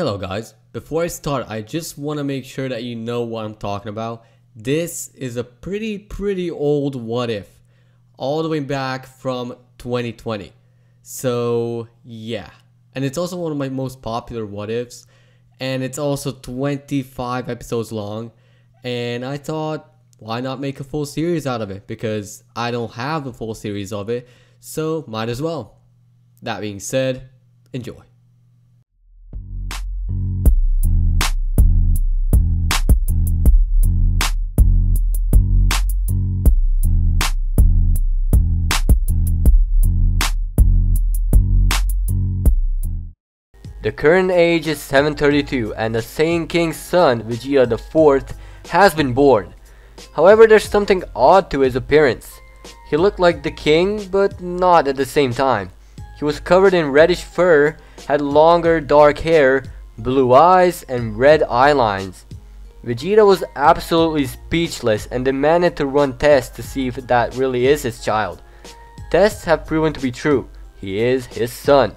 Hello guys, before I start I just want to make sure that you know what I'm talking about. This is a pretty pretty old what if, all the way back from 2020. So yeah, and it's also one of my most popular what ifs and it's also 25 episodes long and I thought why not make a full series out of it because I don't have a full series of it so might as well. That being said, enjoy. The current age is 732 and the Saiyan King's son, Vegeta IV, has been born. However, there's something odd to his appearance. He looked like the king, but not at the same time. He was covered in reddish fur, had longer dark hair, blue eyes, and red eyelines. Vegeta was absolutely speechless and demanded to run tests to see if that really is his child. Tests have proven to be true. He is his son.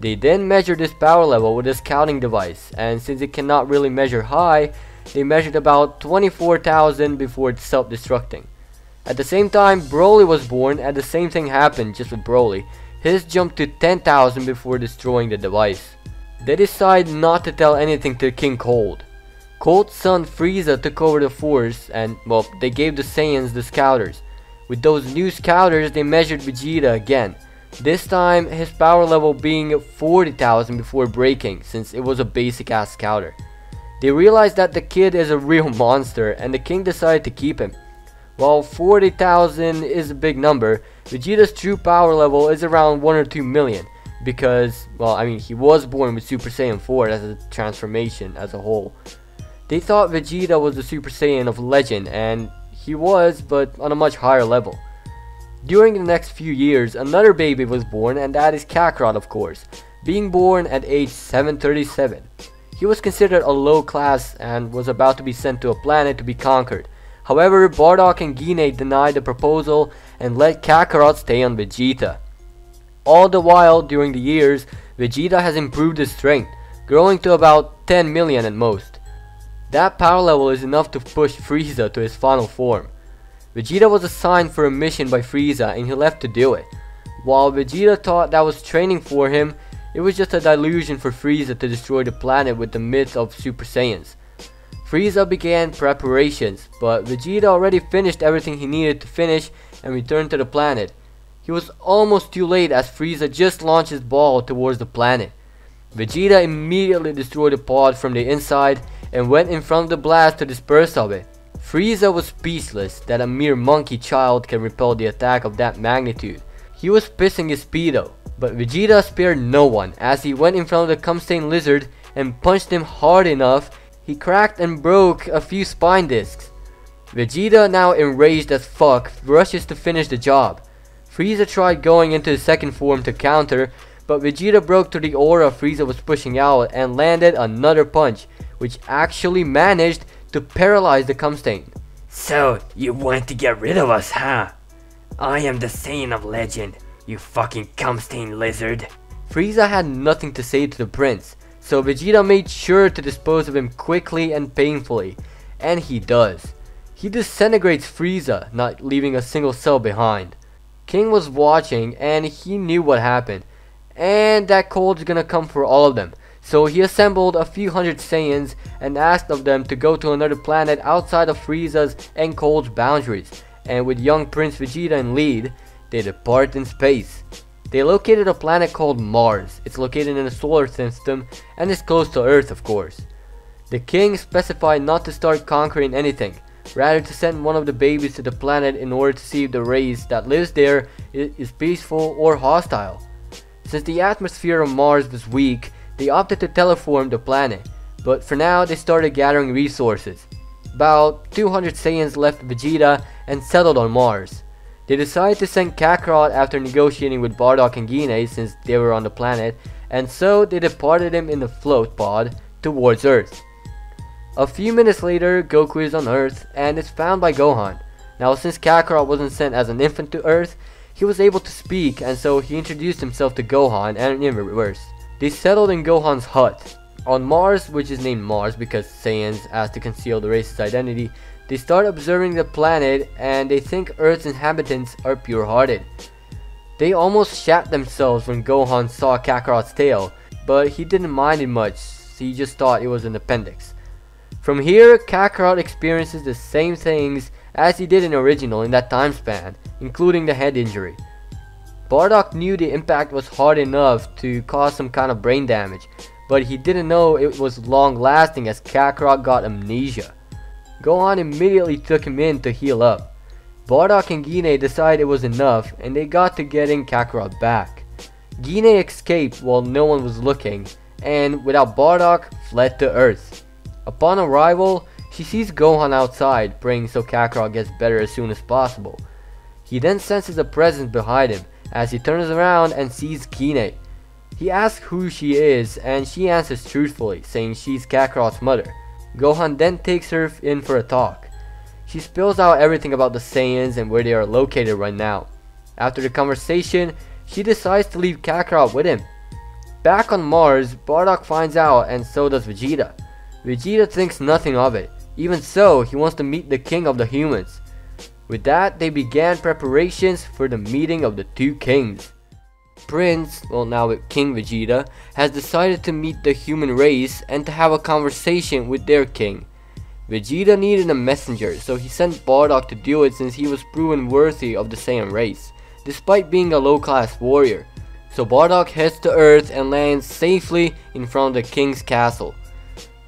They then measured this power level with a counting device, and since it cannot really measure high, they measured about 24,000 before it self-destructing. At the same time, Broly was born, and the same thing happened just with Broly. His jumped to 10,000 before destroying the device. They decide not to tell anything to King Cold. Cold's son Frieza took over the force, and, well, they gave the Saiyans the Scouters. With those new Scouters, they measured Vegeta again, this time, his power level being 40,000 before breaking, since it was a basic ass scouter. They realized that the kid is a real monster, and the king decided to keep him. While 40,000 is a big number, Vegeta's true power level is around 1 or 2 million, because, well, I mean, he was born with Super Saiyan 4 as a transformation as a whole. They thought Vegeta was the Super Saiyan of legend, and he was, but on a much higher level. During the next few years, another baby was born and that is Kakarot of course, being born at age 737. He was considered a low class and was about to be sent to a planet to be conquered. However, Bardock and Gine denied the proposal and let Kakarot stay on Vegeta. All the while, during the years, Vegeta has improved his strength, growing to about 10 million at most. That power level is enough to push Frieza to his final form. Vegeta was assigned for a mission by Frieza and he left to do it. While Vegeta thought that was training for him, it was just a delusion for Frieza to destroy the planet with the myth of Super Saiyans. Frieza began preparations, but Vegeta already finished everything he needed to finish and returned to the planet. He was almost too late as Frieza just launched his ball towards the planet. Vegeta immediately destroyed the pod from the inside and went in front of the blast to disperse of it. Frieza was speechless that a mere monkey child can repel the attack of that magnitude. He was pissing his speedo, but Vegeta spared no one as he went in front of the Kumstain lizard and punched him hard enough he cracked and broke a few spine discs. Vegeta, now enraged as fuck, rushes to finish the job. Frieza tried going into the second form to counter, but Vegeta broke through the aura Frieza was pushing out and landed another punch, which actually managed to paralyze the Kumstain. So, you want to get rid of us, huh? I am the Saiyan of legend, you fucking Kumstain lizard. Frieza had nothing to say to the prince, so Vegeta made sure to dispose of him quickly and painfully, and he does. He disintegrates Frieza, not leaving a single cell behind. King was watching and he knew what happened, and that Cold's gonna come for all of them, so he assembled a few hundred Saiyans and asked of them to go to another planet outside of Frieza's and Cold's boundaries, and with young Prince Vegeta in lead, they depart in space. They located a planet called Mars. It's located in the solar system and is close to Earth of course. The king specified not to start conquering anything, rather to send one of the babies to the planet in order to see if the race that lives there is peaceful or hostile. Since the atmosphere of Mars was weak, they opted to terraform the planet, but for now they started gathering resources. About 200 Saiyans left Vegeta and settled on Mars. They decided to send Kakarot after negotiating with Bardock and Gine since they were on the planet, and so they departed him in the float pod towards Earth. A few minutes later, Goku is on Earth and is found by Gohan. Now since Kakarot wasn't sent as an infant to Earth, he was able to speak and so he introduced himself to Gohan and in reverse. They settled in Gohan's hut. On Mars, which is named Mars because Saiyans asked to conceal the race's identity, they start observing the planet and they think Earth's inhabitants are pure-hearted. They almost shat themselves when Gohan saw Kakarot's tail, but he didn't mind it much, he just thought it was an appendix. From here, Kakarot experiences the same things as he did in original in that time span, including the head injury. Bardock knew the impact was hard enough to cause some kind of brain damage, but he didn't know it was long lasting as Kakarot got amnesia. Gohan immediately took him in to heal up. Bardock and Gine decided it was enough and they got to getting Kakarot back. Gine escaped while no one was looking and without Bardock fled to Earth. Upon arrival, she sees Gohan outside praying so Kakarot gets better as soon as possible. He then senses a presence behind him as he turns around and sees Gine. He asks who she is and she answers truthfully, saying she's Kakarot's mother. Gohan then takes her in for a talk. She spills out everything about the Saiyans and where they are located right now. After the conversation, she decides to leave Kakarot with him. Back on Mars, Bardock finds out and so does Vegeta. Vegeta thinks nothing of it. Even so, he wants to meet the king of the humans. With that, they began preparations for the meeting of the two kings. Prince, well now King Vegeta, has decided to meet the human race and to have a conversation with their king. Vegeta needed a messenger, so he sent Bardock to do it since he was proven worthy of the Saiyan race, despite being a low-class warrior. So Bardock heads to Earth and lands safely in front of the king's castle.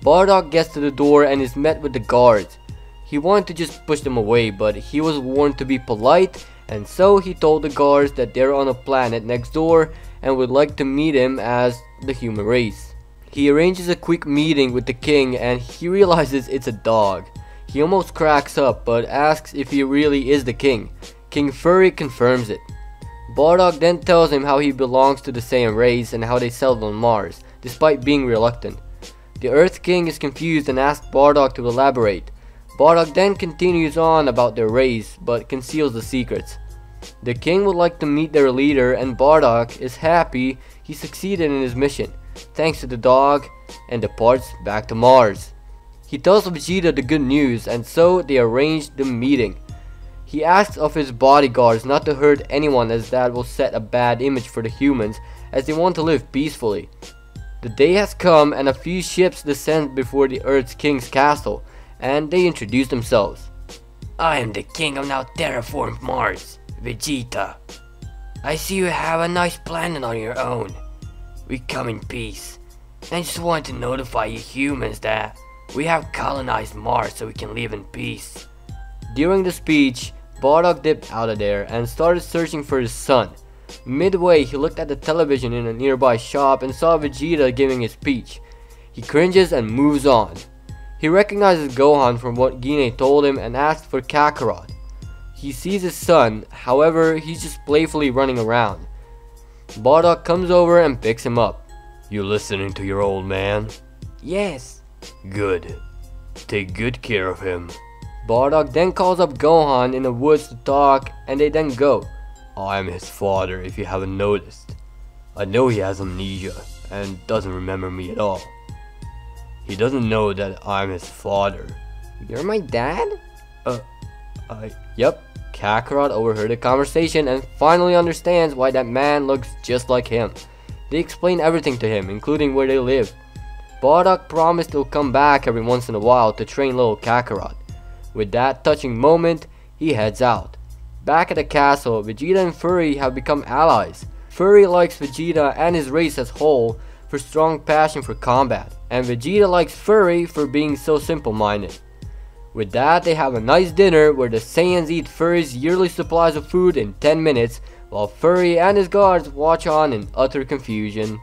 Bardock gets to the door and is met with the guards. He wanted to just push them away, but he was warned to be polite, and so he told the guards that they're on a planet next door and would like to meet him as the human race. He arranges a quick meeting with the king and he realizes it's a dog. He almost cracks up but asks if he really is the king. King Furry confirms it. Bardock then tells him how he belongs to the same race and how they settled on Mars, despite being reluctant. The Earth King is confused and asks Bardock to elaborate. Bardock then continues on about their race, but conceals the secrets. The king would like to meet their leader and Bardock is happy he succeeded in his mission, thanks to the dog, and departs back to Mars. He tells Vegeta the good news and so they arrange the meeting. He asks of his bodyguards not to hurt anyone as that will set a bad image for the humans as they want to live peacefully. The day has come and a few ships descend before the Earth's King's castle and they introduce themselves. I am the king of now terraformed Mars, Vegeta. I see you have a nice planet on your own. We come in peace. I just want to notify you humans that we have colonized Mars so we can live in peace. During the speech, Bardock dipped out of there and started searching for his son. Midway, he looked at the television in a nearby shop and saw Vegeta giving his speech. He cringes and moves on. He recognizes Gohan from what Gine told him and asks for Kakarot. He sees his son, however, he's just playfully running around. Bardock comes over and picks him up. You listening to your old man? Yes. Good. Take good care of him. Bardock then calls up Gohan in the woods to talk and they then go. I'm his father if you haven't noticed. I know he has amnesia and doesn't remember me at all. He doesn't know that I'm his father. You're my dad? Uh, I... Yep. Kakarot overheard the conversation and finally understands why that man looks just like him. They explain everything to him, including where they live. Bardock promised he'll come back every once in a while to train little Kakarot. With that touching moment, he heads out. Back at the castle, Vegeta and Furry have become allies. Furry likes Vegeta and his race as whole for strong passion for combat and Vegeta likes Furry for being so simple-minded. With that, they have a nice dinner where the Saiyans eat Furry's yearly supplies of food in 10 minutes, while Furry and his guards watch on in utter confusion.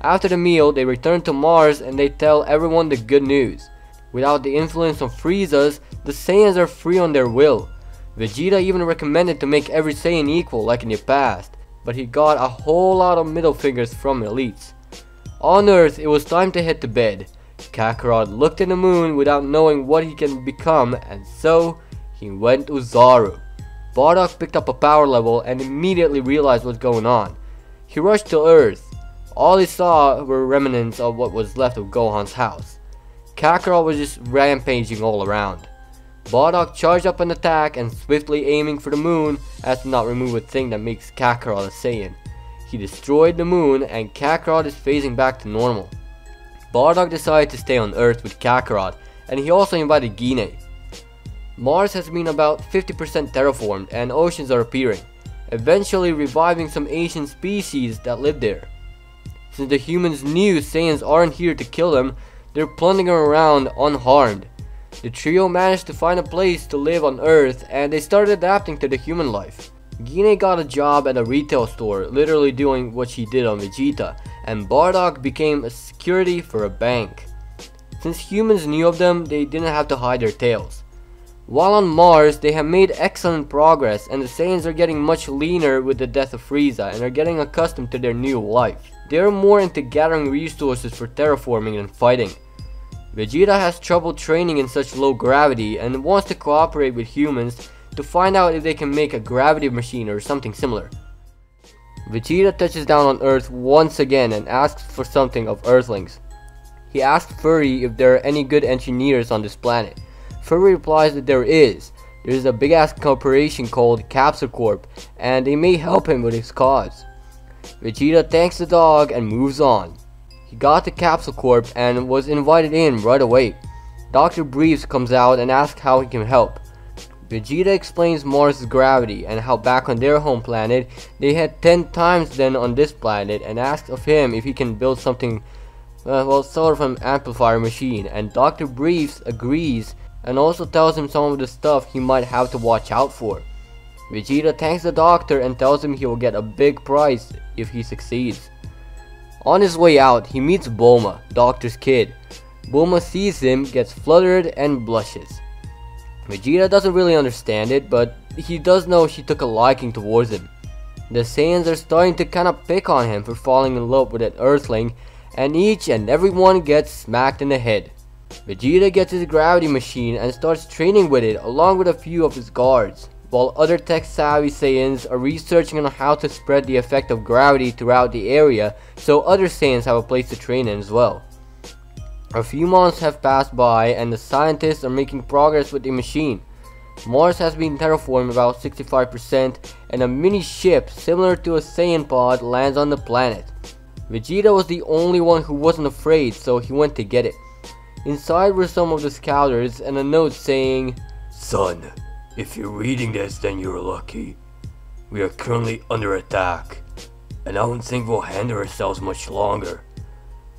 After the meal, they return to Mars and they tell everyone the good news. Without the influence of Frieza's, the Saiyans are free on their will. Vegeta even recommended to make every Saiyan equal like in the past, but he got a whole lot of middle fingers from elites. On Earth, it was time to head to bed. Kakarot looked at the moon without knowing what he can become and so he went Oozaru. Bardock picked up a power level and immediately realized what's going on. He rushed to Earth. All he saw were remnants of what was left of Gohan's house. Kakarot was just rampaging all around. Bardock charged up an attack and swiftly aiming for the moon as to not remove a thing that makes Kakarot a Saiyan. He destroyed the moon and Kakarot is phasing back to normal. Bardock decided to stay on Earth with Kakarot and he also invited Gine. Mars has been about 50% terraformed and oceans are appearing, eventually reviving some ancient species that lived there. Since the humans knew Saiyans aren't here to kill them, they're plundering around unharmed. The trio managed to find a place to live on Earth and they started adapting to the human life. Gine got a job at a retail store, literally doing what she did on Vegeta, and Bardock became a security for a bank. Since humans knew of them, they didn't have to hide their tails. While on Mars, they have made excellent progress and the Saiyans are getting much leaner with the death of Frieza and are getting accustomed to their new life. They are more into gathering resources for terraforming than fighting. Vegeta has trouble training in such low gravity and wants to cooperate with humans to find out if they can make a gravity machine or something similar. Vegeta touches down on Earth once again and asks for something of Earthlings. He asks Furry if there are any good engineers on this planet. Furry replies that there is. There is a big ass corporation called Capsule Corp and they may help him with his cause. Vegeta thanks the dog and moves on. He got to Capsule Corp and was invited in right away. Dr. Briefs comes out and asks how he can help. Vegeta explains Mars' gravity and how back on their home planet they had 10 times than on this planet and asks of him if he can build something uh, well sort of an amplifier machine and Dr. Briefs agrees and also tells him some of the stuff he might have to watch out for. Vegeta thanks the doctor and tells him he will get a big prize if he succeeds. On his way out, he meets Bulma, Doctor's kid. Bulma sees him, gets fluttered, and blushes. Vegeta doesn't really understand it, but he does know she took a liking towards him. The Saiyans are starting to kinda pick on him for falling in love with an Earthling, and each and every one gets smacked in the head. Vegeta gets his gravity machine and starts training with it along with a few of his guards, while other tech-savvy Saiyans are researching on how to spread the effect of gravity throughout the area so other Saiyans have a place to train in as well. A few months have passed by and the scientists are making progress with the machine. Mars has been terraformed about 65% and a mini ship similar to a Saiyan pod lands on the planet. Vegeta was the only one who wasn't afraid so he went to get it. Inside were some of the scouters and a note saying, Son, if you're reading this then you're lucky. We are currently under attack, and I don't think we'll handle ourselves much longer.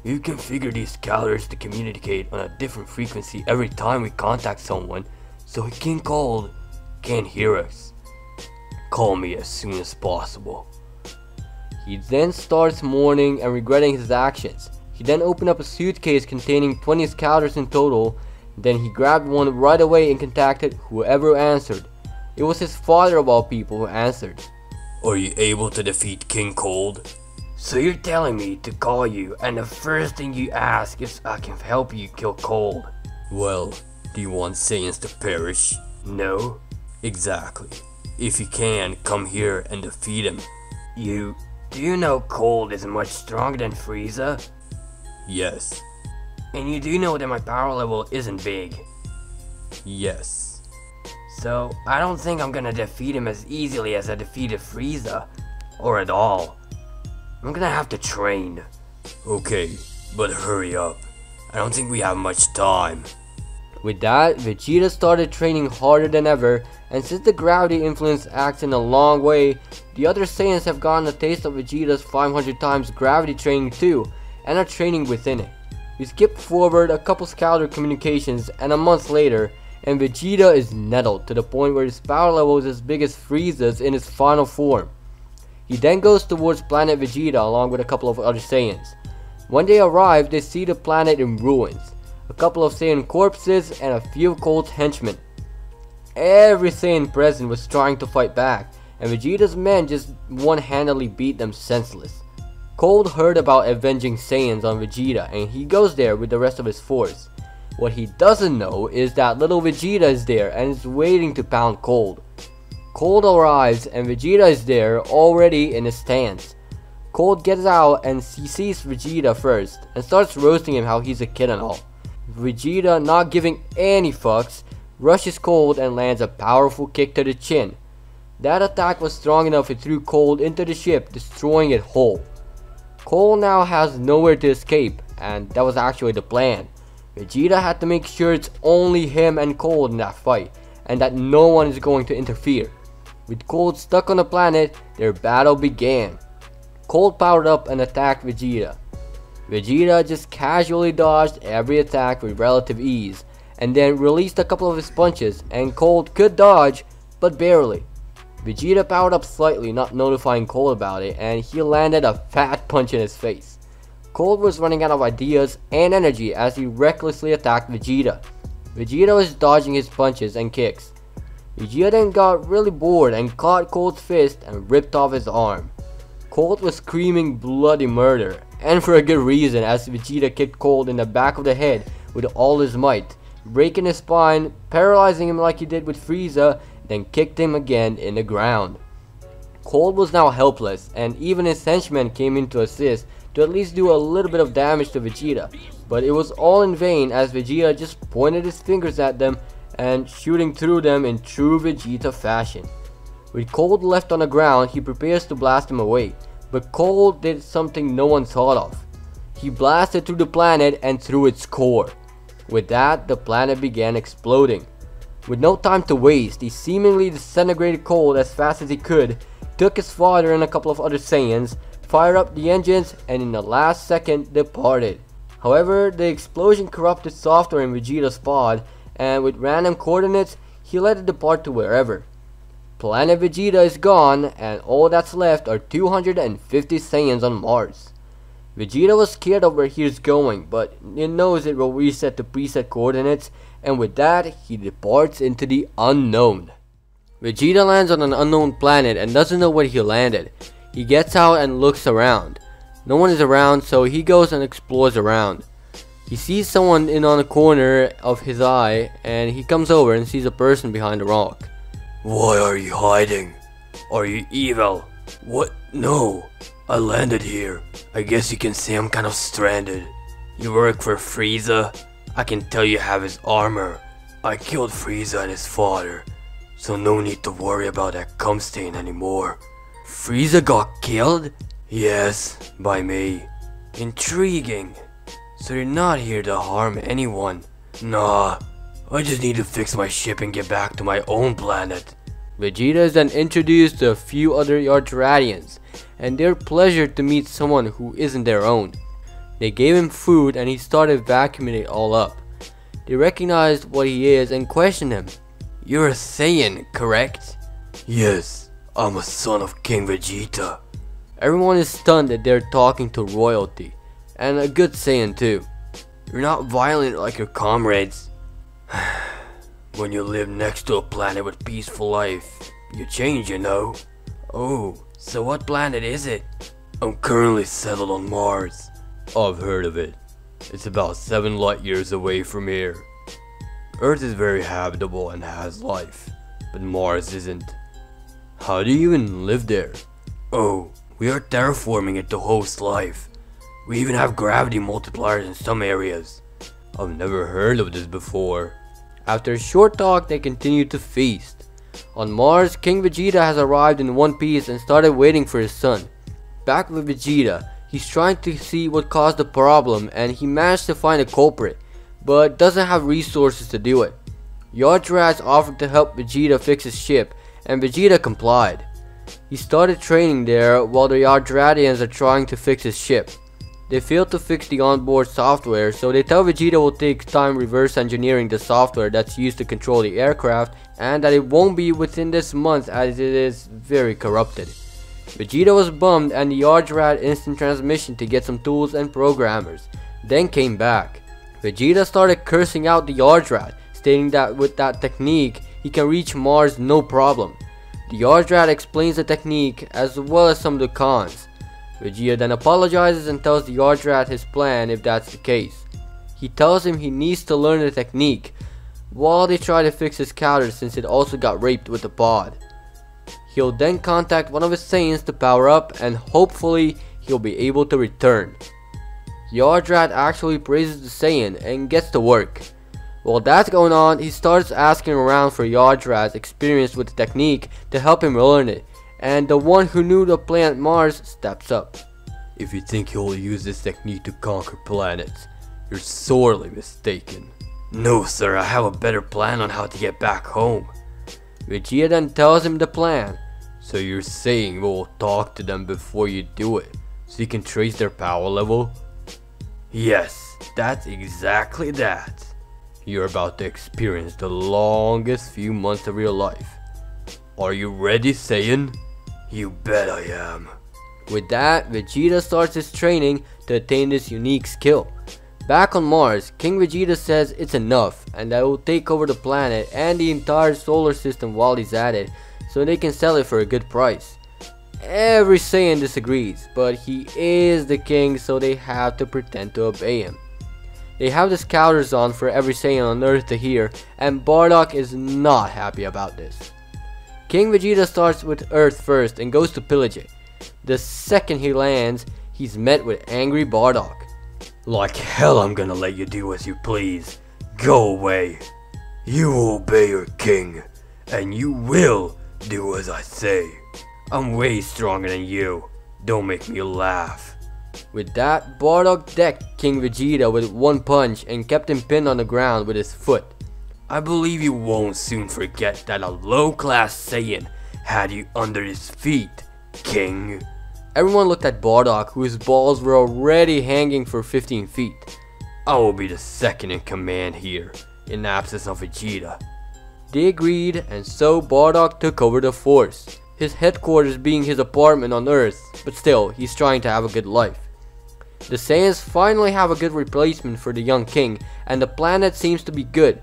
You configure these scouters to communicate on a different frequency every time we contact someone, so King Cold can't hear us. Call me as soon as possible. He then starts mourning and regretting his actions. He then opened up a suitcase containing 20 scouters in total, then he grabbed one right away and contacted whoever answered. It was his father of all people who answered. Are you able to defeat King Cold? So you're telling me to call you and the first thing you ask is I can help you kill Cold? Well, do you want Saiyans to perish? No? Exactly. If you can, come here and defeat him. You... Do you know Cold is much stronger than Frieza? Yes. And you do know that my power level isn't big? Yes. So, I don't think I'm gonna defeat him as easily as I defeated Frieza. Or at all. I'm gonna have to train. Okay, but hurry up. I don't think we have much time. With that, Vegeta started training harder than ever, and since the gravity influence acts in a long way, the other Saiyans have gotten a taste of Vegeta's 500 times gravity training too, and are training within it. We skip forward a couple scouter communications and a month later, and Vegeta is nettled to the point where his power level is as big as Frieza's in his final form. He then goes towards planet Vegeta along with a couple of other Saiyans. When they arrive, they see the planet in ruins, a couple of Saiyan corpses, and a few Cold's henchmen. Every Saiyan present was trying to fight back, and Vegeta's men just one-handedly beat them senseless. Cold heard about avenging Saiyans on Vegeta, and he goes there with the rest of his force. What he doesn't know is that little Vegeta is there and is waiting to pound Cold. Cold arrives and Vegeta is there already in his stance. Cold gets out and he sees Vegeta first and starts roasting him how he's a kid and all. Vegeta, not giving any fucks, rushes Cold and lands a powerful kick to the chin. That attack was strong enough it threw Cold into the ship, destroying it whole. Cold now has nowhere to escape, and that was actually the plan. Vegeta had to make sure it's only him and Cold in that fight, and that no one is going to interfere. With Cold stuck on the planet, their battle began. Cold powered up and attacked Vegeta. Vegeta just casually dodged every attack with relative ease, and then released a couple of his punches, and Cold could dodge, but barely. Vegeta powered up slightly, not notifying Cold about it, and he landed a fat punch in his face. Cold was running out of ideas and energy as he recklessly attacked Vegeta. Vegeta was dodging his punches and kicks. Vegeta got really bored and caught Cold's fist and ripped off his arm. Cold was screaming bloody murder, and for a good reason as Vegeta kicked Cold in the back of the head with all his might, breaking his spine, paralyzing him like he did with Frieza, then kicked him again in the ground. Cold was now helpless, and even his henchmen came in to assist to at least do a little bit of damage to Vegeta, but it was all in vain as Vegeta just pointed his fingers at them and shooting through them in true Vegeta fashion. With Cold left on the ground, he prepares to blast him away, but Cold did something no one thought of. He blasted through the planet and through its core. With that, the planet began exploding. With no time to waste, he seemingly disintegrated Cold as fast as he could, took his father and a couple of other Saiyans, fired up the engines, and in the last second departed. However, the explosion corrupted software in Vegeta's pod, and with random coordinates, he let it depart to wherever. Planet Vegeta is gone, and all that's left are 250 Saiyans on Mars. Vegeta was scared of where he is going, but he knows it will reset the preset coordinates, and with that, he departs into the unknown. Vegeta lands on an unknown planet and doesn't know where he landed. He gets out and looks around. No one is around, so he goes and explores around. He sees someone in on the corner of his eye, and he comes over and sees a person behind a rock. Why are you hiding? Are you evil? What? No. I landed here. I guess you can say I'm kind of stranded. You work for Frieza? I can tell you have his armor. I killed Frieza and his father. So no need to worry about that cum stain anymore. Frieza got killed? Yes, by me. Intriguing. So you're not here to harm anyone? Nah, I just need to fix my ship and get back to my own planet. Vegeta is then introduced to a few other Yardratians, and they're pleasured to meet someone who isn't their own. They gave him food and he started vacuuming it all up. They recognized what he is and questioned him. You're a Saiyan, correct? Yes, I'm a son of King Vegeta. Everyone is stunned that they're talking to royalty, and a good saying too. You're not violent like your comrades. when you live next to a planet with peaceful life, you change, you know. Oh, so what planet is it? I'm currently settled on Mars. I've heard of it. It's about 7 light years away from here. Earth is very habitable and has life, but Mars isn't. How do you even live there? Oh, we are terraforming it to host life. We even have gravity multipliers in some areas. I've never heard of this before. After a short talk, they continue to feast. On Mars, King Vegeta has arrived in one piece and started waiting for his son. Back with Vegeta, he's trying to see what caused the problem and he managed to find a culprit, but doesn't have resources to do it. Yardrat offered to help Vegeta fix his ship, and Vegeta complied. He started training there while the Yardratians are trying to fix his ship. They failed to fix the onboard software, so they tell Vegeta will take time reverse engineering the software that's used to control the aircraft, and that it won't be within this month as it is very corrupted. Vegeta was bummed and the Yardrat instant transmission to get some tools and programmers, then came back. Vegeta started cursing out the Yardrat, stating that with that technique, he can reach Mars no problem. The Yardrat explains the technique as well as some of the cons. Vegeta then apologizes and tells the Yardrat his plan if that's the case. He tells him he needs to learn the technique, while they try to fix his counter since it also got raped with the pod. He'll then contact one of his Saiyans to power up and hopefully he'll be able to return. Yardrat actually praises the Saiyan and gets to work. While that's going on, he starts asking around for Yardrat's experience with the technique to help him learn it, and the one who knew the planet Mars steps up. If you think he'll use this technique to conquer planets, you're sorely mistaken. No, sir, I have a better plan on how to get back home. Vegeta then tells him the plan. So you're saying we'll talk to them before you do it, so you can trace their power level? Yes, that's exactly that. You're about to experience the longest few months of your life. Are you ready, Saiyan? You bet I am. With that, Vegeta starts his training to attain this unique skill. Back on Mars, King Vegeta says it's enough and that he will take over the planet and the entire solar system while he's at it so they can sell it for a good price. Every Saiyan disagrees, but he is the king so they have to pretend to obey him. They have the scouters on for every Saiyan on Earth to hear, and Bardock is not happy about this. King Vegeta starts with Earth first and goes to pillage it. The second he lands, he's met with angry Bardock. Like hell I'm gonna let you do as you please. Go away. You obey your king, and you will do as I say. I'm way stronger than you. Don't make me laugh. With that, Bardock decked King Vegeta with one punch and kept him pinned on the ground with his foot. I believe you won't soon forget that a low-class Saiyan had you under his feet, King. Everyone looked at Bardock, whose balls were already hanging for 15 feet. I will be the second in command here, in the absence of Vegeta. They agreed, and so Bardock took over the force, his headquarters being his apartment on Earth, but still, he's trying to have a good life. The Saiyans finally have a good replacement for the young king, and the planet seems to be good.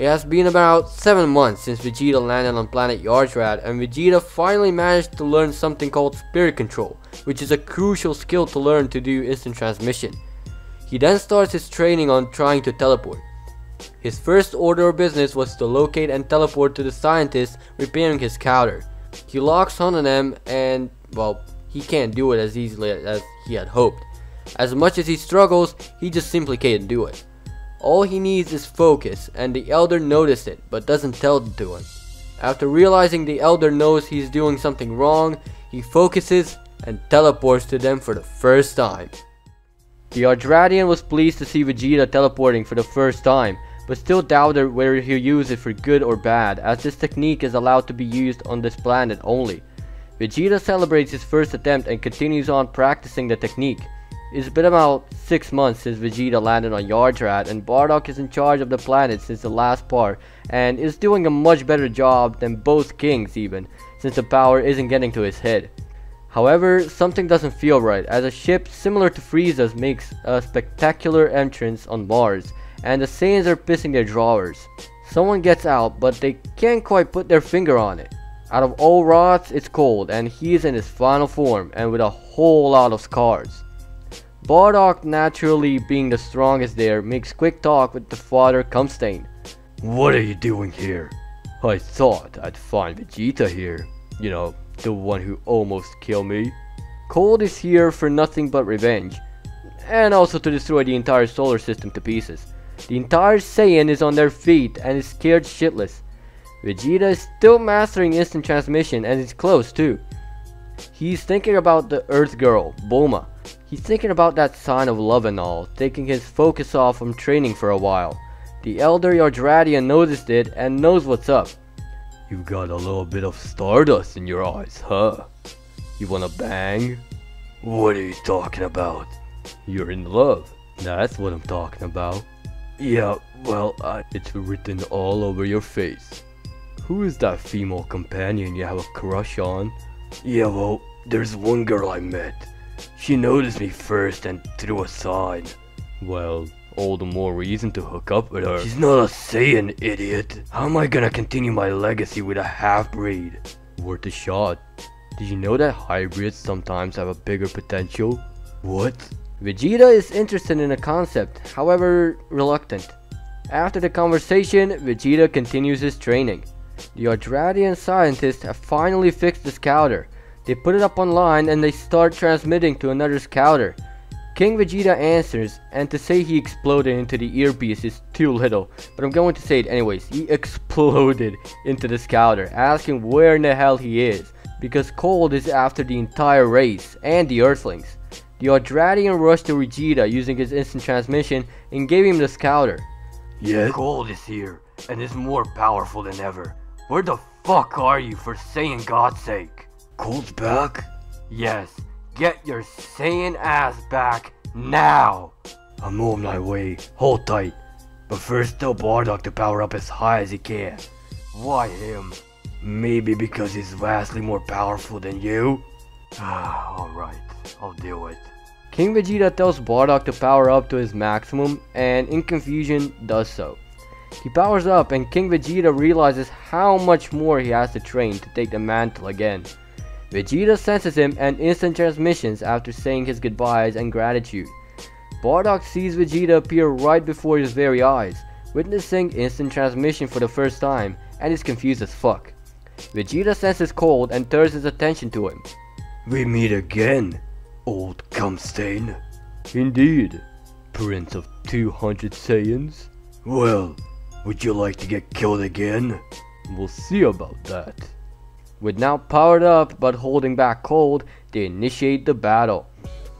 It has been about 7 months since Vegeta landed on planet Yardrat, and Vegeta finally managed to learn something called Spirit Control, which is a crucial skill to learn to do instant transmission. He then starts his training on trying to teleport. His first order of business was to locate and teleport to the scientist repairing his counter. He locks onto them and, well, he can't do it as easily as he had hoped. As much as he struggles, he just simply can't do it. All he needs is focus, and the Elder noticed it, but doesn't tell it to him. After realizing the Elder knows he's doing something wrong, he focuses and teleports to them for the first time. The Yardratian was pleased to see Vegeta teleporting for the first time, but still doubted whether he'll use it for good or bad, as this technique is allowed to be used on this planet only. Vegeta celebrates his first attempt and continues on practicing the technique. It's been about 6 months since Vegeta landed on Yardrat and Bardock is in charge of the planet since the last part and is doing a much better job than both kings even, since the power isn't getting to his head. However, something doesn't feel right as a ship similar to Frieza's makes a spectacular entrance on Mars and the Saiyans are pissing their drawers. Someone gets out but they can't quite put their finger on it. Out of all rods, it's cold and he is in his final form and with a whole lot of scars. Bardock, naturally being the strongest there, makes quick talk with the father Kumstain. What are you doing here? I thought I'd find Vegeta here. You know, the one who almost killed me. Cold is here for nothing but revenge, and also to destroy the entire solar system to pieces. The entire Saiyan is on their feet and is scared shitless. Vegeta is still mastering instant transmission and is close too. He's thinking about the Earth Girl, Bulma. He's thinking about that sign of love and all, taking his focus off from training for a while. The elder Yardratian noticed it and knows what's up. You've got a little bit of stardust in your eyes, huh? You wanna bang? What are you talking about? You're in love. That's what I'm talking about. Yeah, well, I... It's written all over your face. Who is that female companion you have a crush on? Yeah, well, there's one girl I met. She noticed me first and threw a sign. Well, all the more reason to hook up with her. She's not a Saiyan, idiot. How am I gonna continue my legacy with a half-breed? Worth a shot. Did you know that hybrids sometimes have a bigger potential? What? Vegeta is interested in the concept, however reluctant. After the conversation, Vegeta continues his training. The Yardratian scientists have finally fixed the scouter. They put it up online and they start transmitting to another scouter. King Vegeta answers, and to say he exploded into the earpiece is too little, but I'm going to say it anyways. He exploded into the scouter, asking where in the hell he is, because Cold is after the entire race and the Earthlings. The Yardratian rushed to Vegeta using his instant transmission and gave him the scouter. Yes? Cold is here and is more powerful than ever. Where the fuck are you for saying God's sake? Cold's back? Yes, get your Saiyan ass back now! I'm on my way. Hold tight. But first tell Bardock to power up as high as he can. Why him? Maybe because he's vastly more powerful than you? Ah, Alright, I'll do it. King Vegeta tells Bardock to power up to his maximum, and in confusion does so. He powers up, and King Vegeta realizes how much more he has to train to take the mantle again. Vegeta senses him and instant transmissions after saying his goodbyes and gratitude. Bardock sees Vegeta appear right before his very eyes, witnessing instant transmission for the first time, and is confused as fuck. Vegeta senses cold and turns his attention to him. We meet again, old Kumstain. Indeed, Prince of 200 Saiyans. Well, would you like to get killed again? We'll see about that. With now powered up but holding back cold, they initiate the battle.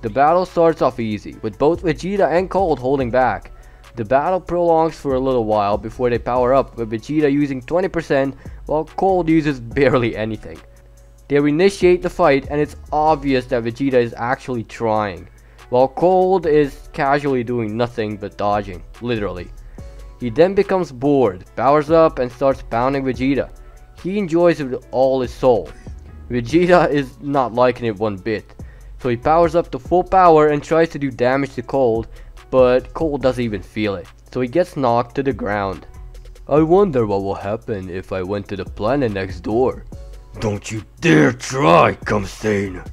The battle starts off easy, with both Vegeta and Cold holding back. The battle prolongs for a little while before they power up, with Vegeta using 20% while Cold uses barely anything. They initiate the fight and it's obvious that Vegeta is actually trying, while Cold is casually doing nothing but dodging, literally. He then becomes bored, powers up and starts pounding Vegeta. He enjoys it with all his soul. Vegeta is not liking it one bit, so he powers up to full power and tries to do damage to Cold, but Cold doesn't even feel it, so he gets knocked to the ground. I wonder what will happen if I went to the planet next door. Don't you dare try, Kumstain!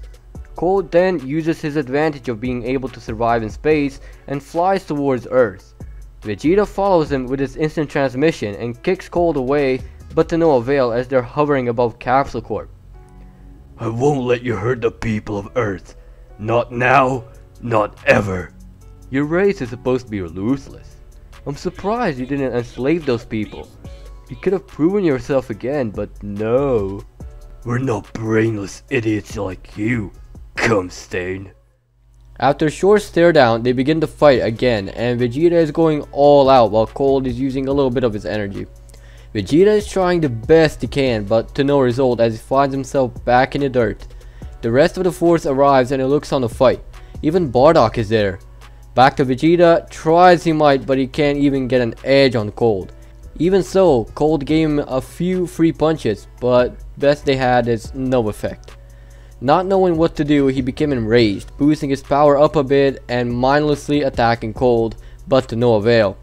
Cold then uses his advantage of being able to survive in space and flies towards Earth. Vegeta follows him with his instant transmission and kicks Cold away, but to no avail as they're hovering above Capsule Corp. I won't let you hurt the people of Earth. Not now, not ever. Your race is supposed to be ruthless. I'm surprised you didn't enslave those people. You could have proven yourself again, but no. We're not brainless idiots like you, Kumstain. After a short stare down, they begin to fight again, and Vegeta is going all out while Cold is using a little bit of his energy. Vegeta is trying the best he can, but to no result as he finds himself back in the dirt. The rest of the force arrives and it looks on the fight. Even Bardock is there. Back to Vegeta, tries he might, but he can't even get an edge on Cold. Even so, Cold gave him a few free punches, but best they had is no effect. Not knowing what to do, he became enraged, boosting his power up a bit and mindlessly attacking Cold, but to no avail.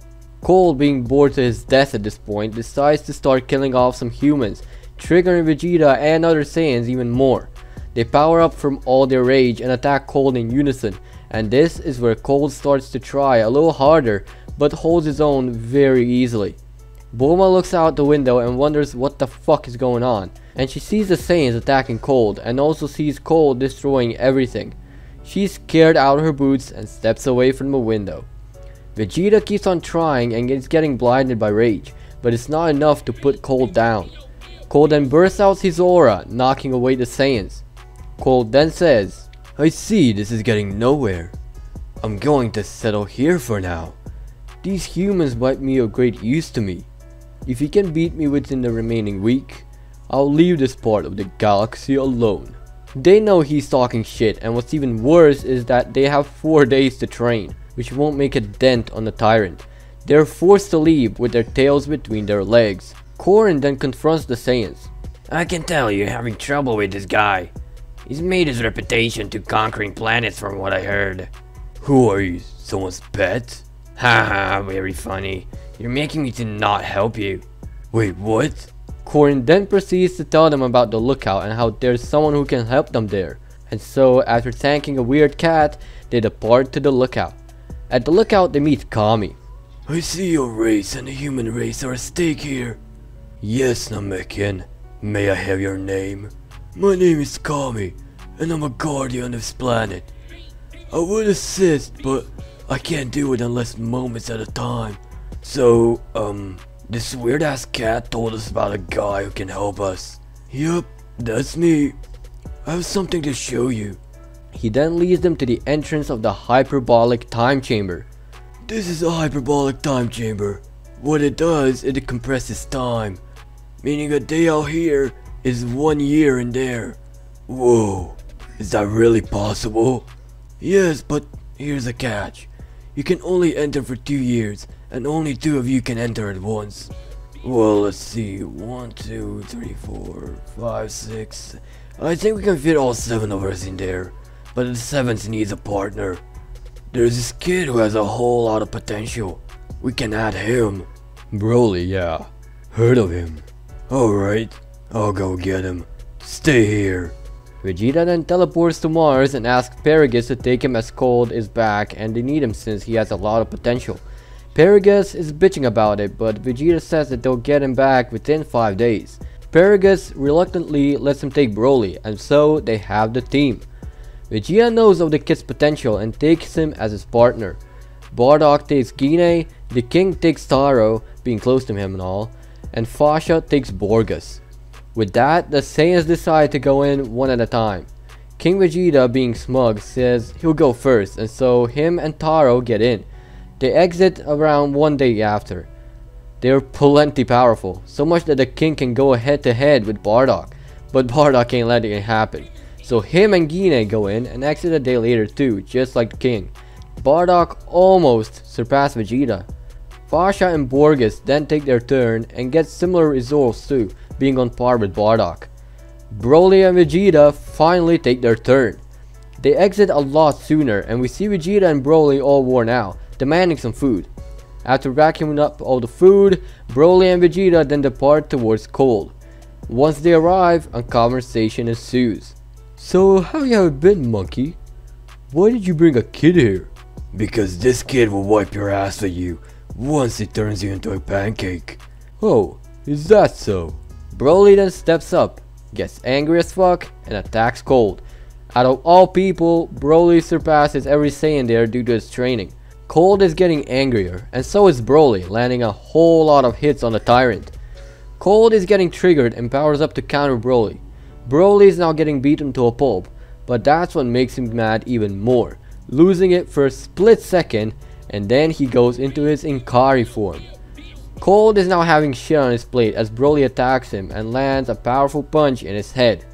Cold, being bored to his death at this point, decides to start killing off some humans, triggering Vegeta and other Saiyans even more. They power up from all their rage and attack Cold in unison, and this is where Cold starts to try a little harder, but holds his own very easily. Bulma looks out the window and wonders what the fuck is going on, and she sees the Saiyans attacking Cold and also sees Cold destroying everything. She's scared out of her boots and steps away from the window. Vegeta keeps on trying and is getting blinded by rage, but it's not enough to put Cold down. Cold then bursts out his aura, knocking away the Saiyans. Cold then says, I see this is getting nowhere. I'm going to settle here for now. These humans might be of great use to me. If he can beat me within the remaining week, I'll leave this part of the galaxy alone. They know he's talking shit and what's even worse is that they have 4 days to train, which won't make a dent on the tyrant. They're forced to leave with their tails between their legs. Korin then confronts the Saiyans. I can tell you're having trouble with this guy. He's made his reputation to conquering planets from what I heard. Who are you? Someone's pet? Haha, very funny. You're making me to not help you. Wait, what? Korin then proceeds to tell them about the lookout and how there's someone who can help them there. And so, after thanking a weird cat, they depart to the lookout. At the lookout, they meet Kami. I see your race and the human race are at stake here. Yes, Namekian. May I have your name? My name is Kami, and I'm a guardian of this planet. I would assist, but I can't do it unless moments at a time. So, um, this weird ass cat told us about a guy who can help us. Yup, that's me. I have something to show you. He then leads them to the entrance of the hyperbolic time chamber. This is a hyperbolic time chamber. What it does, it compresses time. Meaning a day out here is one year in there. Whoa, is that really possible? Yes, but here's a catch. You can only enter for two years, and only two of you can enter at once. Well, let's see. One, two, three, four, five, six. I think we can fit all seven of us in there. But the seventh needs a partner. There's this kid who has a whole lot of potential. We can add him. Broly, yeah. Heard of him. Alright, I'll go get him. Stay here. Vegeta then teleports to Mars and asks Paragus to take him as Cold is back and they need him since he has a lot of potential. Paragus is bitching about it, but Vegeta says that they'll get him back within 5 days. Paragus reluctantly lets him take Broly, and so they have the team. Vegeta knows of the kid's potential and takes him as his partner. Bardock takes Gine, the king takes Taro, being close to him and all, and Fasha takes Borgus. With that, the Saiyans decide to go in one at a time. King Vegeta, being smug, says he'll go first, and so him and Taro get in. They exit around one day after. They're plenty powerful, so much that the king can go head to head with Bardock, but Bardock ain't letting it happen. So him and Gine go in and exit a day later too, just like king. Bardock almost surpassed Vegeta. Fasha and Borgus then take their turn and get similar results too, being on par with Bardock. Broly and Vegeta finally take their turn. They exit a lot sooner and we see Vegeta and Broly all worn out, demanding some food. After vacuuming up all the food, Broly and Vegeta then depart towards Cold. Once they arrive, a conversation ensues. So how you have been, monkey? Why did you bring a kid here? Because this kid will wipe your ass for you once he turns you into a pancake. Oh, is that so? Broly then steps up, gets angry as fuck, and attacks Cold. Out of all people, Broly surpasses every Saiyan there due to his training. Cold is getting angrier, and so is Broly, landing a whole lot of hits on the Tyrant. Cold is getting triggered and powers up to counter Broly. Broly is now getting beaten to a pulp, but that's what makes him mad even more, losing it for a split second, and then he goes into his Ikari form. Cold is now having shit on his plate as Broly attacks him and lands a powerful punch in his head.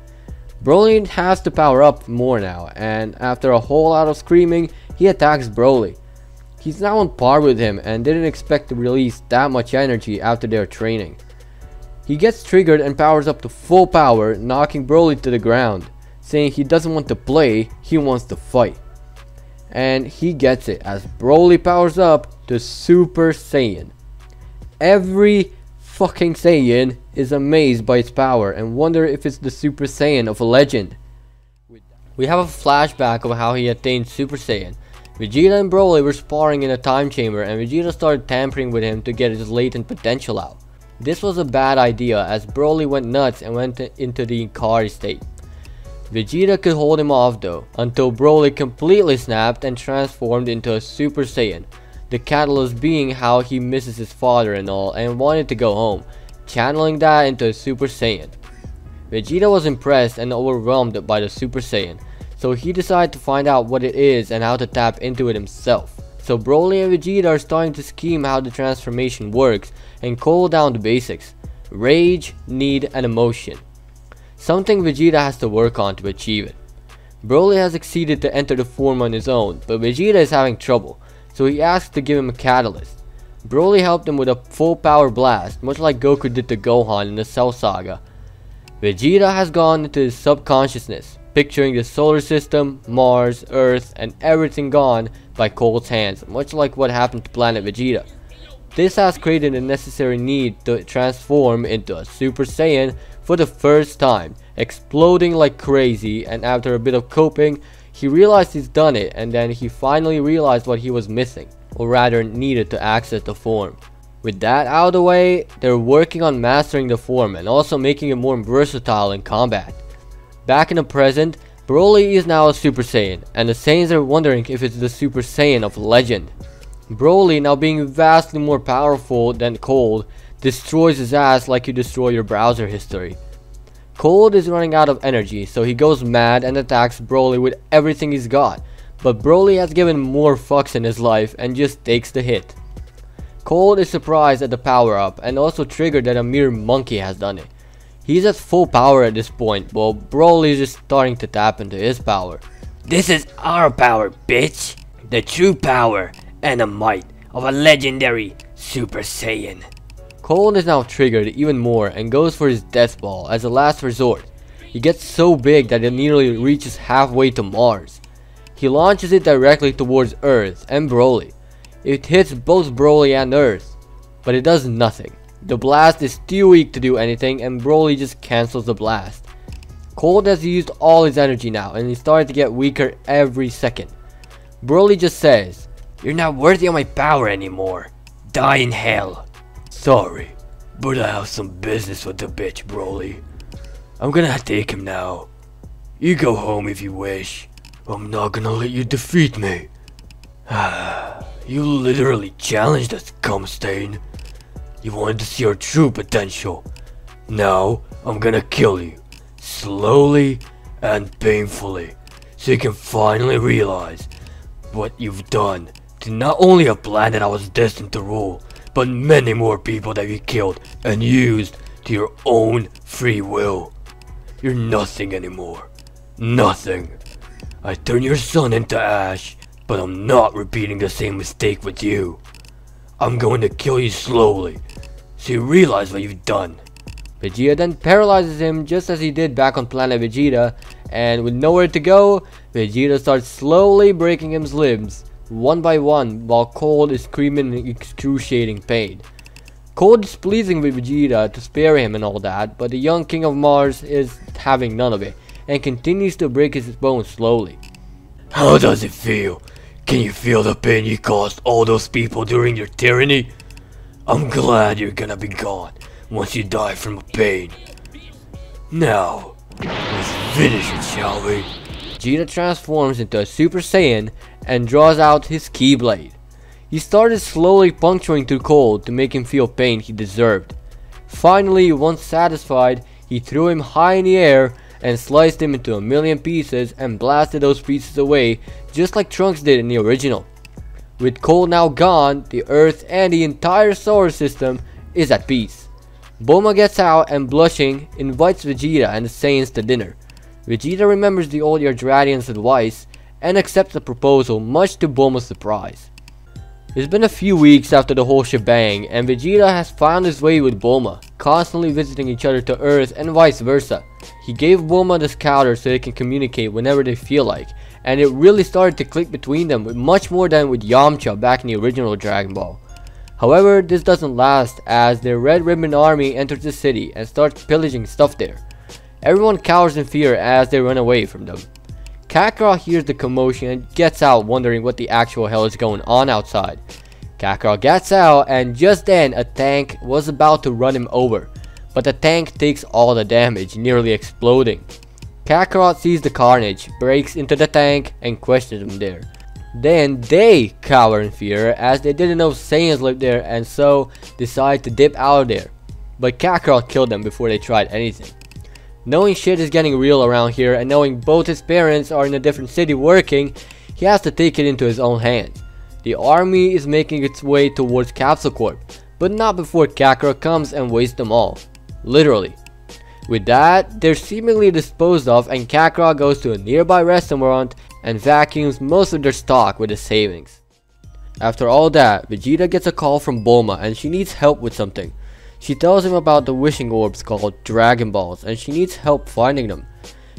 Broly has to power up more now, and after a whole lot of screaming, he attacks Broly. He's now on par with him and didn't expect to release that much energy after their training. He gets triggered and powers up to full power, knocking Broly to the ground, saying he doesn't want to play, he wants to fight. And he gets it as Broly powers up to Super Saiyan. Every fucking Saiyan is amazed by its power and wonder if it's the Super Saiyan of a legend. We have a flashback of how he attained Super Saiyan. Vegeta and Broly were sparring in a time chamber and Vegeta started tampering with him to get his latent potential out. This was a bad idea as Broly went nuts and went into the Ikari state. Vegeta could hold him off though, until Broly completely snapped and transformed into a Super Saiyan. The catalyst being how he misses his father and all and wanted to go home, channeling that into a Super Saiyan. Vegeta was impressed and overwhelmed by the Super Saiyan, so he decided to find out what it is and how to tap into it himself. So Broly and Vegeta are starting to scheme how the transformation works and cool down the basics. Rage, need, and emotion. Something Vegeta has to work on to achieve it. Broly has succeeded to enter the form on his own, but Vegeta is having trouble, so he asks to give him a catalyst. Broly helped him with a full power blast, much like Goku did to Gohan in the Cell Saga. Vegeta has gone into his subconsciousness, picturing the solar system, Mars, Earth, and everything gone by Cold's hands, much like what happened to planet Vegeta. This has created a necessary need to transform into a Super Saiyan for the first time, exploding like crazy and after a bit of coping, he realized he's done it and then he finally realized what he was missing, or rather needed to access the form. With that out of the way, they're working on mastering the form and also making it more versatile in combat. Back in the present, Broly is now a Super Saiyan, and the Saiyans are wondering if it's the Super Saiyan of legend. Broly, now being vastly more powerful than Cold, destroys his ass like you destroy your browser history. Cold is running out of energy, so he goes mad and attacks Broly with everything he's got, but Broly has given more fucks in his life and just takes the hit. Cold is surprised at the power up and also triggered that a mere monkey has done it. He's at full power at this point, while Broly is just starting to tap into his power. This is our power, bitch! The true power and the might of a legendary Super Saiyan. Cold is now triggered even more and goes for his death ball as a last resort. He gets so big that it nearly reaches halfway to Mars. He launches it directly towards Earth and Broly. It hits both Broly and Earth, but it does nothing. The blast is too weak to do anything and Broly just cancels the blast. Cold has used all his energy now and he's starting to get weaker every second. Broly just says, You're not worthy of my power anymore. Die in hell. Sorry, but I have some business with the bitch, Broly. I'm gonna take him now. You go home if you wish. I'm not gonna let you defeat me. you literally challenged us, Cumstain. You wanted to see our true potential. Now, I'm gonna kill you. Slowly and painfully. So you can finally realize what you've done to not only a planet I was destined to rule, but many more people that you killed and used to your own free will. You're nothing anymore. Nothing. I turned your son into ash, but I'm not repeating the same mistake with you. I'm going to kill you slowly, so you realize what you've done. Vegeta then paralyzes him just as he did back on planet Vegeta, and with nowhere to go, Vegeta starts slowly breaking his limbs, one by one, while Cold is screaming in excruciating pain. Cold is pleasing with Vegeta to spare him and all that, but the young King of Mars is having none of it, and continues to break his bones slowly. How does it feel? Can you feel the pain you caused all those people during your tyranny? I'm glad you're gonna be gone once you die from the pain. Now, let's finish it, shall we? Vegeta transforms into a Super Saiyan and draws out his ki blade. He started slowly puncturing through Cold to make him feel pain he deserved. Finally, once satisfied, he threw him high in the air and sliced him into a million pieces and blasted those pieces away just like Trunks did in the original. With Cold now gone, the Earth and the entire solar system is at peace. Bulma gets out and blushing invites Vegeta and the Saiyans to dinner. Vegeta remembers the old Yardratian's advice and accepts the proposal much to Bulma's surprise. It's been a few weeks after the whole shebang and Vegeta has found his way with Bulma, constantly visiting each other to Earth and vice versa. He gave Bulma the scouter so they can communicate whenever they feel like, and it really started to click between them with much more than with Yamcha back in the original Dragon Ball. However, this doesn't last as their Red Ribbon army enters the city and starts pillaging stuff there. Everyone cowers in fear as they run away from them. Kakarot hears the commotion and gets out wondering what the actual hell is going on outside. Kakarot gets out and just then a tank was about to run him over, but the tank takes all the damage, nearly exploding. Kakarot sees the carnage, breaks into the tank and questions him there. Then they cower in fear as they didn't know Saiyans lived there and so decide to dip out of there. But Kakarot killed them before they tried anything. Knowing shit is getting real around here and knowing both his parents are in a different city working, he has to take it into his own hands. The army is making its way towards Capsule Corp, but not before Kakarot comes and wastes them all. Literally. With that, they're seemingly disposed of and Kakarot goes to a nearby restaurant and vacuums most of their stock with his savings. After all that, Vegeta gets a call from Bulma and she needs help with something. She tells him about the wishing orbs called Dragon Balls and she needs help finding them.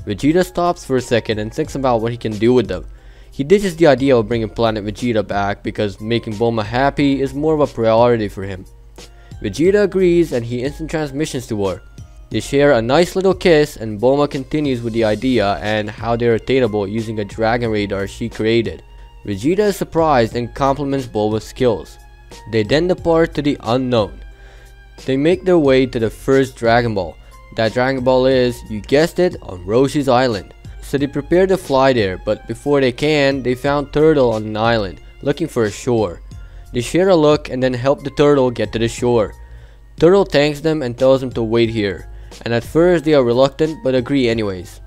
Vegeta stops for a second and thinks about what he can do with them. He ditches the idea of bringing Planet Vegeta back because making Bulma happy is more of a priority for him. Vegeta agrees and he instant transmissions to her. They share a nice little kiss and Bulma continues with the idea and how they're attainable using a dragon radar she created. Vegeta is surprised and compliments Bulma's skills. They then depart to the unknown. They make their way to the first Dragon Ball, That Dragon Ball is, you guessed it, on Roshi's island. So they prepare to fly there, but before they can, they found Turtle on an island, looking for a shore. They share a look and then help the turtle get to the shore. Turtle thanks them and tells them to wait here, and at first they are reluctant but agree anyways.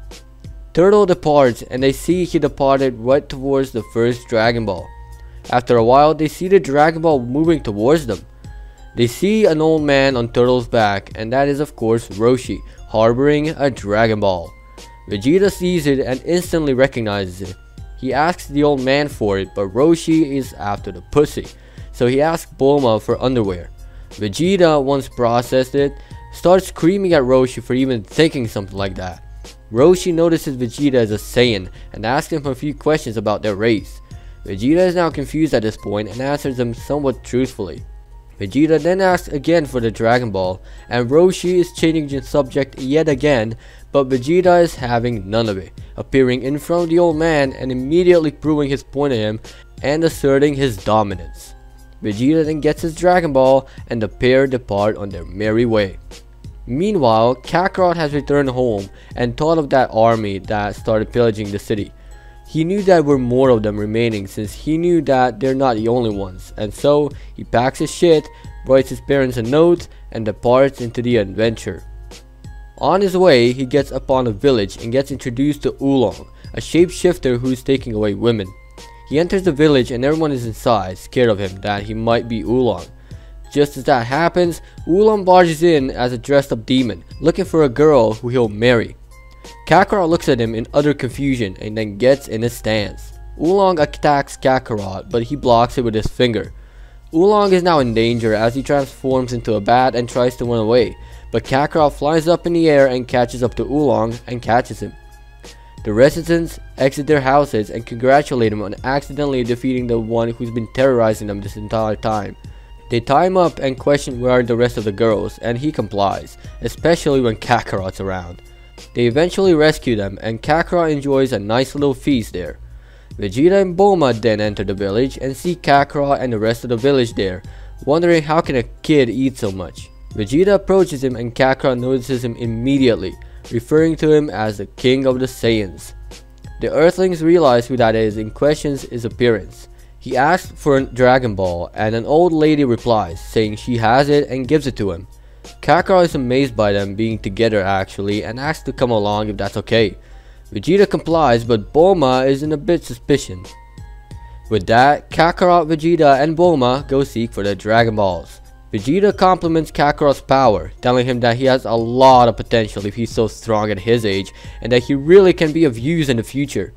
Turtle departs and they see he departed right towards the first Dragon Ball. After a while, they see the Dragon Ball moving towards them. They see an old man on Turtle's back, and that is of course Roshi, harboring a Dragon Ball. Vegeta sees it and instantly recognizes it. He asks the old man for it, but Roshi is after the pussy, so he asks Bulma for underwear. Vegeta, once processed it, starts screaming at Roshi for even thinking something like that. Roshi notices Vegeta as a Saiyan and asks him a few questions about their race. Vegeta is now confused at this point and answers them somewhat truthfully. Vegeta then asks again for the Dragon Ball, and Roshi is changing subject yet again, but Vegeta is having none of it, appearing in front of the old man and immediately proving his point to him and asserting his dominance. Vegeta then gets his Dragon Ball and the pair depart on their merry way. Meanwhile, Kakarot has returned home and thought of that army that started pillaging the city. He knew there were more of them remaining since he knew that they're not the only ones, and so he packs his shit, writes his parents a note, and departs into the adventure. On his way, he gets upon a village and gets introduced to Oolong, a shapeshifter who is taking away women. He enters the village and everyone is inside, scared of him that he might be Oolong. Just as that happens, Oolong barges in as a dressed up demon, looking for a girl who he'll marry. Kakarot looks at him in utter confusion and then gets in his stance. Oolong attacks Kakarot, but he blocks it with his finger. Oolong is now in danger as he transforms into a bat and tries to run away, but Kakarot flies up in the air and catches up to Oolong and catches him. The residents exit their houses and congratulate him on accidentally defeating the one who's been terrorizing them this entire time. They tie him up and question where are the rest of the girls, and he complies, especially when Kakarot's around. They eventually rescue them, and Kakarot enjoys a nice little feast there. Vegeta and Bulma then enter the village and see Kakarot and the rest of the village there, wondering how can a kid eat so much. Vegeta approaches him and Kakarot notices him immediately, referring to him as the King of the Saiyans. The Earthlings realize who that is and questions his appearance. He asks for a Dragon Ball and an old lady replies, saying she has it and gives it to him. Kakarot is amazed by them being together actually and asks to come along if that's okay. Vegeta complies but Bulma is in a bit suspicion. With that, Kakarot, Vegeta, and Bulma go seek for the Dragon Balls. Vegeta compliments Kakarot's power, telling him that he has a lot of potential if he's so strong at his age, and that he really can be of use in the future.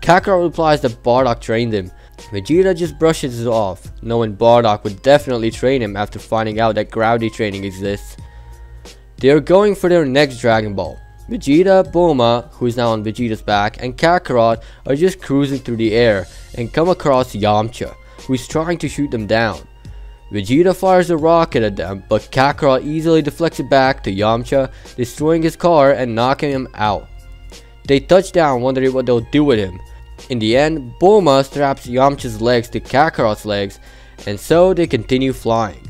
Kakarot replies that Bardock trained him. Vegeta just brushes it off, knowing Bardock would definitely train him after finding out that gravity training exists. They are going for their next Dragon Ball. Vegeta, Bulma, who is now on Vegeta's back, and Kakarot are just cruising through the air and come across Yamcha, who is trying to shoot them down. Vegeta fires a rocket at them, but Kakarot easily deflects it back to Yamcha, destroying his car and knocking him out. They touch down wondering what they'll do with him. In the end, Bulma straps Yamcha's legs to Kakarot's legs, and so they continue flying.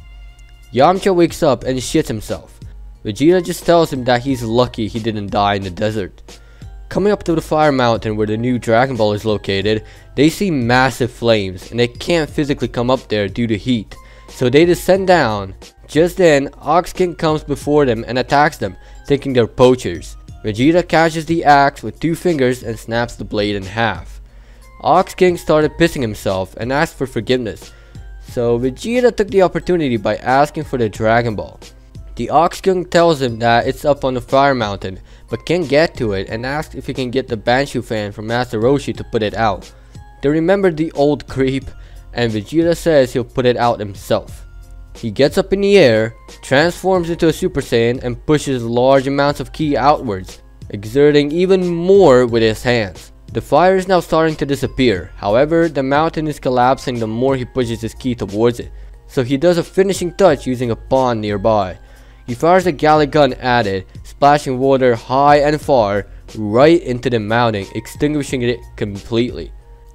Yamcha wakes up and shits himself. Vegeta just tells him that he's lucky he didn't die in the desert. Coming up to the fire mountain where the new Dragon Ball is located, they see massive flames and they can't physically come up there due to heat. So they descend down. Just then, Ox King comes before them and attacks them, thinking they're poachers. Vegeta catches the axe with two fingers and snaps the blade in half. Ox King started pissing himself and asked for forgiveness. So Vegeta took the opportunity by asking for the Dragon Ball. The Ox King tells him that it's up on the fire mountain, but can't get to it and asks if he can get the Bansho fan from Master Roshi to put it out. They remember the old creep and Vegeta says he'll put it out himself. He gets up in the air, transforms into a Super Saiyan and pushes large amounts of ki outwards, exerting even more with his hands. The fire is now starting to disappear, however the mountain is collapsing the more he pushes his ki towards it, so he does a finishing touch using a pond nearby. He fires a Galick gun at it, splashing water high and far, right into the mountain, extinguishing it completely.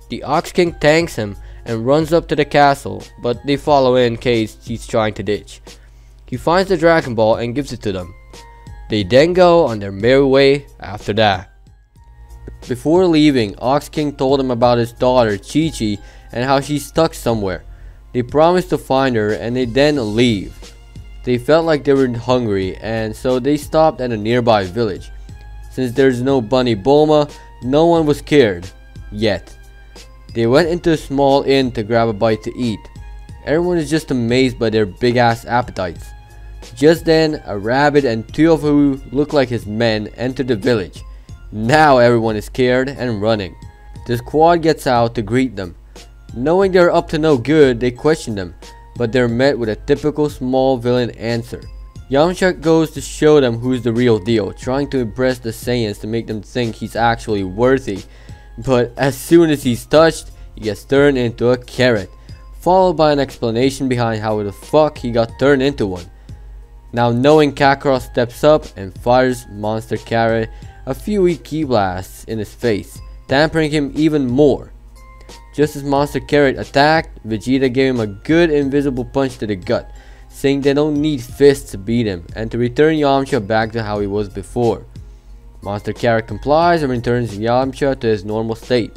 The Ox King thanks him and runs up to the castle, but they follow in case he's trying to ditch. He finds the Dragon Ball and gives it to them. They then go on their merry way after that. Before leaving, Ox King told him about his daughter, Chi Chi, and how she's stuck somewhere. They promised to find her and they then leave. They felt like they were hungry and so they stopped at a nearby village. Since there's no Bunny Bulma, no one was scared. Yet. They went into a small inn to grab a bite to eat. Everyone is just amazed by their big ass appetites. Just then, a rabbit and two of who look like his men entered the village. Now everyone is scared and running. The squad gets out to greet them. Knowing they're up to no good, they question them, but they're met with a typical small villain answer. Yamcha goes to show them who's the real deal, trying to impress the Saiyans to make them think he's actually worthy. But as soon as he's touched, he gets turned into a carrot, followed by an explanation behind how the fuck he got turned into one. Now knowing Kakarot steps up and fires Monster Carrot a few weak ki blasts in his face, tampering him even more. Just as Monster Carrot attacked, Vegeta gave him a good invisible punch to the gut, saying they don't need fists to beat him and to return Yamcha back to how he was before. Monster Carrot complies and returns Yamcha to his normal state,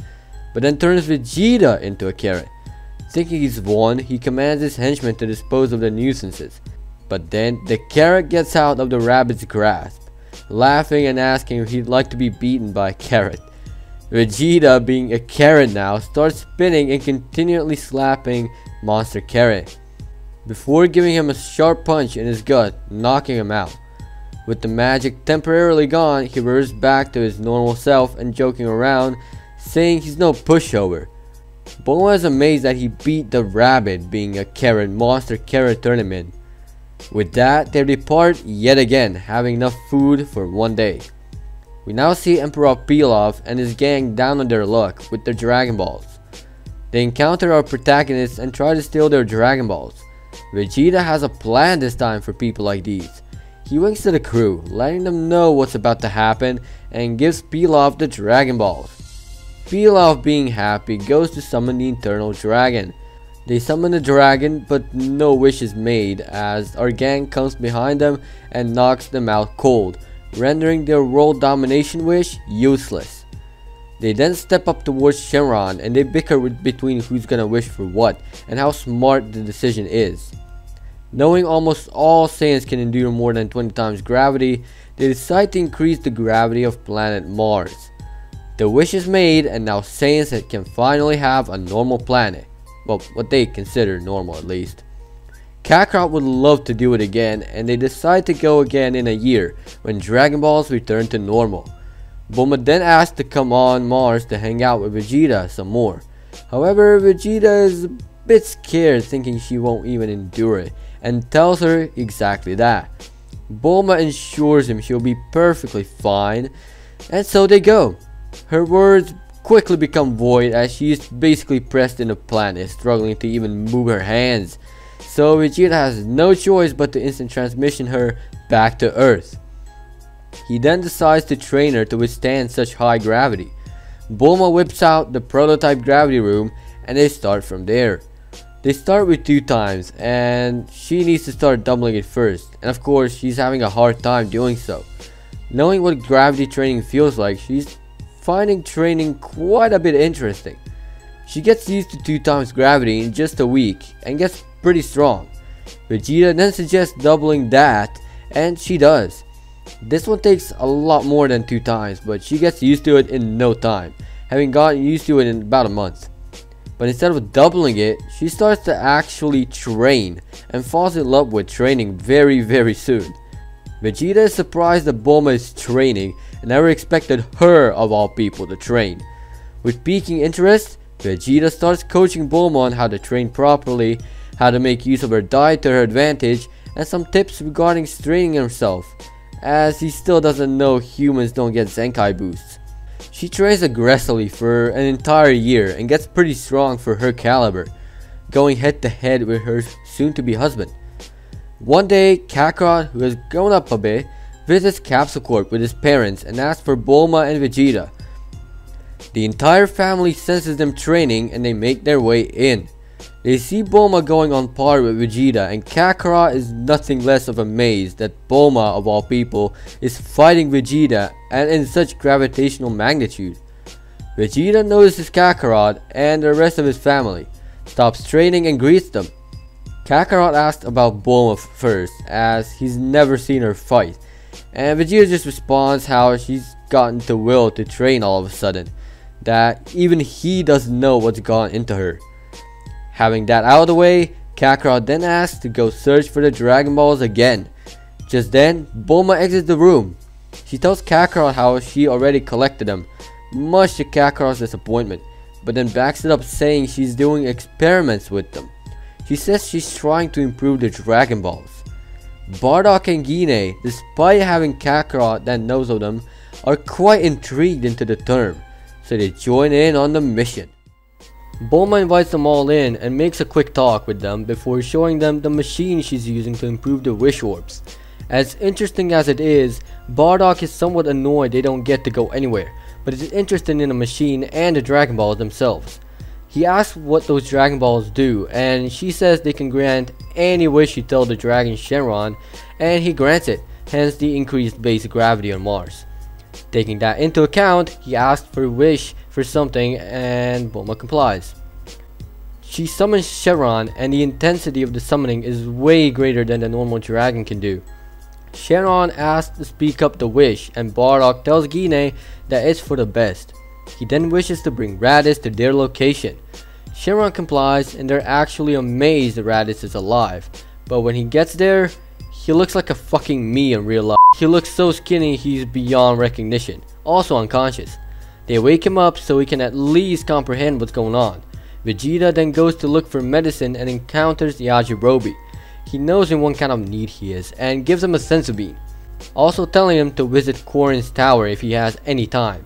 but then turns Vegeta into a carrot. Thinking he's won, he commands his henchmen to dispose of the nuisances. But then, the carrot gets out of the rabbit's grasp, laughing and asking if he'd like to be beaten by a carrot. Vegeta, being a carrot now, starts spinning and continually slapping Monster Carrot, before giving him a sharp punch in his gut, knocking him out. With the magic temporarily gone, he reverts back to his normal self and joking around, saying he's no pushover. Bulma is amazed that he beat the rabbit being a carrot monster carrot tournament. With that, they depart yet again, having enough food for one day. We now see Emperor Pilaf and his gang down on their luck with their Dragon Balls. They encounter our protagonists and try to steal their Dragon Balls. Vegeta has a plan this time for people like these. He winks to the crew, letting them know what's about to happen and gives Pilaf the Dragon Balls. Pilaf being happy goes to summon the Eternal Dragon. They summon a dragon but no wish is made as our gang comes behind them and knocks them out cold rendering their world domination wish useless. They then step up towards Shenron and they bicker between who's gonna wish for what and how smart the decision is. Knowing almost all Saiyans can endure more than 20 times gravity, they decide to increase the gravity of planet Mars. The wish is made and now Saiyans can finally have a normal planet. Well, what they consider normal at least. Kakarot would love to do it again and they decide to go again in a year when Dragon Balls return to normal. Bulma then asks to come on Mars to hang out with Vegeta some more. However, Vegeta is a bit scared thinking she won't even endure it and tells her exactly that. Bulma assures him she'll be perfectly fine and so they go. Her words quickly become void as she is basically pressed in a planet struggling to even move her hands so Vegeta has no choice but to instant transmission her back to Earth. He then decides to train her to withstand such high gravity. Bulma whips out the prototype gravity room and they start from there. They start with two times and she needs to start doubling it first and of course she's having a hard time doing so. Knowing what gravity training feels like, she's finding training quite a bit interesting. She gets used to two times gravity in just a week and gets pretty strong. Vegeta then suggests doubling that, and she does. This one takes a lot more than two times, but she gets used to it in no time, having gotten used to it in about a month. But instead of doubling it, she starts to actually train, and falls in love with training very very soon. Vegeta is surprised that Bulma is training, and never expected her of all people to train. With piquing interest, Vegeta starts coaching Bulma on how to train properly how to make use of her diet to her advantage, and some tips regarding straining herself, as he still doesn't know humans don't get Zenkai boosts. She trains aggressively for an entire year and gets pretty strong for her caliber, going head to head with her soon-to-be husband. One day, Kakarot, who has grown up a bit, visits Capsule Corp with his parents and asks for Bulma and Vegeta. The entire family senses them training and they make their way in. They see Bulma going on par with Vegeta and Kakarot is nothing less of amazed that Bulma of all people is fighting Vegeta and in such gravitational magnitude. Vegeta notices Kakarot and the rest of his family, stops training and greets them. Kakarot asks about Bulma first as he's never seen her fight and Vegeta just responds how she's gotten the will to train all of a sudden that even he doesn't know what's gone into her. Having that out of the way, Kakarot then asks to go search for the Dragon Balls again. Just then, Bulma exits the room. She tells Kakarot how she already collected them, much to Kakarot's disappointment, but then backs it up saying she's doing experiments with them. She says she's trying to improve the Dragon Balls. Bardock and Gine, despite having Kakarot that knows of them, are quite intrigued into the term, so they join in on the mission. Bulma invites them all in and makes a quick talk with them before showing them the machine she's using to improve the wish orbs. As interesting as it is, Bardock is somewhat annoyed they don't get to go anywhere, but is interested in the machine and the Dragon Balls themselves. He asks what those Dragon Balls do, and she says they can grant any wish you tell the Dragon Shenron, and he grants it, hence the increased base gravity on Mars. Taking that into account, he asks for a wish for something and Bulma complies. She summons Shenron and the intensity of the summoning is way greater than the normal dragon can do. Shenron asks to speak up the wish and Bardock tells Gine that it's for the best. He then wishes to bring Raditz to their location. Shenron complies and they're actually amazed that Raditz is alive. But when he gets there, he looks like a fucking me in real life. He looks so skinny he's beyond recognition, also unconscious. They wake him up so he can at least comprehend what's going on. Vegeta then goes to look for medicine and encounters the Yajirobe. He knows in what kind of need he is and gives him a senzu bean, also telling him to visit Korin's tower if he has any time.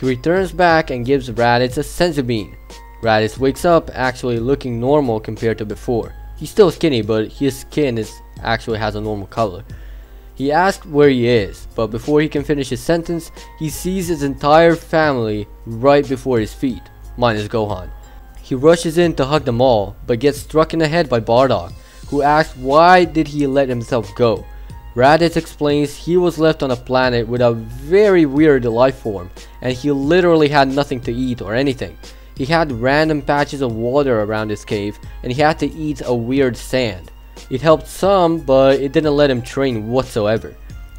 He returns back and gives Raditz a bean. Raditz wakes up actually looking normal compared to before. He's still skinny but his skin is actually has a normal color. He asks where he is, but before he can finish his sentence, he sees his entire family right before his feet, minus Gohan. He rushes in to hug them all, but gets struck in the head by Bardock, who asks why did he let himself go. Raditz explains he was left on a planet with a very weird life form, and he literally had nothing to eat or anything. He had random patches of water around his cave, and he had to eat a weird sand. It helped some, but it didn't let him train whatsoever.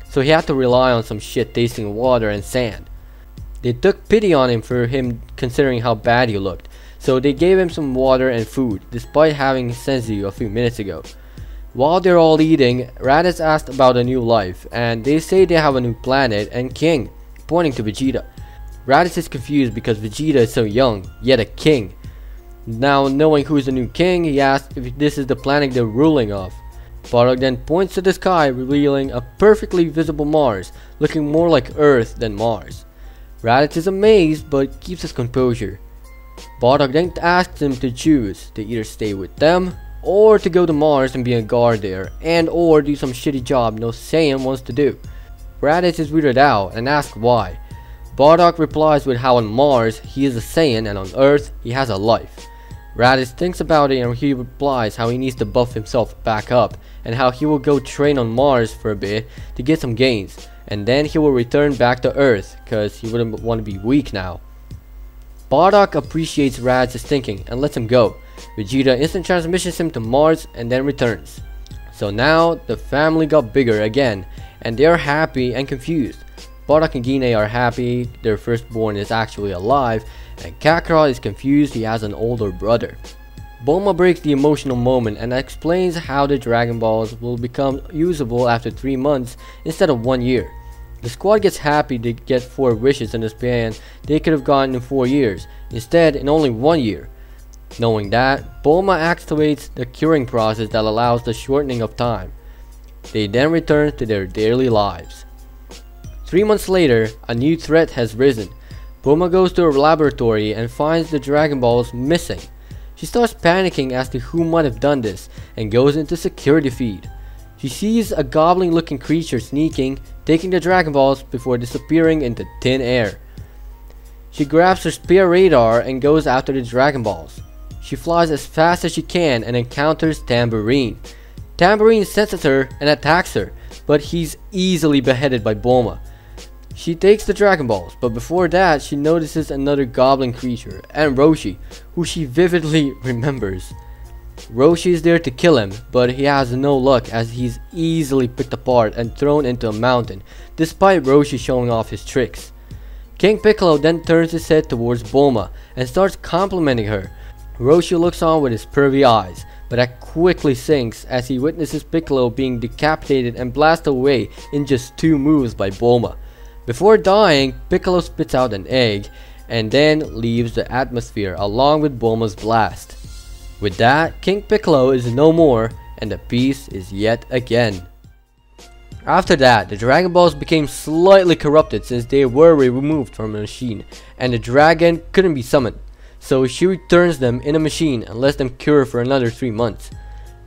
So he had to rely on some shit tasting water and sand. They took pity on him for him considering how bad he looked, so they gave him some water and food, despite having senzu a few minutes ago. While they're all eating, Raditz asked about a new life, and they say they have a new planet and king, pointing to Vegeta. Raditz is confused because Vegeta is so young, yet a king. Now knowing who is the new king, he asks if this is the planet they're ruling of. Bardock then points to the sky revealing a perfectly visible Mars, looking more like Earth than Mars. Raditz is amazed but keeps his composure. Bardock then asks him to choose to either stay with them or to go to Mars and be a guard there and or do some shitty job no Saiyan wants to do. Raditz is weirded out and asks why. Bardock replies with how on Mars he is a Saiyan and on Earth he has a life. Raditz thinks about it and he replies how he needs to buff himself back up and how he will go train on Mars for a bit to get some gains and then he will return back to Earth cause he wouldn't want to be weak now. Bardock appreciates Raditz's thinking and lets him go. Vegeta instant transmissions him to Mars and then returns. So now the family got bigger again and they are happy and confused. Bardock and Gine are happy their firstborn is actually alive, and Kakarot is confused he has an older brother. Bulma breaks the emotional moment and explains how the Dragon Balls will become usable after 3 months instead of 1 year. The squad gets happy to get 4 wishes in the span they could have gotten in 4 years, instead in only 1 year. Knowing that, Bulma activates the curing process that allows the shortening of time. They then return to their daily lives. Three months later, a new threat has risen. Bulma goes to her laboratory and finds the Dragon Balls missing. She starts panicking as to who might have done this and goes into security feed. She sees a goblin looking creature sneaking, taking the Dragon Balls before disappearing into thin air. She grabs her spear radar and goes after the Dragon Balls. She flies as fast as she can and encounters Tambourine. Tambourine senses her and attacks her, but he's easily beheaded by Bulma. She takes the Dragon Balls, but before that, she notices another goblin creature, and Roshi, who she vividly remembers. Roshi is there to kill him, but he has no luck as he's easily picked apart and thrown into a mountain, despite Roshi showing off his tricks. King Piccolo then turns his head towards Bulma and starts complimenting her. Roshi looks on with his pervy eyes, but that quickly sinks as he witnesses Piccolo being decapitated and blasted away in just two moves by Bulma. Before dying, Piccolo spits out an egg and then leaves the atmosphere along with Bulma's blast. With that, King Piccolo is no more and the peace is yet again. After that, the Dragon Balls became slightly corrupted since they were removed from the machine and the dragon couldn't be summoned. So she returns them in a machine and lets them cure for another 3 months.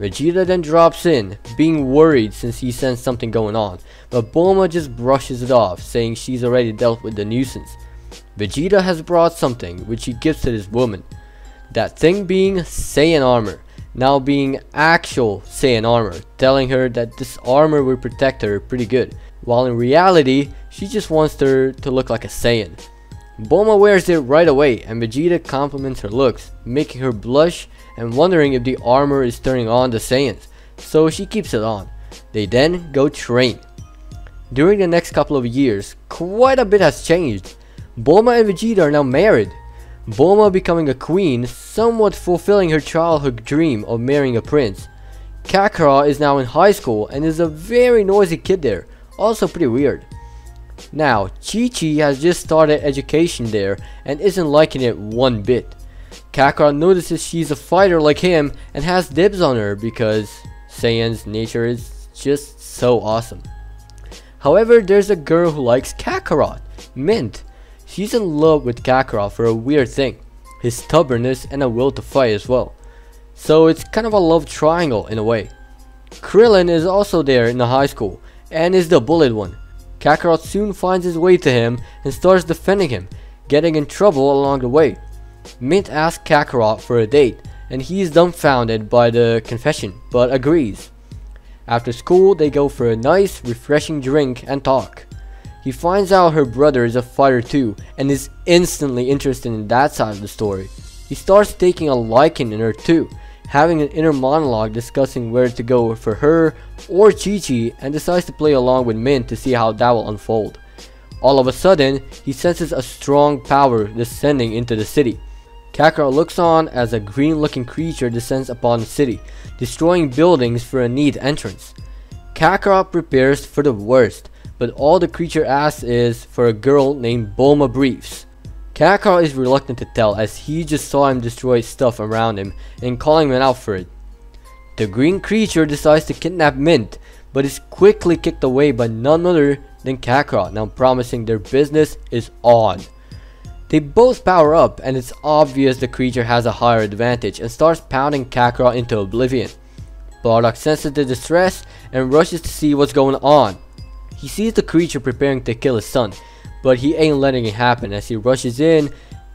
Vegeta then drops in, being worried since he sensed something going on, but Bulma just brushes it off, saying she's already dealt with the nuisance. Vegeta has brought something, which he gives to this woman. That thing being Saiyan armor, now being actual Saiyan armor, telling her that this armor will protect her pretty good, while in reality, she just wants her to look like a Saiyan. Bulma wears it right away and Vegeta compliments her looks, making her blush and wondering if the armor is turning on the Saiyans, so she keeps it on. They then go train. During the next couple of years, quite a bit has changed. Bulma and Vegeta are now married, Bulma becoming a queen, somewhat fulfilling her childhood dream of marrying a prince. Kakarot is now in high school and is a very noisy kid there, also pretty weird. Now, Chi-Chi has just started education there and isn't liking it one bit. Kakarot notices she's a fighter like him and has dibs on her because Saiyan's nature is just so awesome. However, there's a girl who likes Kakarot, Mint, She's in love with Kakarot for a weird thing, his stubbornness and a will to fight as well. So it's kind of a love triangle in a way. Krillin is also there in the high school and is the bullied one. Kakarot soon finds his way to him and starts defending him, getting in trouble along the way. Mint asks Kakarot for a date and he is dumbfounded by the confession but agrees. After school they go for a nice refreshing drink and talk. He finds out her brother is a fighter too and is instantly interested in that side of the story. He starts taking a liking in her too, having an inner monologue discussing where to go for her or Chi-Chi and decides to play along with Min to see how that will unfold. All of a sudden, he senses a strong power descending into the city. Kakarot looks on as a green looking creature descends upon the city, destroying buildings for a neat entrance. Kakarot prepares for the worst, but all the creature asks is for a girl named Bulma Briefs. Kakarot is reluctant to tell as he just saw him destroy stuff around him and calling him out for it. The green creature decides to kidnap Mint, but is quickly kicked away by none other than Kakarot, now promising their business is on. They both power up and it's obvious the creature has a higher advantage and starts pounding Kakarot into oblivion. Bardock senses the distress and rushes to see what's going on. He sees the creature preparing to kill his son, but he ain't letting it happen as he rushes in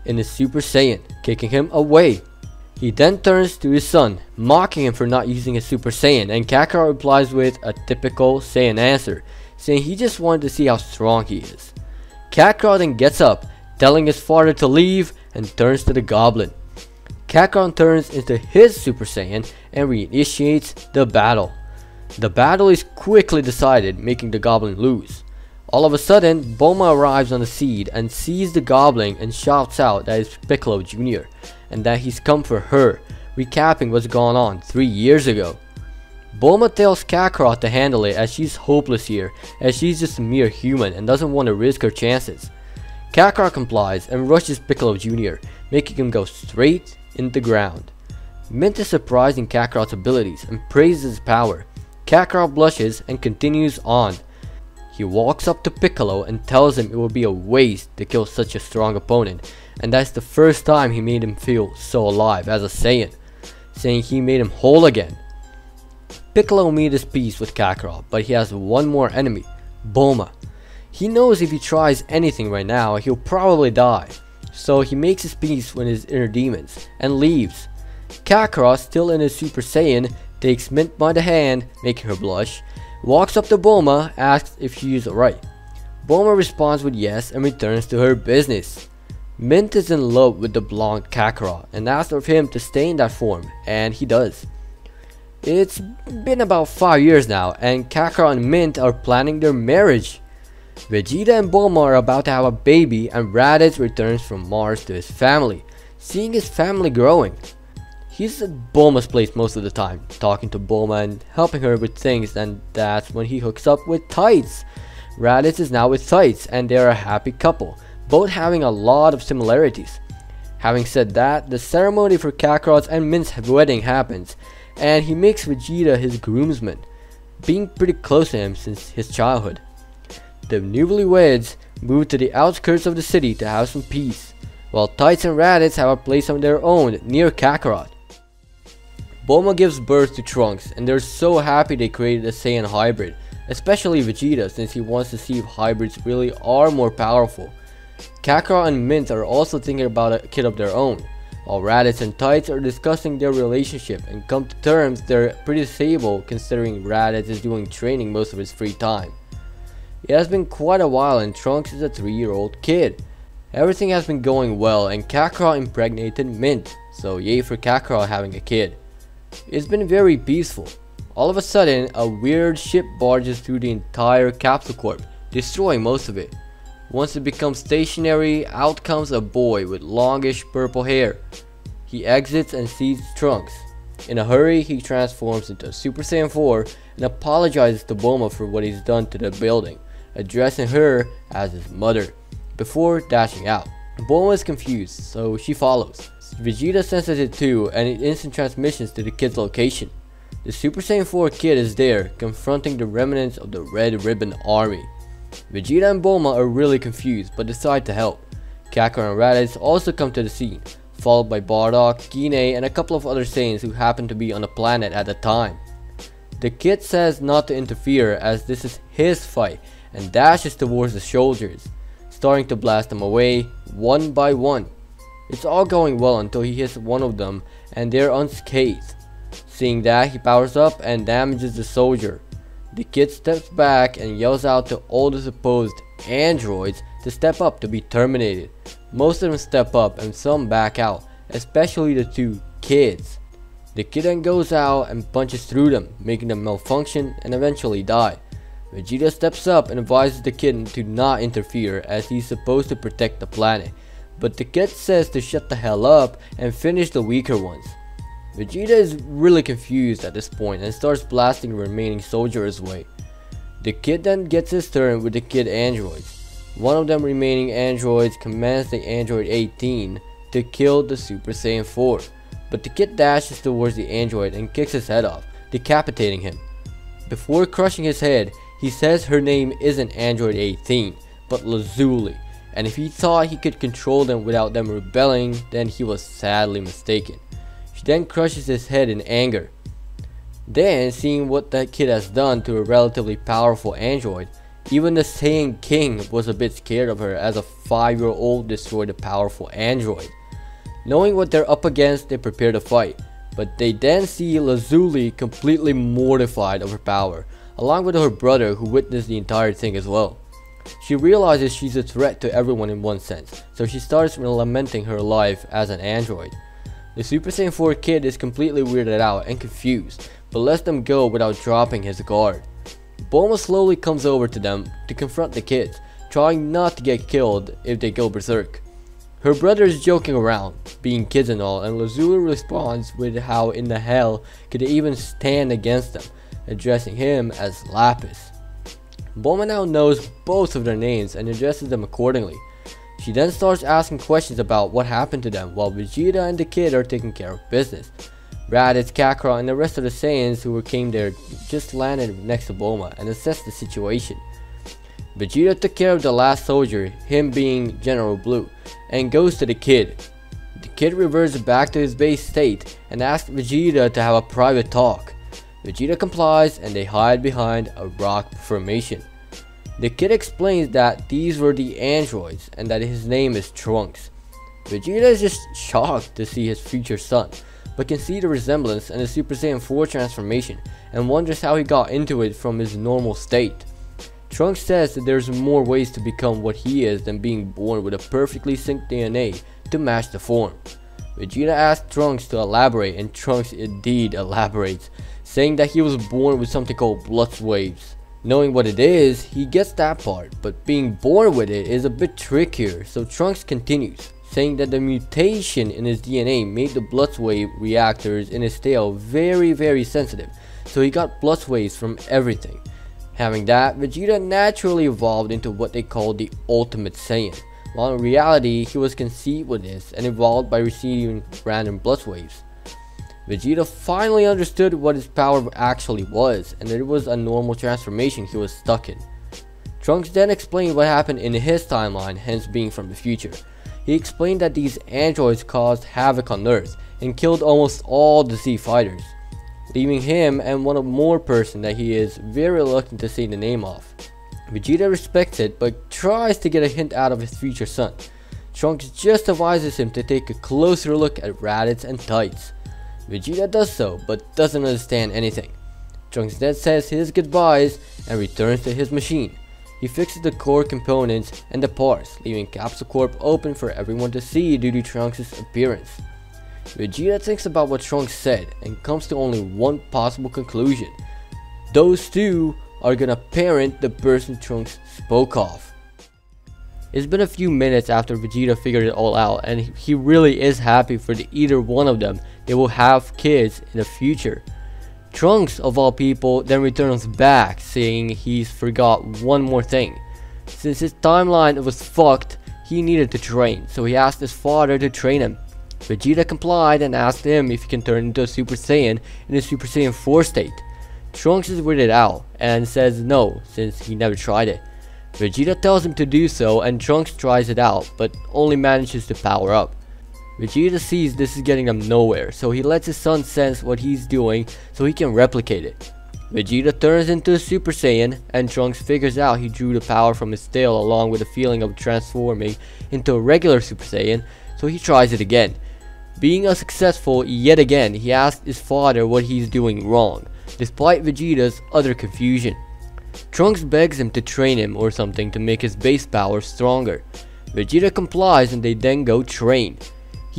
in his Super Saiyan, kicking him away. He then turns to his son, mocking him for not using his Super Saiyan, and Kakarot replies with a typical Saiyan answer, saying he just wanted to see how strong he is. Kakarot then gets up, telling his father to leave, and turns to the goblin. Kakarot turns into his Super Saiyan and reinitiates the battle. The battle is quickly decided, making the goblin lose. All of a sudden, Bulma arrives on the scene and sees the goblin and shouts out that it's Piccolo Jr. and that he's come for her, recapping what's gone on 3 years ago. Bulma tells Kakarot to handle it as she's hopeless here, as she's just a mere human and doesn't want to risk her chances. Kakarot complies and rushes Piccolo Jr., making him go straight in the ground. Mint is surprised in Kakarot's abilities and praises his power, Kakarot blushes and continues on. He walks up to Piccolo and tells him it would be a waste to kill such a strong opponent and that's the first time he made him feel so alive as a Saiyan, saying he made him whole again. Piccolo made his peace with Kakarot, but he has one more enemy, Bulma. He knows if he tries anything right now, he'll probably die, so he makes his peace with his inner demons and leaves. Kakarot, still in his Super Saiyan, takes Mint by the hand, making her blush, walks up to Bulma, asks if she is alright. Bulma responds with yes and returns to her business. Mint is in love with the blonde Kakarot and asks of him to stay in that form, and he does. It's been about 5 years now, and Kakarot and Mint are planning their marriage. Vegeta and Bulma are about to have a baby, and Raditz returns from Mars to his family, seeing his family growing. He's at Bulma's place most of the time, talking to Bulma and helping her with things, and that's when he hooks up with Tights. Raditz is now with Tights, and they're a happy couple, both having a lot of similarities. Having said that, the ceremony for Kakarot's and Mint's wedding happens, and he makes Vegeta his groomsman, being pretty close to him since his childhood. The newlyweds move to the outskirts of the city to have some peace, while Tights and Raditz have a place of their own near Kakarot. Bulma gives birth to Trunks, and they're so happy they created a Saiyan hybrid, especially Vegeta since he wants to see if hybrids really are more powerful. Kakarot and Mint are also thinking about a kid of their own, while Raditz and Tights are discussing their relationship and come to terms they're pretty stable considering Raditz is doing training most of his free time. It has been quite a while and Trunks is a 3 year old kid. Everything has been going well and Kakarot impregnated Mint, so yay for Kakarot having a kid. It's been very peaceful. All of a sudden, a weird ship barges through the entire Capsule Corp, destroying most of it. Once it becomes stationary, out comes a boy with longish purple hair. He exits and sees Trunks. In a hurry, he transforms into Super Saiyan 4 and apologizes to Bulma for what he's done to the building, addressing her as his mother, before dashing out. Bulma is confused, so she follows. Vegeta senses it too, and it instant transmissions to the kid's location. The Super Saiyan 4 kid is there, confronting the remnants of the Red Ribbon Army. Vegeta and Bulma are really confused but decide to help. Kakarot and Raditz also come to the scene, followed by Bardock, Gine, and a couple of other Saiyans who happen to be on the planet at the time. The kid says not to interfere as this is his fight and dashes towards the soldiers, starting to blast them away one by one. It's all going well until he hits one of them and they're unscathed. Seeing that, he powers up and damages the soldier. The kid steps back and yells out to all the supposed androids to step up to be terminated. Most of them step up and some back out, especially the two kids. The kid then goes out and punches through them, making them malfunction and eventually die. Vegeta steps up and advises the kid to not interfere as he's supposed to protect the planet, but the kid says to shut the hell up and finish the weaker ones. Vegeta is really confused at this point and starts blasting the remaining soldiers away. The kid then gets his turn with the kid androids. One of them remaining androids commands the android 18 to kill the Super Saiyan 4, but the kid dashes towards the android and kicks his head off, decapitating him. Before crushing his head, he says her name isn't Android 18, but Lazuli, and if he thought he could control them without them rebelling, then he was sadly mistaken. She then crushes his head in anger. Then, seeing what that kid has done to a relatively powerful android, even the Saiyan King was a bit scared of her as a 5 year old destroyed a powerful android. Knowing what they're up against, they prepare to fight, but they then see Lazuli completely mortified of her power, along with her brother who witnessed the entire thing as well. She realizes she's a threat to everyone in one sense, so she starts lamenting her life as an android. The Super Saiyan 4 kid is completely weirded out and confused, but lets them go without dropping his guard. Bulma slowly comes over to them to confront the kids, trying not to get killed if they go berserk. Her brother is joking around, being kids and all, and Lazuli responds with how in the hell could they even stand against them, addressing him as Lapis. Bulma now knows both of their names and addresses them accordingly, she then starts asking questions about what happened to them while Vegeta and the kid are taking care of business. Raditz, Kakarot, and the rest of the Saiyans who came there just landed next to Bulma and assessed the situation. Vegeta took care of the last soldier, him being General Blue, and goes to the kid. The kid reverts back to his base state and asks Vegeta to have a private talk. Vegeta complies and they hide behind a rock formation. The kid explains that these were the androids and that his name is Trunks. Vegeta is just shocked to see his future son, but can see the resemblance in the Super Saiyan 4 transformation and wonders how he got into it from his normal state. Trunks says that there's more ways to become what he is than being born with a perfectly synced DNA to match the form. Vegeta asks Trunks to elaborate and Trunks indeed elaborates, saying that he was born with something called blood waves. Knowing what it is, he gets that part, but being born with it is a bit trickier, so Trunks continues, saying that the mutation in his DNA made the Bloodwave reactors in his tail very very sensitive, so he got Bloodwaves from everything. Having that, Vegeta naturally evolved into what they call the Ultimate Saiyan, while in reality he was conceived with this and evolved by receiving random blood waves. Vegeta finally understood what his power actually was, and it was a normal transformation he was stuck in. Trunks then explained what happened in his timeline, hence being from the future. He explained that these androids caused havoc on Earth and killed almost all the Z fighters, leaving him and one more person that he is very reluctant to say the name of. Vegeta respects it but tries to get a hint out of his future son. Trunks just advises him to take a closer look at Raditz and Tights. Vegeta does so, but doesn't understand anything. Trunks then says his goodbyes and returns to his machine. He fixes the core components and the parts, leaving Capsule Corp open for everyone to see due to Trunks' appearance. Vegeta thinks about what Trunks said and comes to only one possible conclusion. Those two are gonna parent the person Trunks spoke of. It's been a few minutes after Vegeta figured it all out and he really is happy for the either one of them. They will have kids in the future. Trunks of all people then returns back saying he's forgot one more thing. Since his timeline was fucked, he needed to train, so he asked his father to train him. Vegeta complied and asked him if he can turn into a Super Saiyan in his Super Saiyan 4 state. Trunks is weirded out and says no since he never tried it. Vegeta tells him to do so and Trunks tries it out, but only manages to power up. Vegeta sees this is getting him nowhere, so he lets his son sense what he's doing so he can replicate it. Vegeta turns into a Super Saiyan, and Trunks figures out he drew the power from his tail along with the feeling of transforming into a regular Super Saiyan, so he tries it again. Being unsuccessful yet again, he asks his father what he's doing wrong, despite Vegeta's utter confusion. Trunks begs him to train him or something to make his base power stronger. Vegeta complies and they then go train.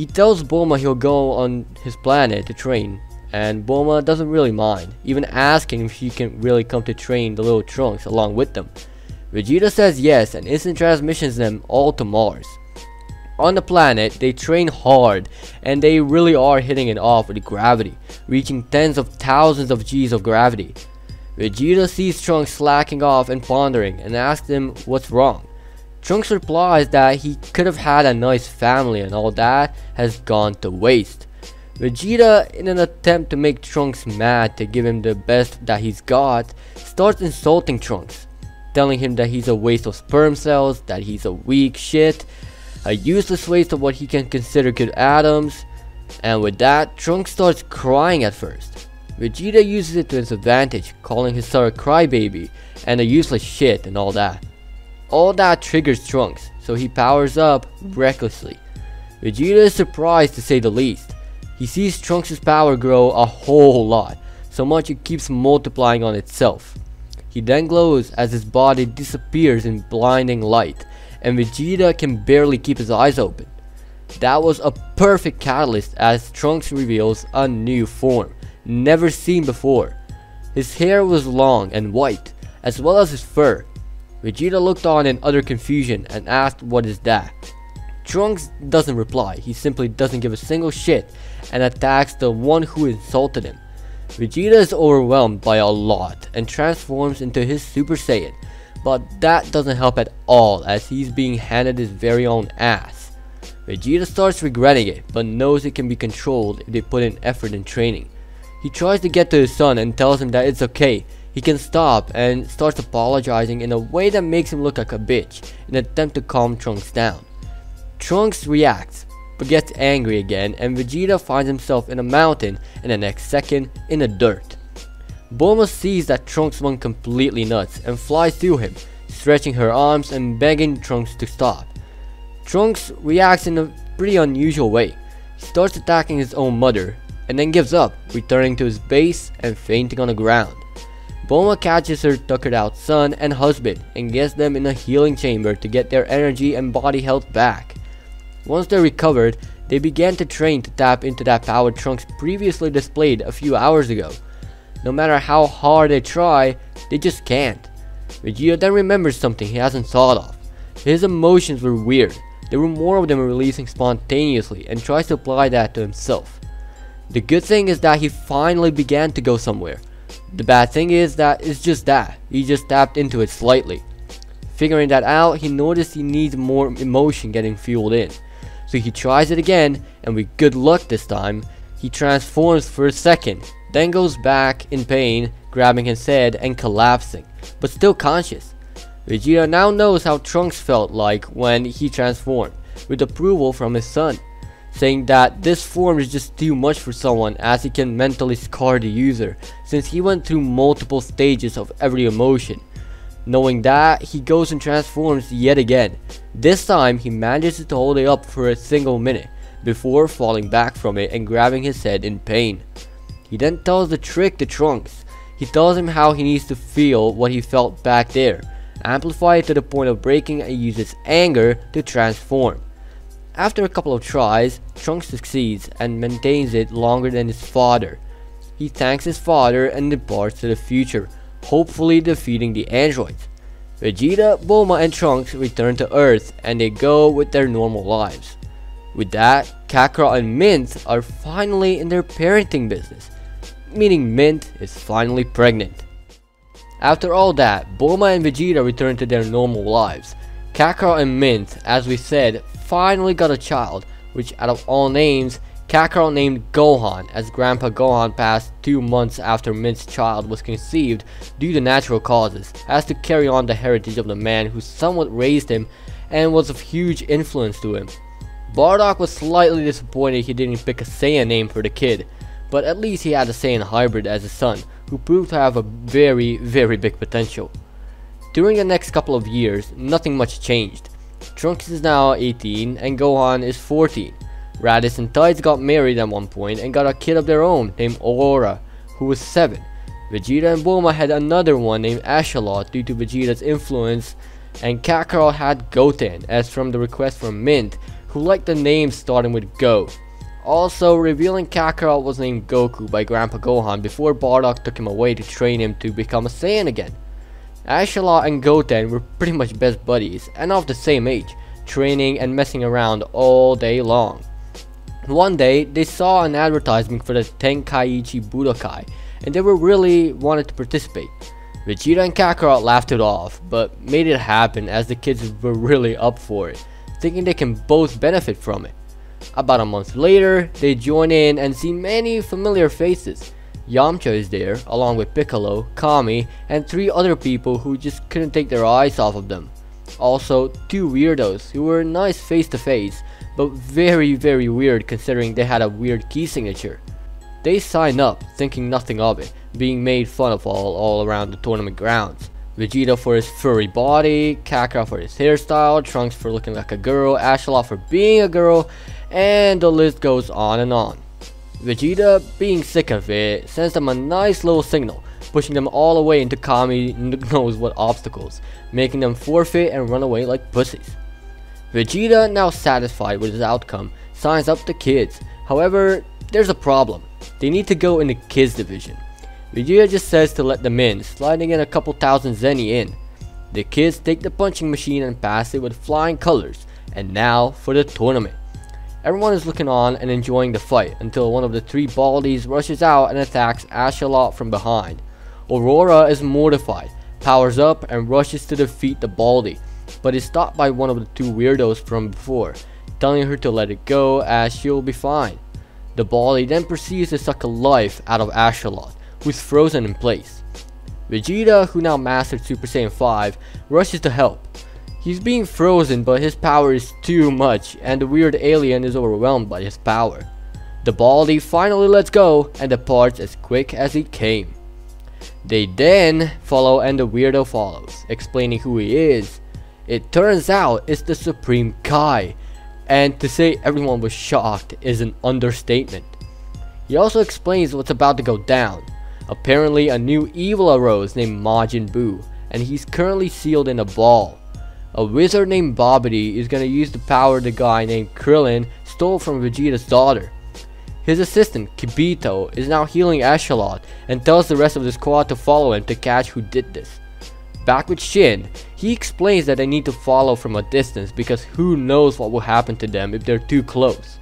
He tells Bulma he'll go on his planet to train, and Bulma doesn't really mind, even asking if she can really come to train the little Trunks along with them. Vegeta says yes and instant transmissions them all to Mars. On the planet, they train hard and they really are hitting it off with gravity, reaching tens of thousands of G's of gravity. Vegeta sees Trunks slacking off and pondering and asks him what's wrong. Trunks replies that he could have had a nice family and all that has gone to waste. Vegeta, in an attempt to make Trunks mad to give him the best that he's got, starts insulting Trunks, telling him that he's a waste of sperm cells, that he's a weak shit, a useless waste of what he can consider good atoms, and with that, Trunks starts crying at first. Vegeta uses it to his advantage, calling his son a crybaby and a useless shit and all that. All that triggers Trunks, so he powers up recklessly. Vegeta is surprised to say the least. He sees Trunks' power grow a whole lot, so much it keeps multiplying on itself. He then glows as his body disappears in blinding light, and Vegeta can barely keep his eyes open. That was a perfect catalyst as Trunks reveals a new form, never seen before. His hair was long and white, as well as his fur. Vegeta looked on in utter confusion and asked what is that. Trunks doesn't reply, he simply doesn't give a single shit and attacks the one who insulted him. Vegeta is overwhelmed by a lot and transforms into his Super Saiyan, but that doesn't help at all as he's being handed his very own ass. Vegeta starts regretting it, but knows it can be controlled if they put in effort and training. He tries to get to his son and tells him that it's okay, he can stop and starts apologizing in a way that makes him look like a bitch in an attempt to calm Trunks down. Trunks reacts, but gets angry again and Vegeta finds himself in a mountain and the next second in the dirt. Bulma sees that Trunks went completely nuts and flies through him, stretching her arms and begging Trunks to stop. Trunks reacts in a pretty unusual way. He starts attacking his own mother, and then gives up, returning to his base and fainting on the ground. Bulma catches her tuckered out son and husband and gets them in a healing chamber to get their energy and body health back. Once they're recovered, they began to train to tap into that power Trunks previously displayed a few hours ago. No matter how hard they try, they just can't. Vegeta then remembers something he hasn't thought of. His emotions were weird. There were more of them releasing spontaneously and tries to apply that to himself. The good thing is that he finally began to go somewhere. The bad thing is that it's just that. He just tapped into it slightly. Figuring that out, he noticed he needs more emotion getting fueled in. So he tries it again, and with good luck this time, he transforms for a second, then goes back in pain, grabbing his head and collapsing, but still conscious. Vegeta now knows how Trunks felt like when he transformed, with approval from his son, saying that this form is just too much for someone as he can mentally scar the user, since he went through multiple stages of every emotion. Knowing that, he goes and transforms yet again. This time, he manages to hold it up for a single minute, before falling back from it and grabbing his head in pain. He then tells the trick to Trunks. He tells him how he needs to feel what he felt back there, amplify it to the point of breaking and uses anger to transform. After a couple of tries, Trunks succeeds and maintains it longer than his father. He thanks his father and departs to the future, hopefully defeating the androids. Vegeta, Bulma, and Trunks return to Earth and they go with their normal lives. With that, Kakarot and Mint are finally in their parenting business, meaning Mint is finally pregnant. After all that, Bulma and Vegeta return to their normal lives. Kakarot and Mint, as we said, finally got a child, which out of all names, Kakarot named Gohan as Grandpa Gohan passed two months after Mint's child was conceived due to natural causes, as to carry on the heritage of the man who somewhat raised him and was of huge influence to him. Bardock was slightly disappointed he didn't pick a Saiyan name for the kid, but at least he had a Saiyan hybrid as his son, who proved to have a very, very big potential. During the next couple of years, nothing much changed. Trunks is now 18 and Gohan is 14. Raditz and Tights got married at one point and got a kid of their own named Aurora, who was 7. Vegeta and Bulma had another one named Ashalot due to Vegeta's influence, and Kakarot had Goten, as from the request from Mint, who liked the name starting with Go. Also, revealing Kakarot was named Goku by Grandpa Gohan before Bardock took him away to train him to become a Saiyan again. Ashalot and Goten were pretty much best buddies and of the same age, training and messing around all day long. One day, they saw an advertisement for the Tenkaichi Budokai, and they were really wanted to participate. Vegeta and Kakarot laughed it off, but made it happen as the kids were really up for it, thinking they can both benefit from it. About a month later, they join in and see many familiar faces. Yamcha is there, along with Piccolo, Kami, and three other people who just couldn't take their eyes off of them. Also, two weirdos who were nice face to face, but very very weird considering they had a weird ki signature. They sign up, thinking nothing of it, being made fun of all, all around the tournament grounds. Vegeta for his furry body, Kakarot for his hairstyle, Trunks for looking like a girl, Ashalot for being a girl, and the list goes on and on. Vegeta, being sick of it, sends them a nice little signal, pushing them all the way into Kami knows what obstacles, making them forfeit and run away like pussies. Vegeta, now satisfied with his outcome, signs up the kids. However, there's a problem. They need to go in the kids division. Vegeta just says to let them in, sliding in a couple thousand zeni in. The kids take the punching machine and pass it with flying colors, and now for the tournament. Everyone is looking on and enjoying the fight until one of the three Baldies rushes out and attacks Ashalot from behind. Aurora is mortified, powers up and rushes to defeat the Baldy, but is stopped by one of the two weirdos from before, telling her to let it go as she'll be fine. The Baldy then proceeds to suck a life out of Ashalot, who's frozen in place. Vegeta, who now mastered Super Saiyan 5, rushes to help. He's being frozen but his power is too much and the weird alien is overwhelmed by his power. The Baldy finally lets go and departs as quick as he came. They then follow and the weirdo follows, explaining who he is it turns out it's the Supreme Kai, and to say everyone was shocked is an understatement. He also explains what's about to go down. Apparently, a new evil arose named Majin Buu, and he's currently sealed in a ball. A wizard named Babidi is gonna use the power the guy named Krillin stole from Vegeta's daughter. His assistant, Kibito, is now healing Echelon and tells the rest of the squad to follow him to catch who did this. Back with Shin, he explains that they need to follow from a distance because who knows what will happen to them if they're too close.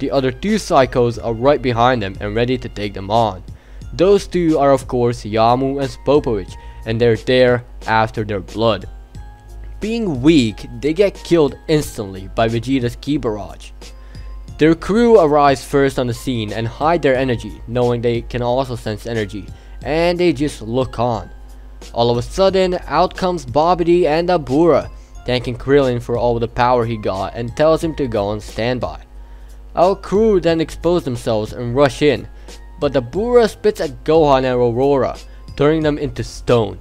The other two psychos are right behind them and ready to take them on. Those two are of course Yamu and Spopovich and they're there after their blood. Being weak, they get killed instantly by Vegeta's ki barrage. Their crew arrives first on the scene and hide their energy, knowing they can also sense energy, and they just look on. All of a sudden, out comes Babidi and Dabura, thanking Krillin for all the power he got and tells him to go on standby. Our crew then expose themselves and rush in, but Dabura spits at Gohan and Aurora, turning them into stone.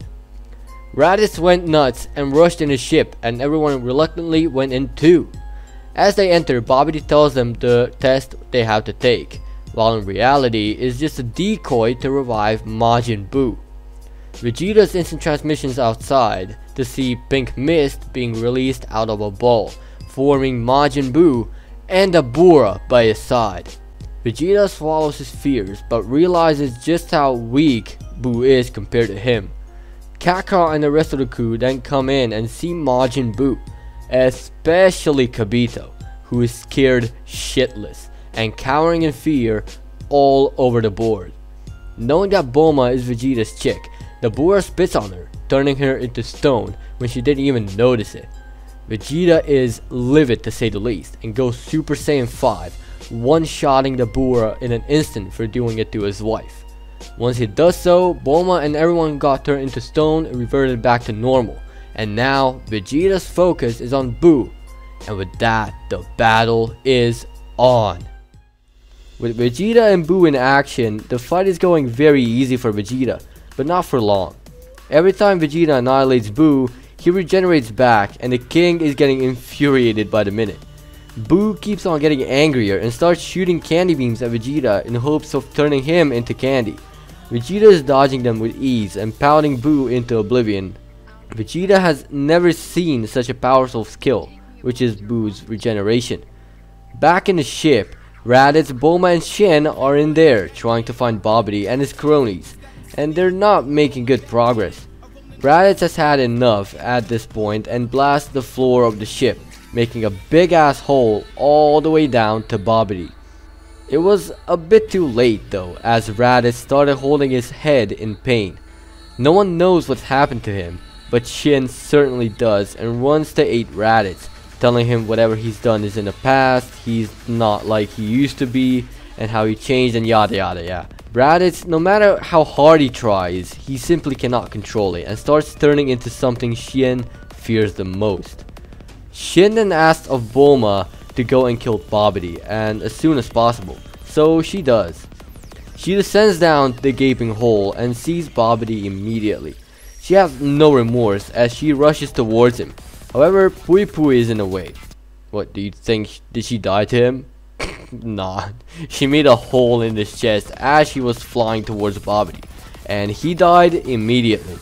Raditz went nuts and rushed in his ship and everyone reluctantly went in too. As they enter, Bobby tells them the test they have to take, while in reality is just a decoy to revive Majin Buu. Vegeta's instant transmissions outside to see pink mist being released out of a ball, forming Majin Buu and Dabura by his side. Vegeta swallows his fears but realizes just how weak Buu is compared to him. Kakarot and the rest of the crew then come in and see Majin Buu, especially Kibito, who is scared shitless and cowering in fear all over the board. Knowing that Bulma is Vegeta's chick, Dabura spits on her, turning her into stone when she didn't even notice it. Vegeta is livid to say the least and goes Super Saiyan 5, one-shotting Dabura in an instant for doing it to his wife. Once he does so, Bulma and everyone got turned into stone and reverted back to normal. And now, Vegeta's focus is on Buu. And with that, the battle is on. With Vegeta and Buu in action, the fight is going very easy for Vegeta, but not for long. Every time Vegeta annihilates Buu, he regenerates back and the king is getting infuriated by the minute. Buu keeps on getting angrier and starts shooting candy beams at Vegeta in hopes of turning him into candy. Vegeta is dodging them with ease and pounding Buu into oblivion. Vegeta has never seen such a powerful skill, which is Buu's regeneration. Back in the ship, Raditz, Bulma and Shin are in there trying to find Babidi and his cronies, and they're not making good progress. Raditz has had enough at this point and blasts the floor of the ship, making a big ass hole all the way down to Babidi. It was a bit too late though, as Raditz started holding his head in pain. No one knows what's happened to him, but Shin certainly does and runs to aid Raditz, telling him whatever he's done is in the past, he's not like he used to be, and how he changed and yada yada yeah. Raditz, no matter how hard he tries, he simply cannot control it and starts turning into something Shin fears the most. Shin then asks of Bulma to go and kill Babidi and as soon as possible, so she does. She descends down the gaping hole and sees Babidi immediately. She has no remorse as she rushes towards him. However, Pui Pui is in the way. What, do you think, did she die to him? nah, she made a hole in his chest as she was flying towards Babidi, and he died immediately.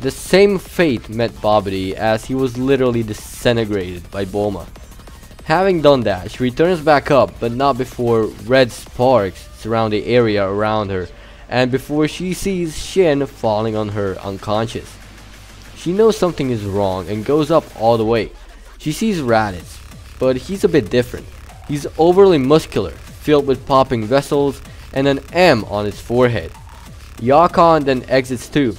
The same fate met Babidi as he was literally disintegrated by Bulma. Having done that, she returns back up, but not before red sparks surround the area around her, and before she sees Shin falling on her unconscious. She knows something is wrong and goes up all the way. She sees Raditz, but he's a bit different. He's overly muscular, filled with popping vessels, and an M on his forehead. Yakon then exits too,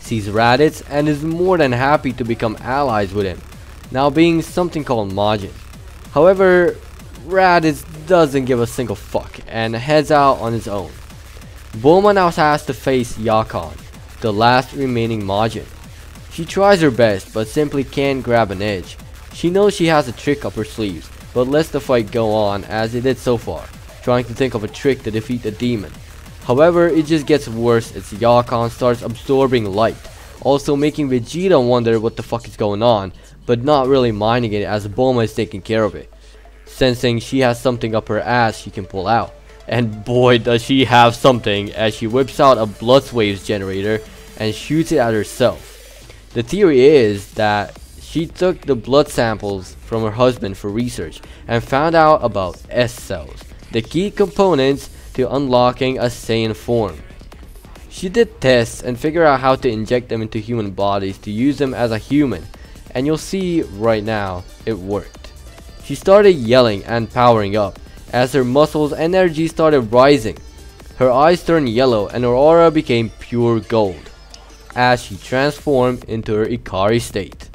sees Raditz, and is more than happy to become allies with him, now being something called Majin. However, Raditz doesn't give a single fuck and heads out on his own. Bulma now has to face Yakon, the last remaining Majin. She tries her best but simply can't grab an edge. She knows she has a trick up her sleeves, but lets the fight go on as it did so far, trying to think of a trick to defeat the demon. However, it just gets worse as Yakon starts absorbing light, also making Vegeta wonder what the fuck is going on, but not really minding it as Bulma is taking care of it, sensing she has something up her ass she can pull out. And boy does she have something as she whips out a blood waves generator and shoots it at herself. The theory is that she took the blood samples from her husband for research and found out about S cells, the key components to unlocking a Saiyan form. She did tests and figured out how to inject them into human bodies to use them as a human, and you'll see right now it worked. She started yelling and powering up as her muscles and energy started rising. Her eyes turned yellow and her aura became pure gold as she transformed into her Ikari state.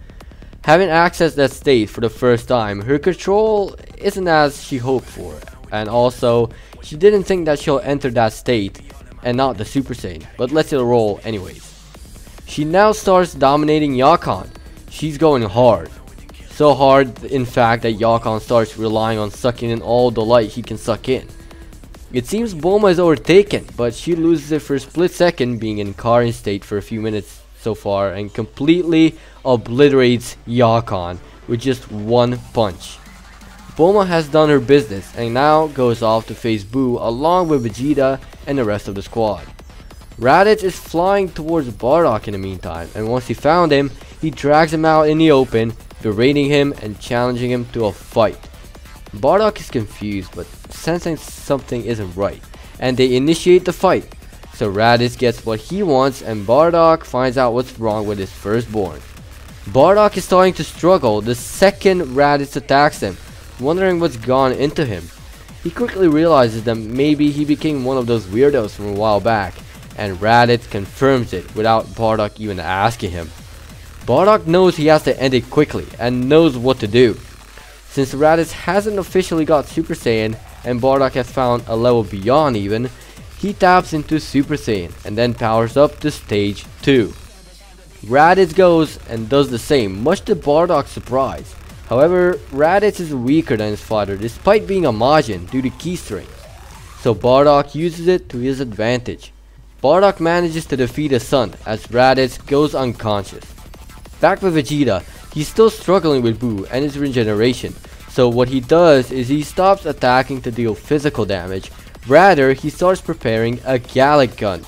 Having accessed that state for the first time, her control isn't as she hoped for, and also, she didn't think that she'll enter that state and not the Super Saiyan, but lets it roll anyways. She now starts dominating Yakon. She's going hard. So hard, in fact, that Yakon starts relying on sucking in all the light he can suck in. It seems Bulma is overtaken, but she loses it for a split second, being in Ikari state for a few minutes so far, and completely obliterates Yakon with just one punch. Bulma has done her business and now goes off to face Buu along with Vegeta and the rest of the squad. Raditz is flying towards Bardock in the meantime, and once he found him, he drags him out in the open, berating him and challenging him to a fight. Bardock is confused, but sensing something isn't right, and they initiate the fight. So Raditz gets what he wants, and Bardock finds out what's wrong with his firstborn. Bardock is starting to struggle the second Raditz attacks him, wondering what's gone into him. He quickly realizes that maybe he became one of those weirdos from a while back, and Raditz confirms it without Bardock even asking him. Bardock knows he has to end it quickly and knows what to do. Since Raditz hasn't officially got Super Saiyan and Bardock has found a level beyond even, he taps into Super Saiyan and then powers up to stage 2. Raditz goes and does the same, much to Bardock's surprise. However, Raditz is weaker than his father despite being a Majin due to key strings. So Bardock uses it to his advantage. Bardock manages to defeat his son as Raditz goes unconscious. Back with Vegeta, he's still struggling with Buu and his regeneration, so what he does is he stops attacking to deal physical damage, rather he starts preparing a Galick Gun.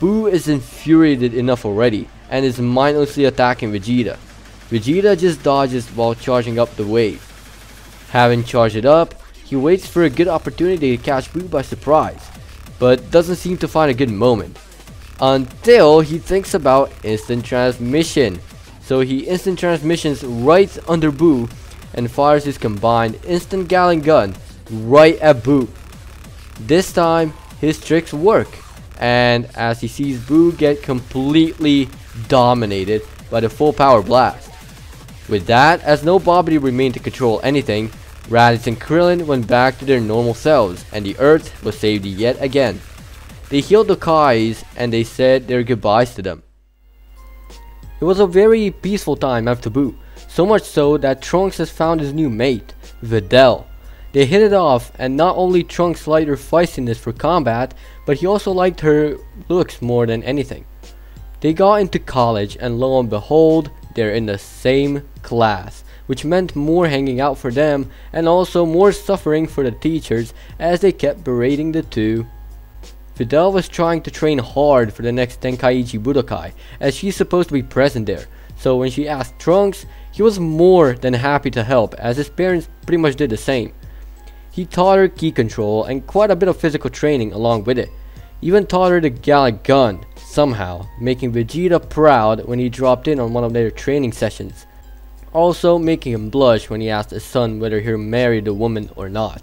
Buu is infuriated enough already and is mindlessly attacking Vegeta. Vegeta just dodges while charging up the wave. Having charged it up, he waits for a good opportunity to catch Buu by surprise, but doesn't seem to find a good moment. Until he thinks about instant transmission. So he instant transmissions right under Buu and fires his combined instant Galick Gun right at Buu. This time, his tricks work, and as he sees Buu get completely dominated by the full power blast. With that, as no Babidi remained to control anything, Raditz and Krillin went back to their normal selves, and the Earth was saved yet again. They healed the Kais, and they said their goodbyes to them. It was a very peaceful time after Buu, so much so that Trunks has found his new mate, Videl. They hit it off, and not only Trunks liked her feistiness for combat, but he also liked her looks more than anything. They got into college, and lo and behold, they're in the same class, which meant more hanging out for them, and also more suffering for the teachers as they kept berating the two. Videl was trying to train hard for the next Tenkaichi Budokai, as she's supposed to be present there, so when she asked Trunks, he was more than happy to help, as his parents pretty much did the same. He taught her ki control and quite a bit of physical training along with it. Even taught her the Galick gun, somehow, making Vegeta proud when he dropped in on one of their training sessions. Also making him blush when he asked his son whether he'll marry the woman or not.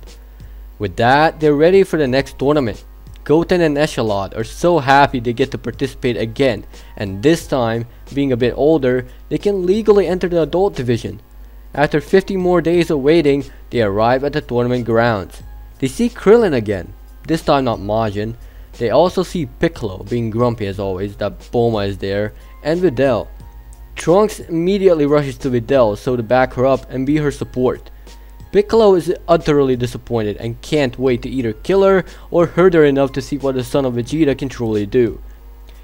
With that, they're ready for the next tournament. Goten and Echelon are so happy they get to participate again, and this time, being a bit older, they can legally enter the adult division. After 50 more days of waiting, they arrive at the tournament grounds. They see Krillin again, this time not Majin. They also see Piccolo, being grumpy as always that Bulma is there, and Videl. Trunks immediately rushes to Videl so to back her up and be her support. Piccolo is utterly disappointed and can't wait to either kill her or hurt her enough to see what the son of Vegeta can truly do.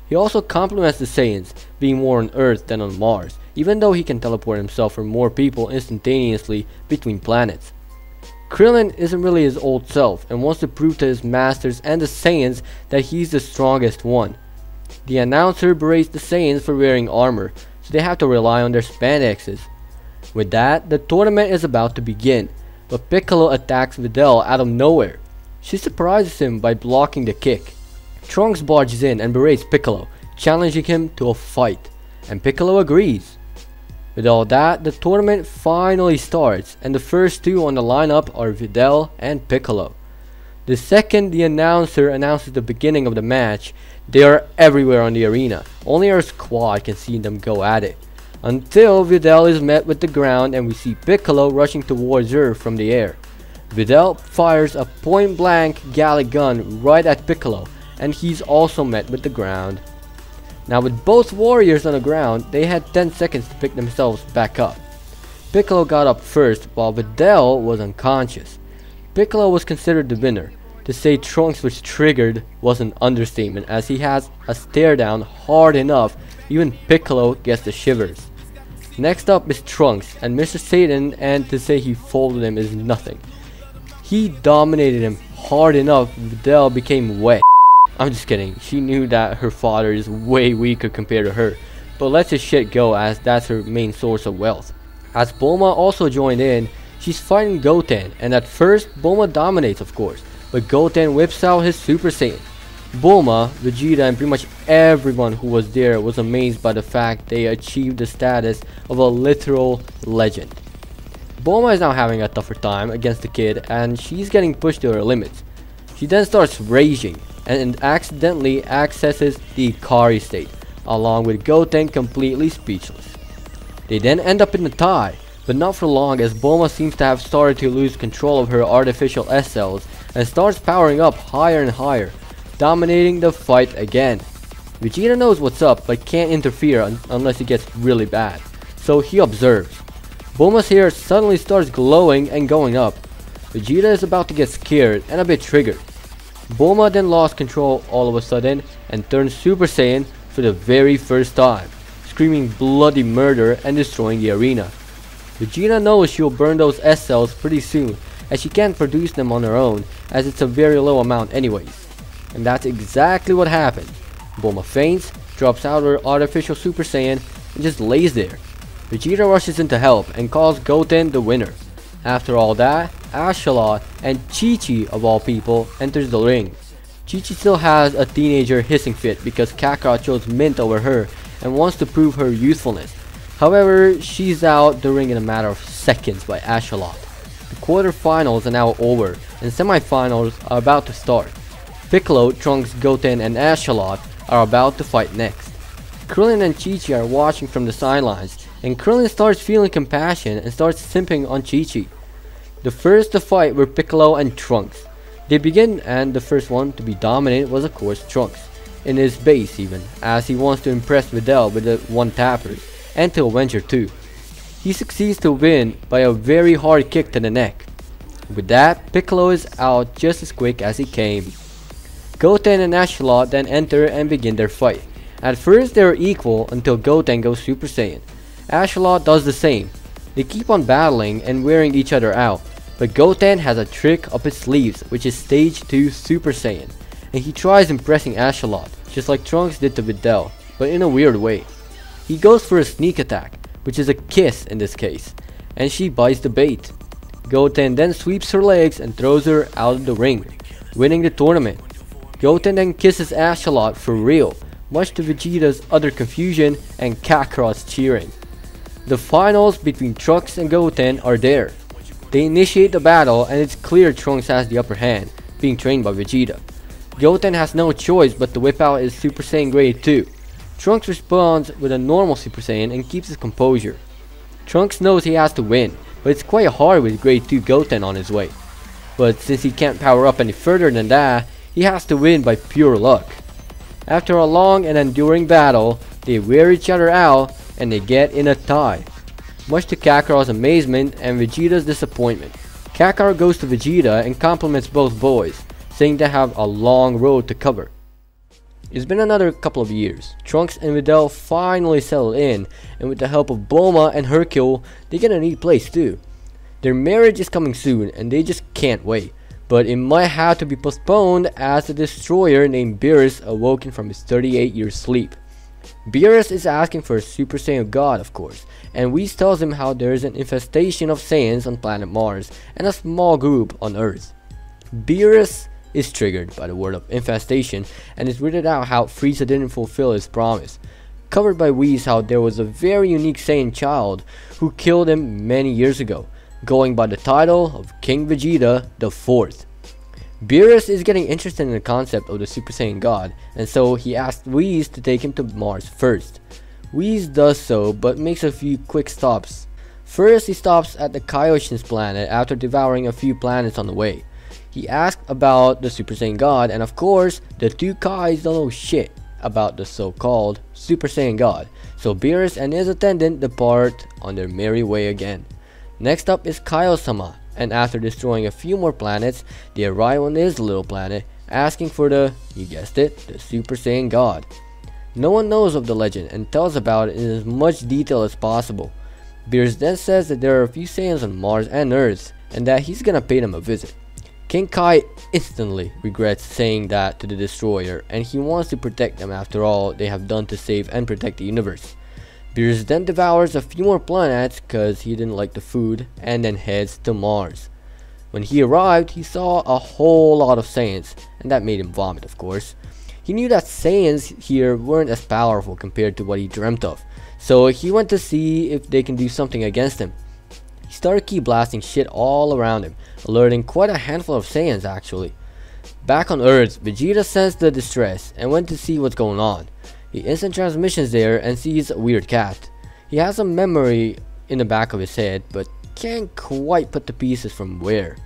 He also compliments the Saiyans, being more on Earth than on Mars, even though he can teleport himself or more people instantaneously between planets. Krillin isn't really his old self and wants to prove to his masters and the Saiyans that he's the strongest one. The announcer berates the Saiyans for wearing armor, so they have to rely on their spandexes. With that, the tournament is about to begin, but Piccolo attacks Videl out of nowhere. She surprises him by blocking the kick. Trunks barges in and berates Piccolo, challenging him to a fight, and Piccolo agrees. With all that, the tournament finally starts, and the first two on the lineup are Videl and Piccolo. The second the announcer announces the beginning of the match, they are everywhere on the arena. Only our squad can see them go at it. Until Videl is met with the ground and we see Piccolo rushing towards her from the air. Videl fires a point blank Galick gun right at Piccolo and he's also met with the ground. Now with both warriors on the ground, they had 10 seconds to pick themselves back up. Piccolo got up first while Videl was unconscious. Piccolo was considered the winner. To say Trunks was triggered was an understatement as he has a stare down hard enough even Piccolo gets the shivers. Next up is Trunks and Mr. Satan and to say he folded him is nothing. He dominated him hard enough Videl became wet. I'm just kidding. She knew that her father is way weaker compared to her. But let this shit go as that's her main source of wealth. As Bulma also joined in, she's fighting Goten and at first Bulma dominates of course. But Goten whips out his Super Saiyan. Bulma, Vegeta and pretty much everyone who was there was amazed by the fact they achieved the status of a literal legend. Bulma is now having a tougher time against the kid and she's getting pushed to her limits. She then starts raging and accidentally accesses the Ikari state, along with Goten completely speechless. They then end up in a tie, but not for long as Bulma seems to have started to lose control of her artificial S cells and starts powering up higher and higher, dominating the fight again. Vegeta knows what's up but can't interfere un unless it gets really bad, so he observes. Bulma's hair suddenly starts glowing and going up. Vegeta is about to get scared and a bit triggered. Bulma then lost control all of a sudden and turned Super Saiyan for the very first time, screaming bloody murder and destroying the arena. Vegeta knows she'll burn those S cells pretty soon as she can't produce them on her own as it's a very low amount anyways. And that's exactly what happened. Bulma faints, drops out her artificial Super Saiyan and just lays there. Vegeta rushes in to help and calls Goten the winner. After all that, Ocelot and Chi-Chi of all people enters the ring. Chi-Chi still has a teenager hissing fit because Kakarot chose Mint over her and wants to prove her youthfulness. However, she's out the ring in a matter of seconds by Ocelot. The quarterfinals are now over and semifinals are about to start. Piccolo, Trunks, Goten and Ocelot are about to fight next. Krillin and Chi-Chi are watching from the sidelines and Krillin starts feeling compassion and starts simping on Chi-Chi. The first to fight were Piccolo and Trunks. They begin and the first one to be dominated was of course Trunks, in his base even, as he wants to impress Videl with the one tappers, and to adventure too. He succeeds to win by a very hard kick to the neck. With that, Piccolo is out just as quick as he came. Goten and Ocelot then enter and begin their fight. At first they are equal until Goten goes Super Saiyan. Ocelot does the same. They keep on battling and wearing each other out, but Goten has a trick up his sleeves which is stage 2 Super Saiyan, and he tries impressing Ocelot, just like Trunks did to Videl, but in a weird way. He goes for a sneak attack, which is a kiss in this case, and she bites the bait. Goten then sweeps her legs and throws her out of the ring, winning the tournament. Goten then kisses Ocelot for real, much to Vegeta's utter confusion and Kakarot's cheering. The finals between Trunks and Goten are there. They initiate the battle and it's clear Trunks has the upper hand, being trained by Vegeta. Goten has no choice but to whip out his Super Saiyan Grade 2. Trunks responds with a normal Super Saiyan and keeps his composure. Trunks knows he has to win, but it's quite hard with Grade 2 Goten on his way. But since he can't power up any further than that, he has to win by pure luck. After a long and enduring battle, they wear each other out and they get in a tie. Much to Kakarot's amazement and Vegeta's disappointment. Kakarot goes to Vegeta and compliments both boys, saying they have a long road to cover. It's been another couple of years. Trunks and Videl finally settle in, and with the help of Bulma and Hercule, they get a neat place too. Their marriage is coming soon and they just can't wait. But it might have to be postponed as the destroyer named Beerus awoken from his 38 year sleep. Beerus is asking for a Super Saiyan God, of course, and Whis tells him how there is an infestation of Saiyans on planet Mars and a small group on Earth. Beerus is triggered by the word of infestation and is weirded out how Frieza didn't fulfill his promise. Covered by Whis how there was a very unique Saiyan child who killed him many years ago, going by the title of King Vegeta the Fourth. Beerus is getting interested in the concept of the Super Saiyan God, and so he asked Whis to take him to Mars first. Whis does so, but makes a few quick stops. First, he stops at the Kaioshin's planet after devouring a few planets on the way. He asked about the Super Saiyan God, and of course, the two Kais don't know shit about the so-called Super Saiyan God, so Beerus and his attendant depart on their merry way again. Next up is Kaio-sama, and after destroying a few more planets, they arrive on his little planet, asking for the, you guessed it, the Super Saiyan God. No one knows of the legend and tells about it in as much detail as possible. Beerus then says that there are a few Saiyans on Mars and Earth, and that he's gonna pay them a visit. King Kai instantly regrets saying that to the destroyer, and he wants to protect them after all they have done to save and protect the universe. Beerus then devours a few more planets cause he didn't like the food and then heads to Mars. When he arrived, he saw a whole lot of Saiyans, and that made him vomit of course. He knew that Saiyans here weren't as powerful compared to what he dreamt of, so he went to see if they can do something against him. He started ki blasting shit all around him, alerting quite a handful of Saiyans actually. Back on Earth, Vegeta sensed the distress and went to see what's going on. He instant transmissions there and sees a weird cat. He has a memory in the back of his head, but can't quite put the pieces from where.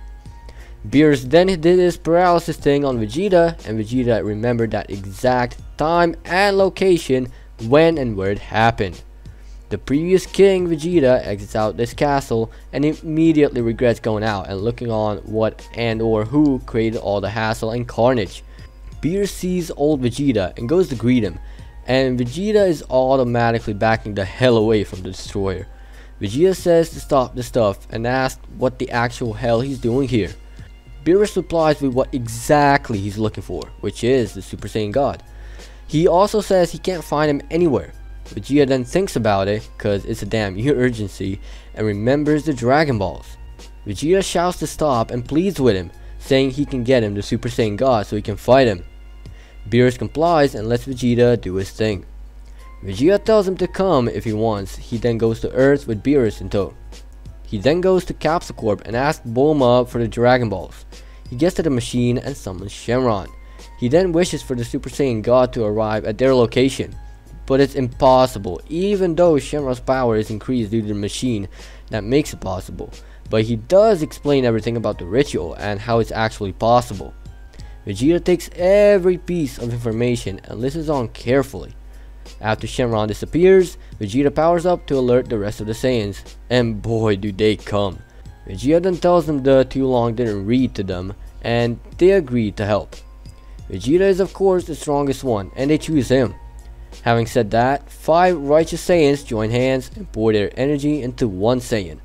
Beerus then did his paralysis thing on Vegeta, and Vegeta remembered that exact time and location when and where it happened. The previous king, Vegeta, exits out this castle and immediately regrets going out and looking on what and or who created all the hassle and carnage. Beerus sees old Vegeta and goes to greet him, and Vegeta is automatically backing the hell away from the destroyer. Vegeta says to stop the stuff and asks what the actual hell he's doing here. Beerus replies with what exactly he's looking for, which is the Super Saiyan God. He also says he can't find him anywhere. Vegeta then thinks about it, cause it's a damn urgency, and remembers the Dragon Balls. Vegeta shouts to stop and pleads with him, saying he can get him the Super Saiyan God so he can fight him. Beerus complies and lets Vegeta do his thing. Vegeta tells him to come if he wants, he then goes to Earth with Beerus in tow. He then goes to Capsule Corp and asks Bulma for the Dragon Balls. He gets to the machine and summons Shenron. He then wishes for the Super Saiyan God to arrive at their location. But it's impossible, even though Shenron's power is increased due to the machine that makes it possible. But he does explain everything about the ritual and how it's actually possible. Vegeta takes every piece of information and listens on carefully. After Shenron disappears, Vegeta powers up to alert the rest of the Saiyans, and boy do they come. Vegeta then tells them the too Long didn't read to them, and they agree to help. Vegeta is of course the strongest one, and they choose him. Having said that, 5 righteous Saiyans join hands and pour their energy into one Saiyan.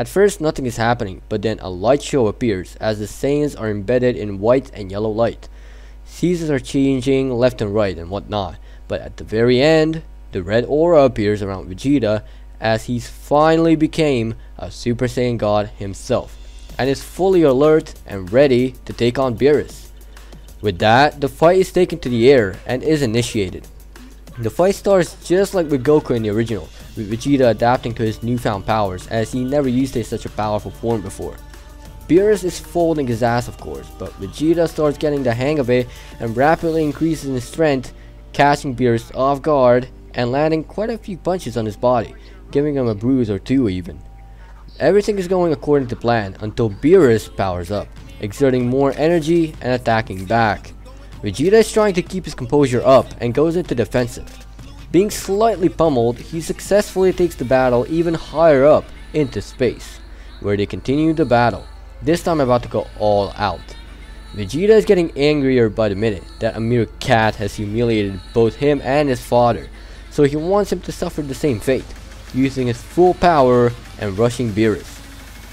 At first nothing is happening, but then a light show appears as the Saiyans are embedded in white and yellow light. Seasons are changing left and right and whatnot, but at the very end, the red aura appears around Vegeta as he's finally became a Super Saiyan God himself, and is fully alert and ready to take on Beerus. With that, the fight is taken to the air and is initiated. The fight starts just like with Goku in the original, with Vegeta adapting to his newfound powers as he never used a such a powerful form before. Beerus is folding his ass of course, but Vegeta starts getting the hang of it and rapidly increases in strength, catching Beerus off guard and landing quite a few punches on his body, giving him a bruise or two even. Everything is going according to plan until Beerus powers up, exerting more energy and attacking back. Vegeta is trying to keep his composure up and goes into defensive. Being slightly pummeled, he successfully takes the battle even higher up into space, where they continue the battle, this time about to go all out. Vegeta is getting angrier by the minute that a mere cat has humiliated both him and his father, so he wants him to suffer the same fate, using his full power and rushing Beerus.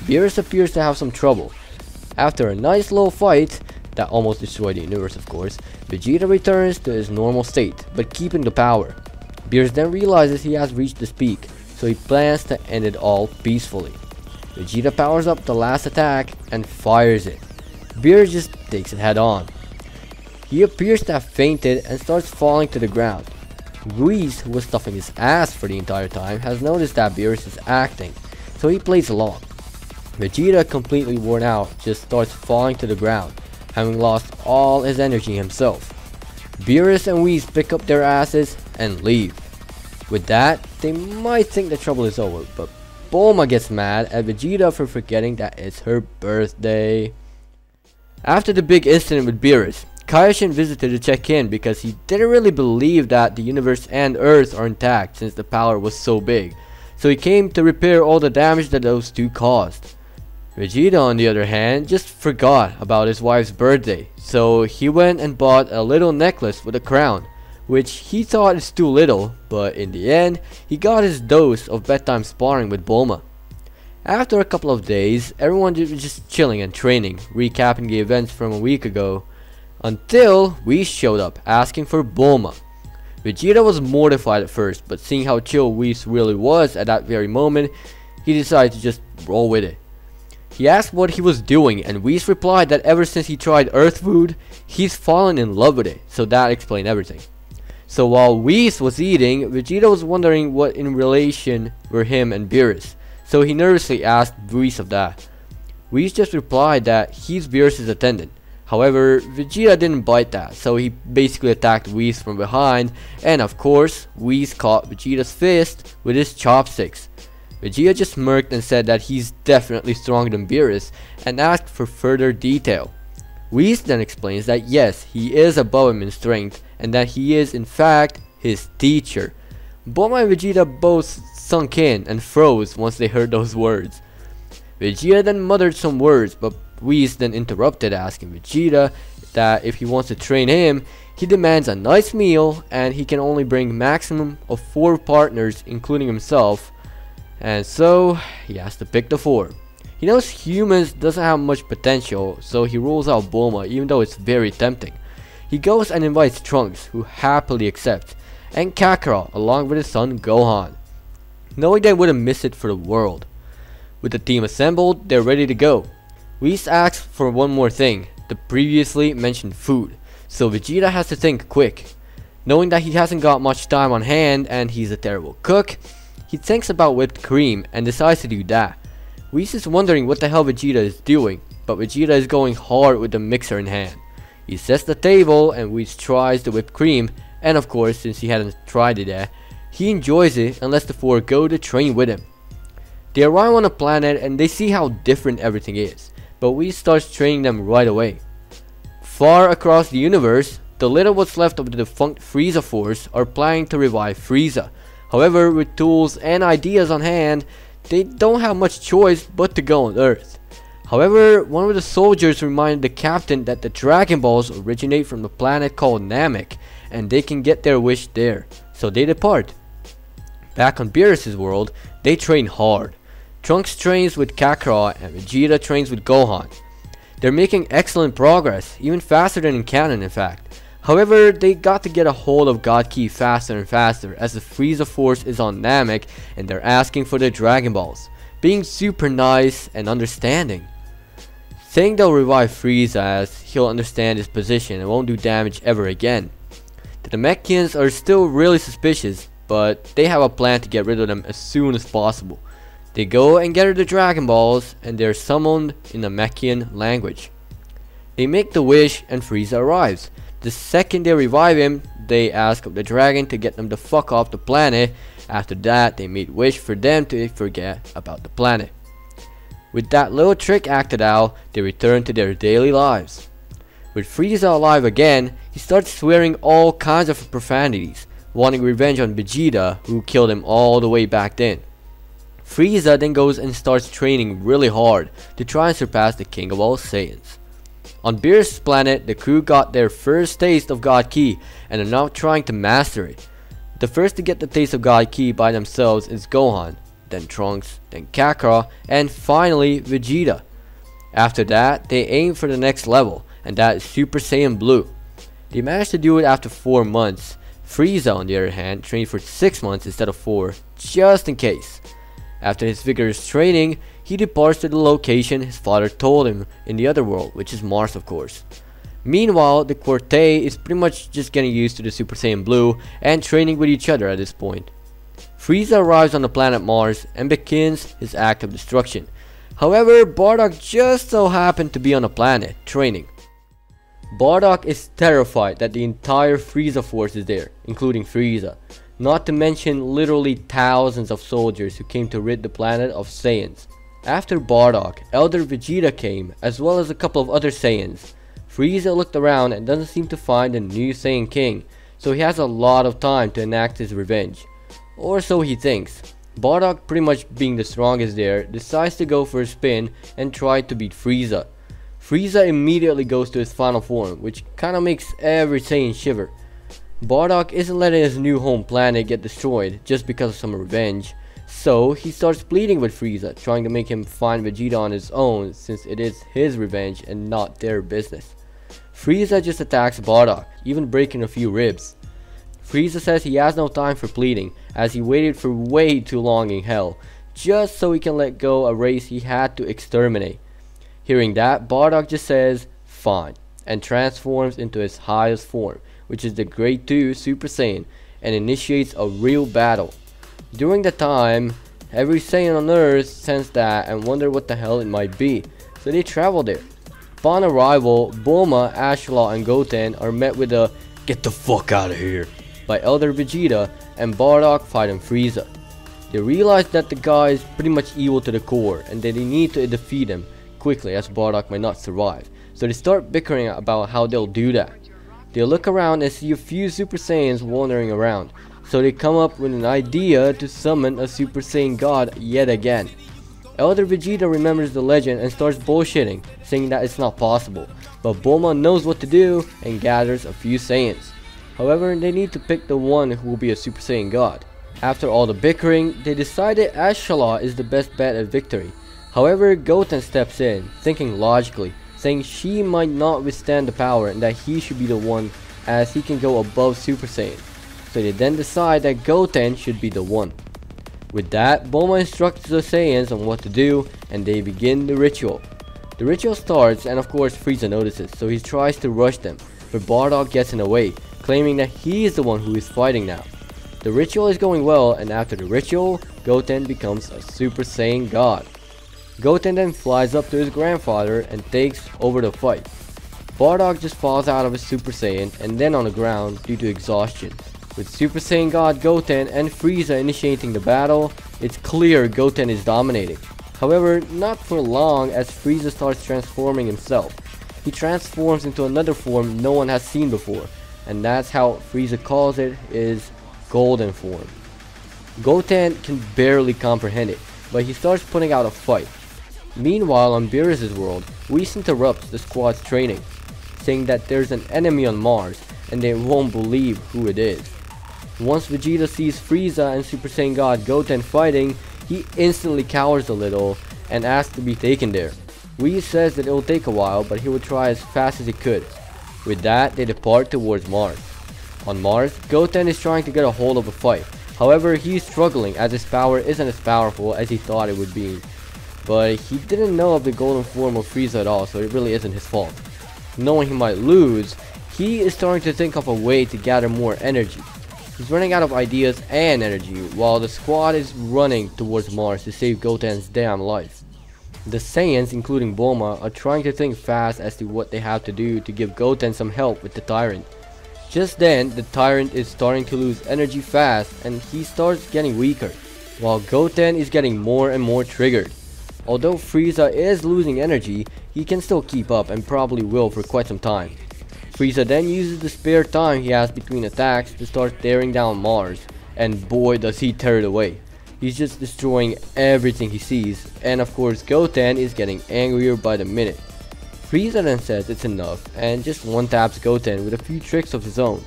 Beerus appears to have some trouble. After a nice little fight, that almost destroyed the universe of course, Vegeta returns to his normal state, but keeping the power. Beerus then realizes he has reached his peak, so he plans to end it all peacefully. Vegeta powers up the last attack and fires it. Beerus just takes it head on. He appears to have fainted and starts falling to the ground. Whis, who was stuffing his ass for the entire time, has noticed that Beerus is acting, so he plays along. Vegeta, completely worn out, just starts falling to the ground, having lost all his energy himself. Beerus and Whis pick up their asses and leave. With that, they might think the trouble is over, but Bulma gets mad at Vegeta for forgetting that it's her birthday. After the big incident with Beerus, Kaioshin visited to check in because he didn't really believe that the universe and Earth are intact since the power was so big, so he came to repair all the damage that those two caused. Vegeta on the other hand just forgot about his wife's birthday, so he went and bought a little necklace with a crown, which he thought is too little, but in the end, he got his dose of bedtime sparring with Bulma. After a couple of days, everyone was just chilling and training, recapping the events from a week ago, until Whis showed up asking for Bulma. Vegeta was mortified at first, but seeing how chill Whis really was at that very moment, he decided to just roll with it. He asked what he was doing, and Whis replied that ever since he tried Earth food, he's fallen in love with it, so that explained everything. So while Whis was eating, Vegeta was wondering what in relation were him and Beerus, so he nervously asked Whis of that. Whis just replied that he's Beerus' attendant. However, Vegeta didn't bite that, so he basically attacked Whis from behind, and of course, Whis caught Vegeta's fist with his chopsticks. Vegeta just smirked and said that he's definitely stronger than Beerus, and asked for further detail. Whis then explains that yes, he is above him in strength, and that he is in fact his teacher. Bulma and Vegeta both sunk in and froze once they heard those words. Vegeta then muttered some words, but Whis then interrupted asking Vegeta that if he wants to train him, he demands a nice meal and he can only bring maximum of 4 partners including himself and so he has to pick the 4. He knows humans doesn't have much potential so he rules out Bulma even though it's very tempting. He goes and invites Trunks who happily accepts and Kakarot along with his son Gohan. Knowing they wouldn't miss it for the world. With the team assembled, they're ready to go. Whis asks for one more thing, the previously mentioned food, so Vegeta has to think quick. Knowing that he hasn't got much time on hand and he's a terrible cook, he thinks about whipped cream and decides to do that. Whis is wondering what the hell Vegeta is doing, but Vegeta is going hard with the mixer in hand. He sets the table and Whis tries the whipped cream, and of course since he hadn't tried it yet, he enjoys it and lets the four go to train with him. They arrive on a planet and they see how different everything is, but Whis starts training them right away. Far across the universe, the little what's left of the defunct Frieza Force are planning to revive Frieza. However, with tools and ideas on hand, they don't have much choice but to go on Earth. However, one of the soldiers reminded the captain that the Dragon Balls originate from the planet called Namek, and they can get their wish there, so they depart. Back on Beerus' world, they train hard. Trunks trains with Kakarot and Vegeta trains with Gohan. They're making excellent progress, even faster than in canon in fact. However, they got to get a hold of God Ki faster and faster as the Frieza Force is on Namek and they're asking for their Dragon Balls, being super nice and understanding. Think they'll revive Frieza as he'll understand his position and won't do damage ever again. The Namekians are still really suspicious, but they have a plan to get rid of them as soon as possible. They go and gather the Dragon Balls and they're summoned in the Namekian language. They make the wish and Frieza arrives. The second they revive him, they ask of the dragon to get them the fuck off the planet. After that, they make wish for them to forget about the planet. With that little trick acted out, they return to their daily lives. With Frieza alive again, he starts swearing all kinds of profanities, wanting revenge on Vegeta, who killed him all the way back then. Frieza then goes and starts training really hard to try and surpass the King of all Saiyans. On Beerus' planet, the crew got their first taste of God Ki and are now trying to master it. The first to get the taste of God Ki by themselves is Gohan. Then Trunks, then Kakarot, and finally Vegeta. After that, they aim for the next level, and that is Super Saiyan Blue. They managed to do it after 4 months. Frieza, on the other hand, trained for 6 months instead of 4, just in case. After his vigorous training, he departs to the location his father told him in the other world, which is Mars of course. Meanwhile, the Quartet is pretty much just getting used to the Super Saiyan Blue and training with each other at this point. Frieza arrives on the planet Mars and begins his act of destruction. However, Bardock just so happened to be on the planet, training. Bardock is terrified that the entire Frieza force is there, including Frieza, not to mention literally thousands of soldiers who came to rid the planet of Saiyans. After Bardock, Elder Vegeta came, as well as a couple of other Saiyans. Frieza looked around and doesn't seem to find a new Saiyan King, so he has a lot of time to enact his revenge. Or so he thinks. Bardock, pretty much being the strongest there, decides to go for a spin and try to beat Frieza. Frieza immediately goes to his final form, which kinda makes every Saiyan shiver. Bardock isn't letting his new home planet get destroyed just because of some revenge, so he starts pleading with Frieza, trying to make him find Vegeta on his own since it is his revenge and not their business. Frieza just attacks Bardock, even breaking a few ribs. Frieza says he has no time for pleading, as he waited for way too long in hell, just so he can let go a race he had to exterminate. Hearing that, Bardock just says, fine, and transforms into his highest form, which is the Grade 2 Super Saiyan, and initiates a real battle. During the time, every Saiyan on Earth sensed that and wondered what the hell it might be, so they travel there. Upon arrival, Bulma, Ashla, and Goten are met with a Get the fuck out of here. By Elder Vegeta and Bardock fighting Frieza. They realize that the guy is pretty much evil to the core and that they need to defeat him quickly as Bardock might not survive. So they start bickering about how they'll do that. They look around and see a few Super Saiyans wandering around. So they come up with an idea to summon a Super Saiyan God yet again. Elder Vegeta remembers the legend and starts bullshitting, saying that it's not possible. But Bulma knows what to do and gathers a few Saiyans. However, they need to pick the one who will be a Super Saiyan God. After all the bickering, they decided Ashala is the best bet at victory. However, Goten steps in, thinking logically, saying she might not withstand the power and that he should be the one as he can go above Super Saiyan. So they then decide that Goten should be the one. With that, Bulma instructs the Saiyans on what to do and they begin the ritual. The ritual starts and of course Frieza notices, so he tries to rush them, but Bardock gets in the way, claiming that he is the one who is fighting now. The ritual is going well and after the ritual, Goten becomes a Super Saiyan God. Goten then flies up to his grandfather and takes over the fight. Bardock just falls out of his Super Saiyan and then on the ground due to exhaustion. With Super Saiyan God Goten and Frieza initiating the battle, it's clear Goten is dominating. However, not for long as Frieza starts transforming himself. He transforms into another form no one has seen before, and that's how Frieza calls it is golden form. Goten can barely comprehend it, but he starts putting out a fight. Meanwhile on Beerus' world, Whis interrupts the squad's training, saying that there's an enemy on Mars and they won't believe who it is. Once Vegeta sees Frieza and Super Saiyan God Goten fighting, he instantly cowers a little and asks to be taken there. Whis says that it will take a while, but he will try as fast as he could. With that, they depart towards Mars. On Mars, Goten is trying to get a hold of a fight. However, he is struggling as his power isn't as powerful as he thought it would be. But he didn't know of the golden form of Frieza at all, so it really isn't his fault. Knowing he might lose, he is starting to think of a way to gather more energy. He's running out of ideas and energy, while the squad is running towards Mars to save Goten's damn life. The Saiyans, including Bulma, are trying to think fast as to what they have to do to give Goten some help with the Tyrant. Just then, the Tyrant is starting to lose energy fast and he starts getting weaker, while Goten is getting more and more triggered. Although Frieza is losing energy, he can still keep up and probably will for quite some time. Frieza then uses the spare time he has between attacks to start tearing down Mars, and boy does he tear it away. He's just destroying everything he sees, and of course Goten is getting angrier by the minute. Frieza then says it's enough, and just one-taps Goten with a few tricks of his own.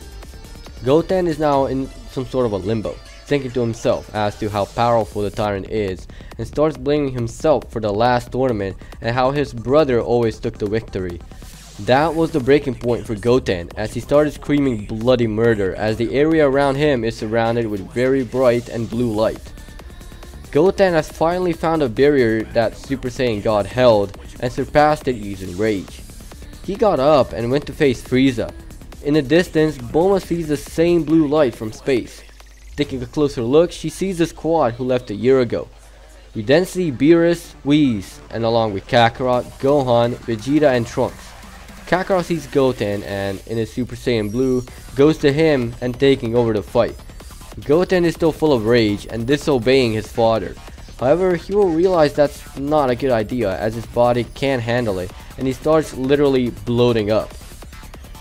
Goten is now in some sort of a limbo, thinking to himself as to how powerful the tyrant is and starts blaming himself for the last tournament and how his brother always took the victory. That was the breaking point for Goten as he started screaming bloody murder as the area around him is surrounded with very bright and blue light. Goten has finally found a barrier that Super Saiyan God held and surpassed it using rage. He got up and went to face Frieza. In the distance, Bulma sees the same blue light from space. Taking a closer look, she sees the squad who left a year ago. We then see Beerus, Whis, and along with Kakarot, Gohan, Vegeta, and Trunks. Kakarot sees Goten and, in his Super Saiyan Blue, goes to him and taking over the fight. Goten is still full of rage and disobeying his father. However, he will realize that's not a good idea as his body can't handle it and he starts literally bloating up.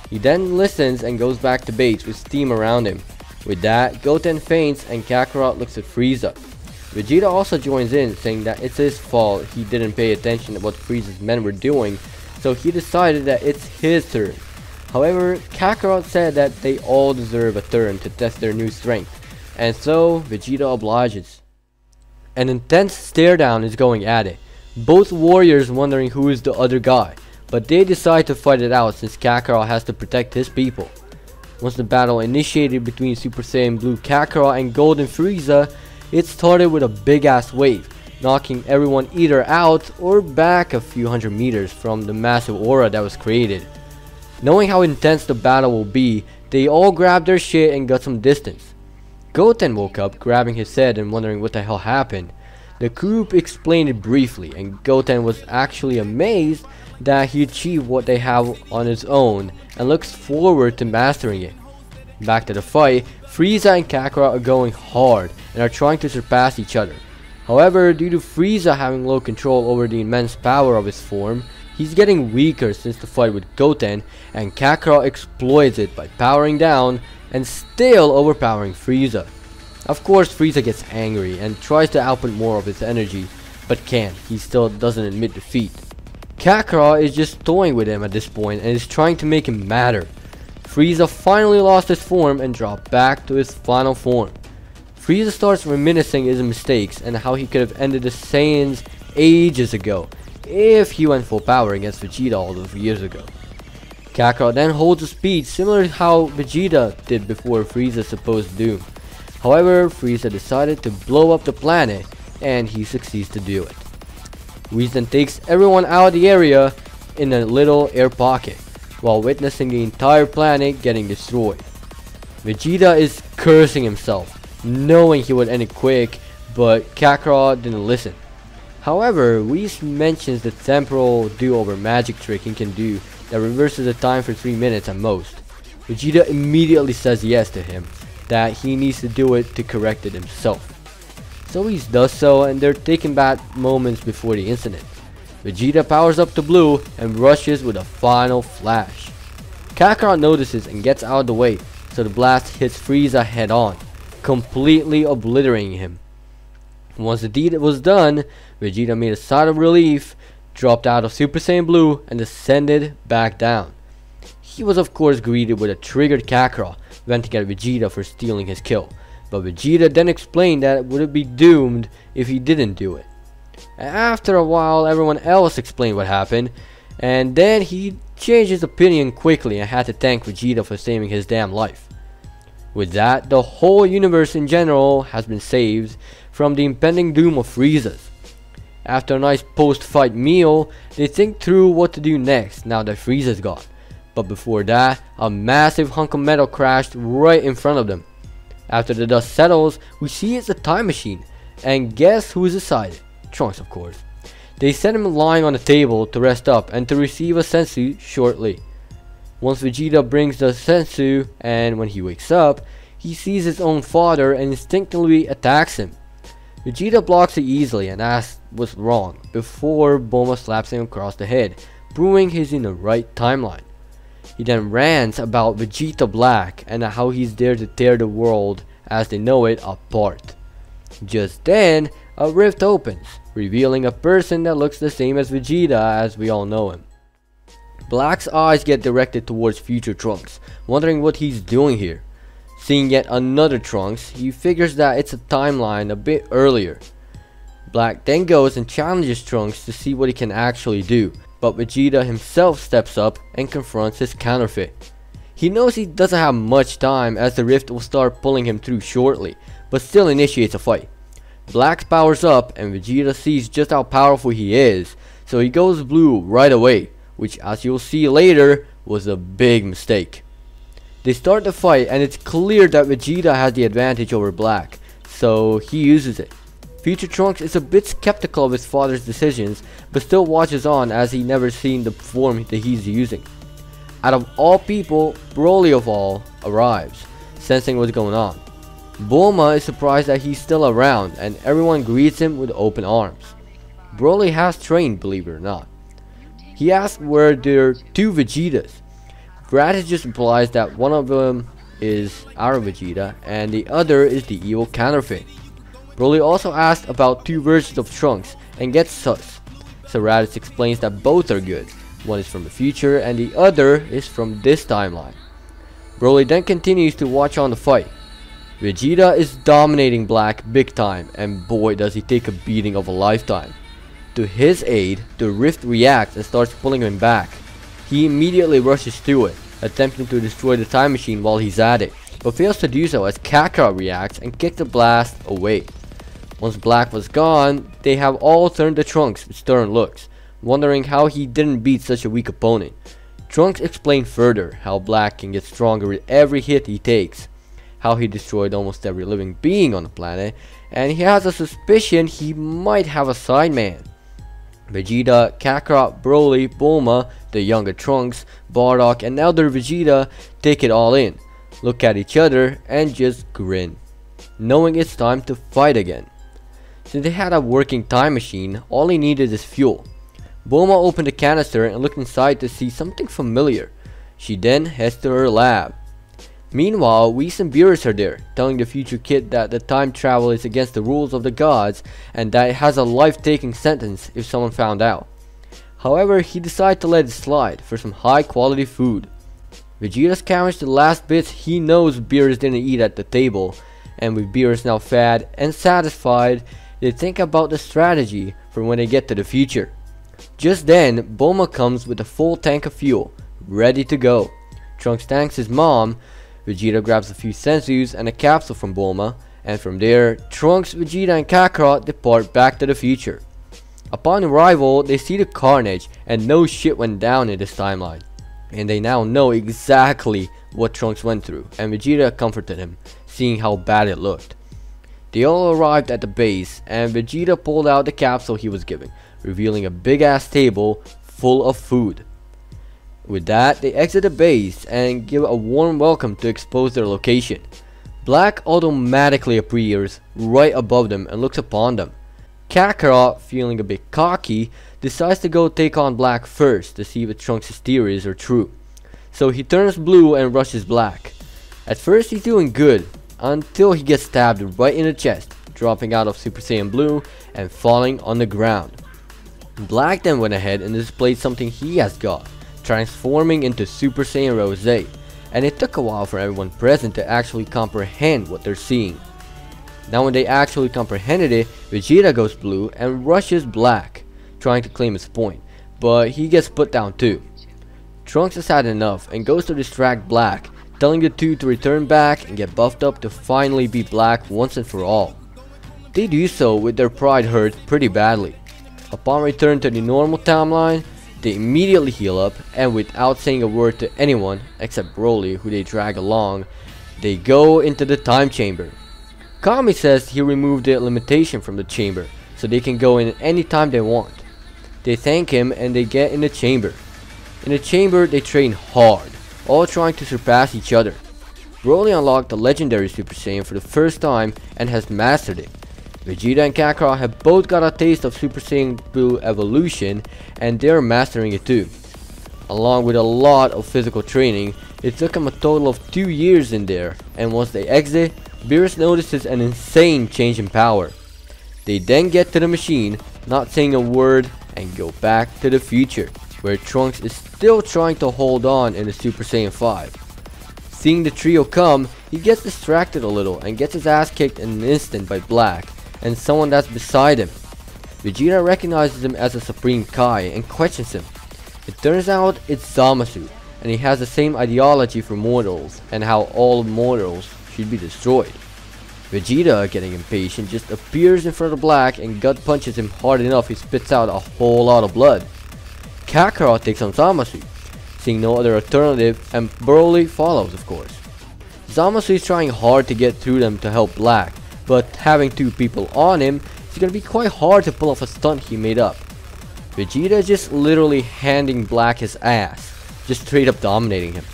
He then listens and goes back to base with steam around him. With that, Goten faints and Kakarot looks at Frieza. Vegeta also joins in saying that it's his fault he didn't pay attention to what Frieza's men were doing so he decided that it's his turn. However, Kakarot said that they all deserve a turn to test their new strength, and so Vegeta obliges. An intense stare down is going at it, both warriors wondering who is the other guy, but they decide to fight it out since Kakarot has to protect his people. Once the battle initiated between Super Saiyan Blue Kakarot and Golden Frieza, it started with a big ass wave, knocking everyone either out or back a few hundred meters from the massive aura that was created. Knowing how intense the battle will be, they all grabbed their shit and got some distance. Goten woke up, grabbing his head and wondering what the hell happened. The group explained it briefly, and Goten was actually amazed that he achieved what they have on his own and looks forward to mastering it. Back to the fight, Frieza and Kakarot are going hard and are trying to surpass each other. However, due to Frieza having low control over the immense power of his form, he's getting weaker since the fight with Goten, and Kakarot exploits it by powering down and still overpowering Frieza. Of course, Frieza gets angry and tries to output more of his energy, but can't. He still doesn't admit defeat. Kakarot is just toying with him at this point and is trying to make him matter. Frieza finally lost his form and dropped back to his final form. Frieza starts reminiscing his mistakes and how he could have ended the Saiyans ages ago if he went full power against Vegeta all those years ago. Kakarot then holds a speech similar to how Vegeta did before Frieza's supposed doom. However, Frieza decided to blow up the planet and he succeeds to do it. Whis then takes everyone out of the area in a little air pocket while witnessing the entire planet getting destroyed. Vegeta is cursing himself knowing he would end it quick, but Kakarot didn't listen. However, Whis mentions the temporal do-over magic trick he can do that reverses the time for 3 minutes at most. Vegeta immediately says yes to him, that he needs to do it to correct it himself. So he does so and they're taken back moments before the incident. Vegeta powers up to blue and rushes with a final flash. Kakarot notices and gets out of the way, so the blast hits Frieza head on completely obliterating him. Once the deed was done, Vegeta made a sigh of relief, dropped out of Super Saiyan Blue, and descended back down. He was of course greeted with a triggered Kakarot, venting at Vegeta for stealing his kill, but Vegeta then explained that it would be doomed if he didn't do it. After a while, everyone else explained what happened, and then he changed his opinion quickly and had to thank Vegeta for saving his damn life. With that, the whole universe in general has been saved from the impending doom of Frieza's. After a nice post-fight meal, they think through what to do next now that Frieza's gone. But before that, a massive hunk of metal crashed right in front of them. After the dust settles, we see it's a time machine. And guess who is inside it? Trunks, of course. They set him lying on the table to rest up and to receive a senzu shortly. Once Vegeta brings the senzu, and when he wakes up, he sees his own father and instinctively attacks him. Vegeta blocks it easily and asks what's wrong, before Bulma slaps him across the head, proving he's in the right timeline. He then rants about Vegeta Black and how he's there to tear the world as they know it apart. Just then, a rift opens, revealing a person that looks the same as Vegeta as we all know him. Black's eyes get directed towards future Trunks, wondering what he's doing here. Seeing yet another Trunks, he figures that it's a timeline a bit earlier. Black then goes and challenges Trunks to see what he can actually do, but Vegeta himself steps up and confronts his counterfeit. He knows he doesn't have much time as the rift will start pulling him through shortly, but still initiates a fight. Black powers up and Vegeta sees just how powerful he is, so he goes blue right away, which as you'll see later was a big mistake. They start the fight and it's clear that Vegeta has the advantage over Black, so he uses it. Future Trunks is a bit skeptical of his father's decisions, but still watches on as he never seen the form that he's using. Out of all people, Broly of all arrives, sensing what's going on. Bulma is surprised that he's still around and everyone greets him with open arms. Broly has trained, believe it or not. He asks where there are two Vegetas, Raditz just implies that one of them is our Vegeta and the other is the evil counterfeit. Broly also asks about two versions of Trunks and gets sus. So Raditz explains that both are good. One is from the future and the other is from this timeline. Broly then continues to watch on the fight. Vegeta is dominating Black big time and boy does he take a beating of a lifetime. To his aid, the Rift reacts and starts pulling him back. He immediately rushes through it, attempting to destroy the time machine while he's at it, but fails to do so as Kakarot reacts and kicks the blast away. Once Black was gone, they have all turned to Trunks with stern looks, wondering how he didn't beat such a weak opponent. Trunks explained further how Black can get stronger with every hit he takes, how he destroyed almost every living being on the planet, and he has a suspicion he might have a sideman. Vegeta, Kakarot, Broly, Bulma, the younger Trunks, Bardock, and elder Vegeta take it all in, look at each other, and just grin, knowing it's time to fight again. Since they had a working time machine, all he needed is fuel. Bulma opened the canister and looked inside to see something familiar. She then heads to her lab. Meanwhile, Whis and Beerus are there, telling the future kid that the time travel is against the rules of the gods and that it has a life-taking sentence if someone found out. However, he decided to let it slide for some high quality food. Vegeta scavenged the last bits he knows Beerus didn't eat at the table, and with Beerus now fed and satisfied, they think about the strategy for when they get to the future. Just then, Bulma comes with a full tank of fuel, ready to go. Trunks thanks his mom, Vegeta grabs a few senzus and a capsule from Bulma, and from there, Trunks, Vegeta, and Kakarot depart back to the future. Upon arrival, they see the carnage and no shit went down in this timeline. And they now know exactly what Trunks went through, and Vegeta comforted him, seeing how bad it looked. They all arrived at the base, and Vegeta pulled out the capsule he was given, revealing a big ass table full of food. With that, they exit the base and give a warm welcome to expose their location. Black automatically appears right above them and looks upon them. Kakarot, feeling a bit cocky, decides to go take on Black first to see if Trunks' theories are true. So he turns blue and rushes Black. At first he's doing good, until he gets stabbed right in the chest, dropping out of Super Saiyan Blue and falling on the ground. Black then went ahead and displayed something he has got transforming into Super Saiyan Rose, and it took a while for everyone present to actually comprehend what they're seeing. Now when they actually comprehended it, Vegeta goes blue and rushes black, trying to claim his point, but he gets put down too. Trunks has had enough and goes to distract Black, telling the two to return back and get buffed up to finally beat Black once and for all. They do so with their pride hurt pretty badly. Upon return to the normal timeline, they immediately heal up, and without saying a word to anyone, except Broly who they drag along, they go into the time chamber. Kami says he removed the limitation from the chamber, so they can go in anytime they want. They thank him and they get in the chamber. In the chamber they train hard, all trying to surpass each other. Broly unlocked the legendary Super Saiyan for the first time and has mastered it. Vegeta and Kakarot have both got a taste of Super Saiyan Blue evolution and they're mastering it too. Along with a lot of physical training, it took them a total of 2 years in there and once they exit, Beerus notices an insane change in power. They then get to the machine, not saying a word, and go back to the future, where Trunks is still trying to hold on in the Super Saiyan 5. Seeing the trio come, he gets distracted a little and gets his ass kicked in an instant by Black and someone that's beside him. Vegeta recognizes him as a Supreme Kai and questions him. It turns out it's Zamasu, and he has the same ideology for mortals and how all mortals should be destroyed. Vegeta, getting impatient, just appears in front of Black and gut punches him hard enough he spits out a whole lot of blood. Kakarot takes on Zamasu, seeing no other alternative, and Broly follows of course. Zamasu is trying hard to get through them to help Black, but having two people on him, it's gonna be quite hard to pull off a stunt he made up. Vegeta is just literally handing Black his ass, just straight up dominating him.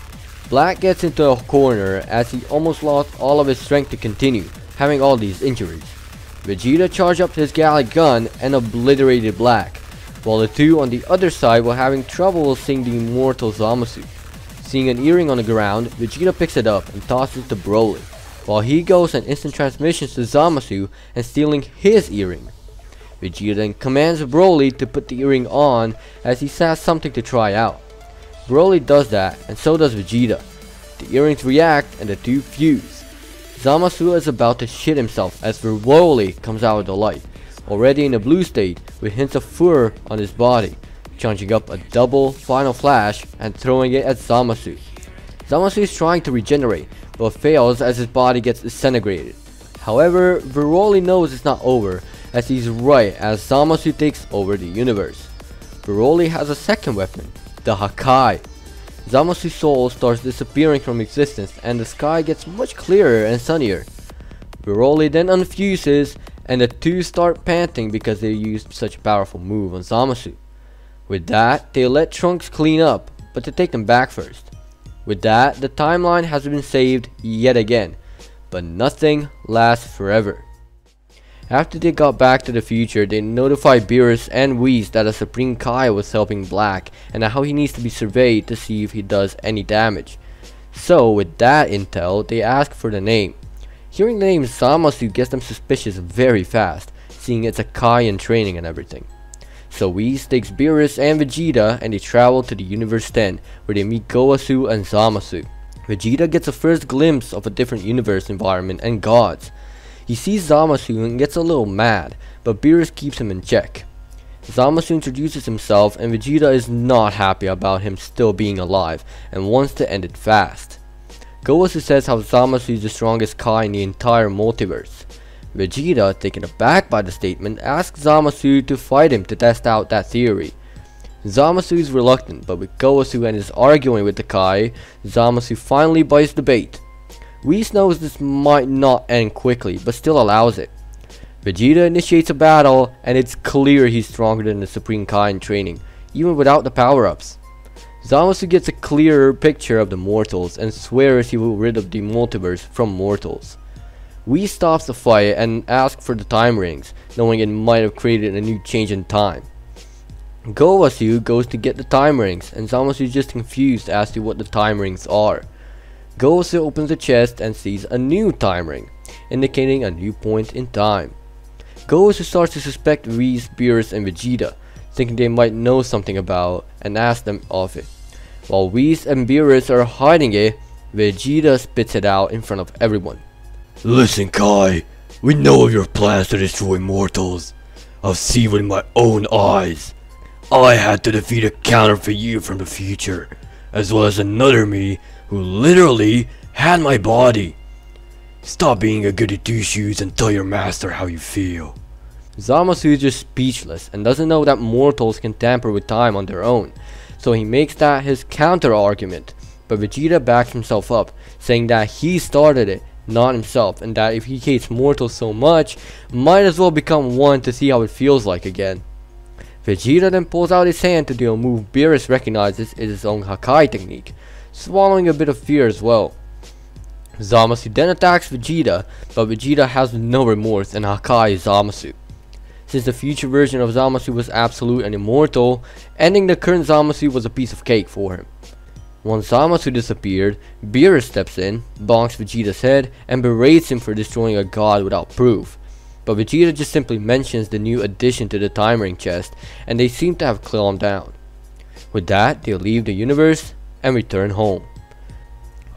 Black gets into a corner as he almost lost all of his strength to continue, having all these injuries. Vegeta charged up his Galick gun and obliterated Black, while the two on the other side were having trouble seeing the immortal Zamasu. Seeing an earring on the ground, Vegeta picks it up and tosses it to Broly, while he goes and instant transmissions to Zamasu and stealing his earring. Vegeta then commands Broly to put the earring on as he has something to try out. Broly does that and so does Vegeta. The earrings react and the two fuse. Zamasu is about to shit himself as Broly comes out of the light, already in a blue state with hints of fur on his body, charging up a double final flash and throwing it at Zamasu. Zamasu is trying to regenerate, but fails as his body gets disintegrated. However, Broly knows it's not over, as he's right as Zamasu takes over the universe. Broly has a second weapon, the Hakai. Zamasu's soul starts disappearing from existence and the sky gets much clearer and sunnier. Broly then unfuses and the two start panting because they used such a powerful move on Zamasu. With that, they let Trunks clean up, but to take them back first. With that, the timeline has been saved yet again, but nothing lasts forever. After they got back to the future, they notified Beerus and Whis that a Supreme Kai was helping Black and how he needs to be surveyed to see if he does any damage. So with that intel, they ask for the name. Hearing the name Zamasu gets them suspicious very fast, seeing it's a Kai in training and everything. So Whis takes Beerus and Vegeta and they travel to the Universe 10 where they meet Gowasu and Zamasu. Vegeta gets a first glimpse of a different universe environment and gods. He sees Zamasu and gets a little mad, but Beerus keeps him in check. Zamasu introduces himself and Vegeta is not happy about him still being alive and wants to end it fast. Gowasu says how Zamasu is the strongest Kai in the entire multiverse. Vegeta, taken aback by the statement, asks Zamasu to fight him to test out that theory. Zamasu is reluctant, but with Gowasu and his arguing with the Kai, Zamasu finally bites the bait. Whis knows this might not end quickly, but still allows it. Vegeta initiates a battle, and it's clear he's stronger than the Supreme Kai in training, even without the power-ups. Zamasu gets a clearer picture of the mortals and swears he will rid of the multiverse from mortals. Whis stops the fight and asks for the time rings, knowing it might have created a new change in time. Gowasu goes to get the time rings, and Zamasu is just confused as to what the time rings are. Gowasu opens the chest and sees a new time ring, indicating a new point in time. Gowasu starts to suspect Whis, Beerus, and Vegeta, thinking they might know something about and asks them of it. While Whis and Beerus are hiding it, Vegeta spits it out in front of everyone. Listen, Kai, we know of your plans to destroy mortals. I've seen with my own eyes. I had to defeat a counterfeit you from the future, as well as another me who literally had my body. Stop being a goody two shoes and tell your master how you feel. Zamasu is just speechless and doesn't know that mortals can tamper with time on their own, so he makes that his counter argument. But Vegeta backs himself up, saying that he started it, not himself, and that if he hates mortals so much, might as well become one to see how it feels like again. Vegeta then pulls out his hand to do a move Beerus recognizes is his own Hakai technique, swallowing a bit of fear as well. Zamasu then attacks Vegeta, but Vegeta has no remorse and Hakai Zamasu. Since the future version of Zamasu was absolute and immortal, ending the current Zamasu was a piece of cake for him. Once Zamasu disappeared, Beerus steps in, bonks Vegeta's head, and berates him for destroying a god without proof. But Vegeta just simply mentions the new addition to the time ring chest, and they seem to have calmed down. With that, they leave the universe and return home.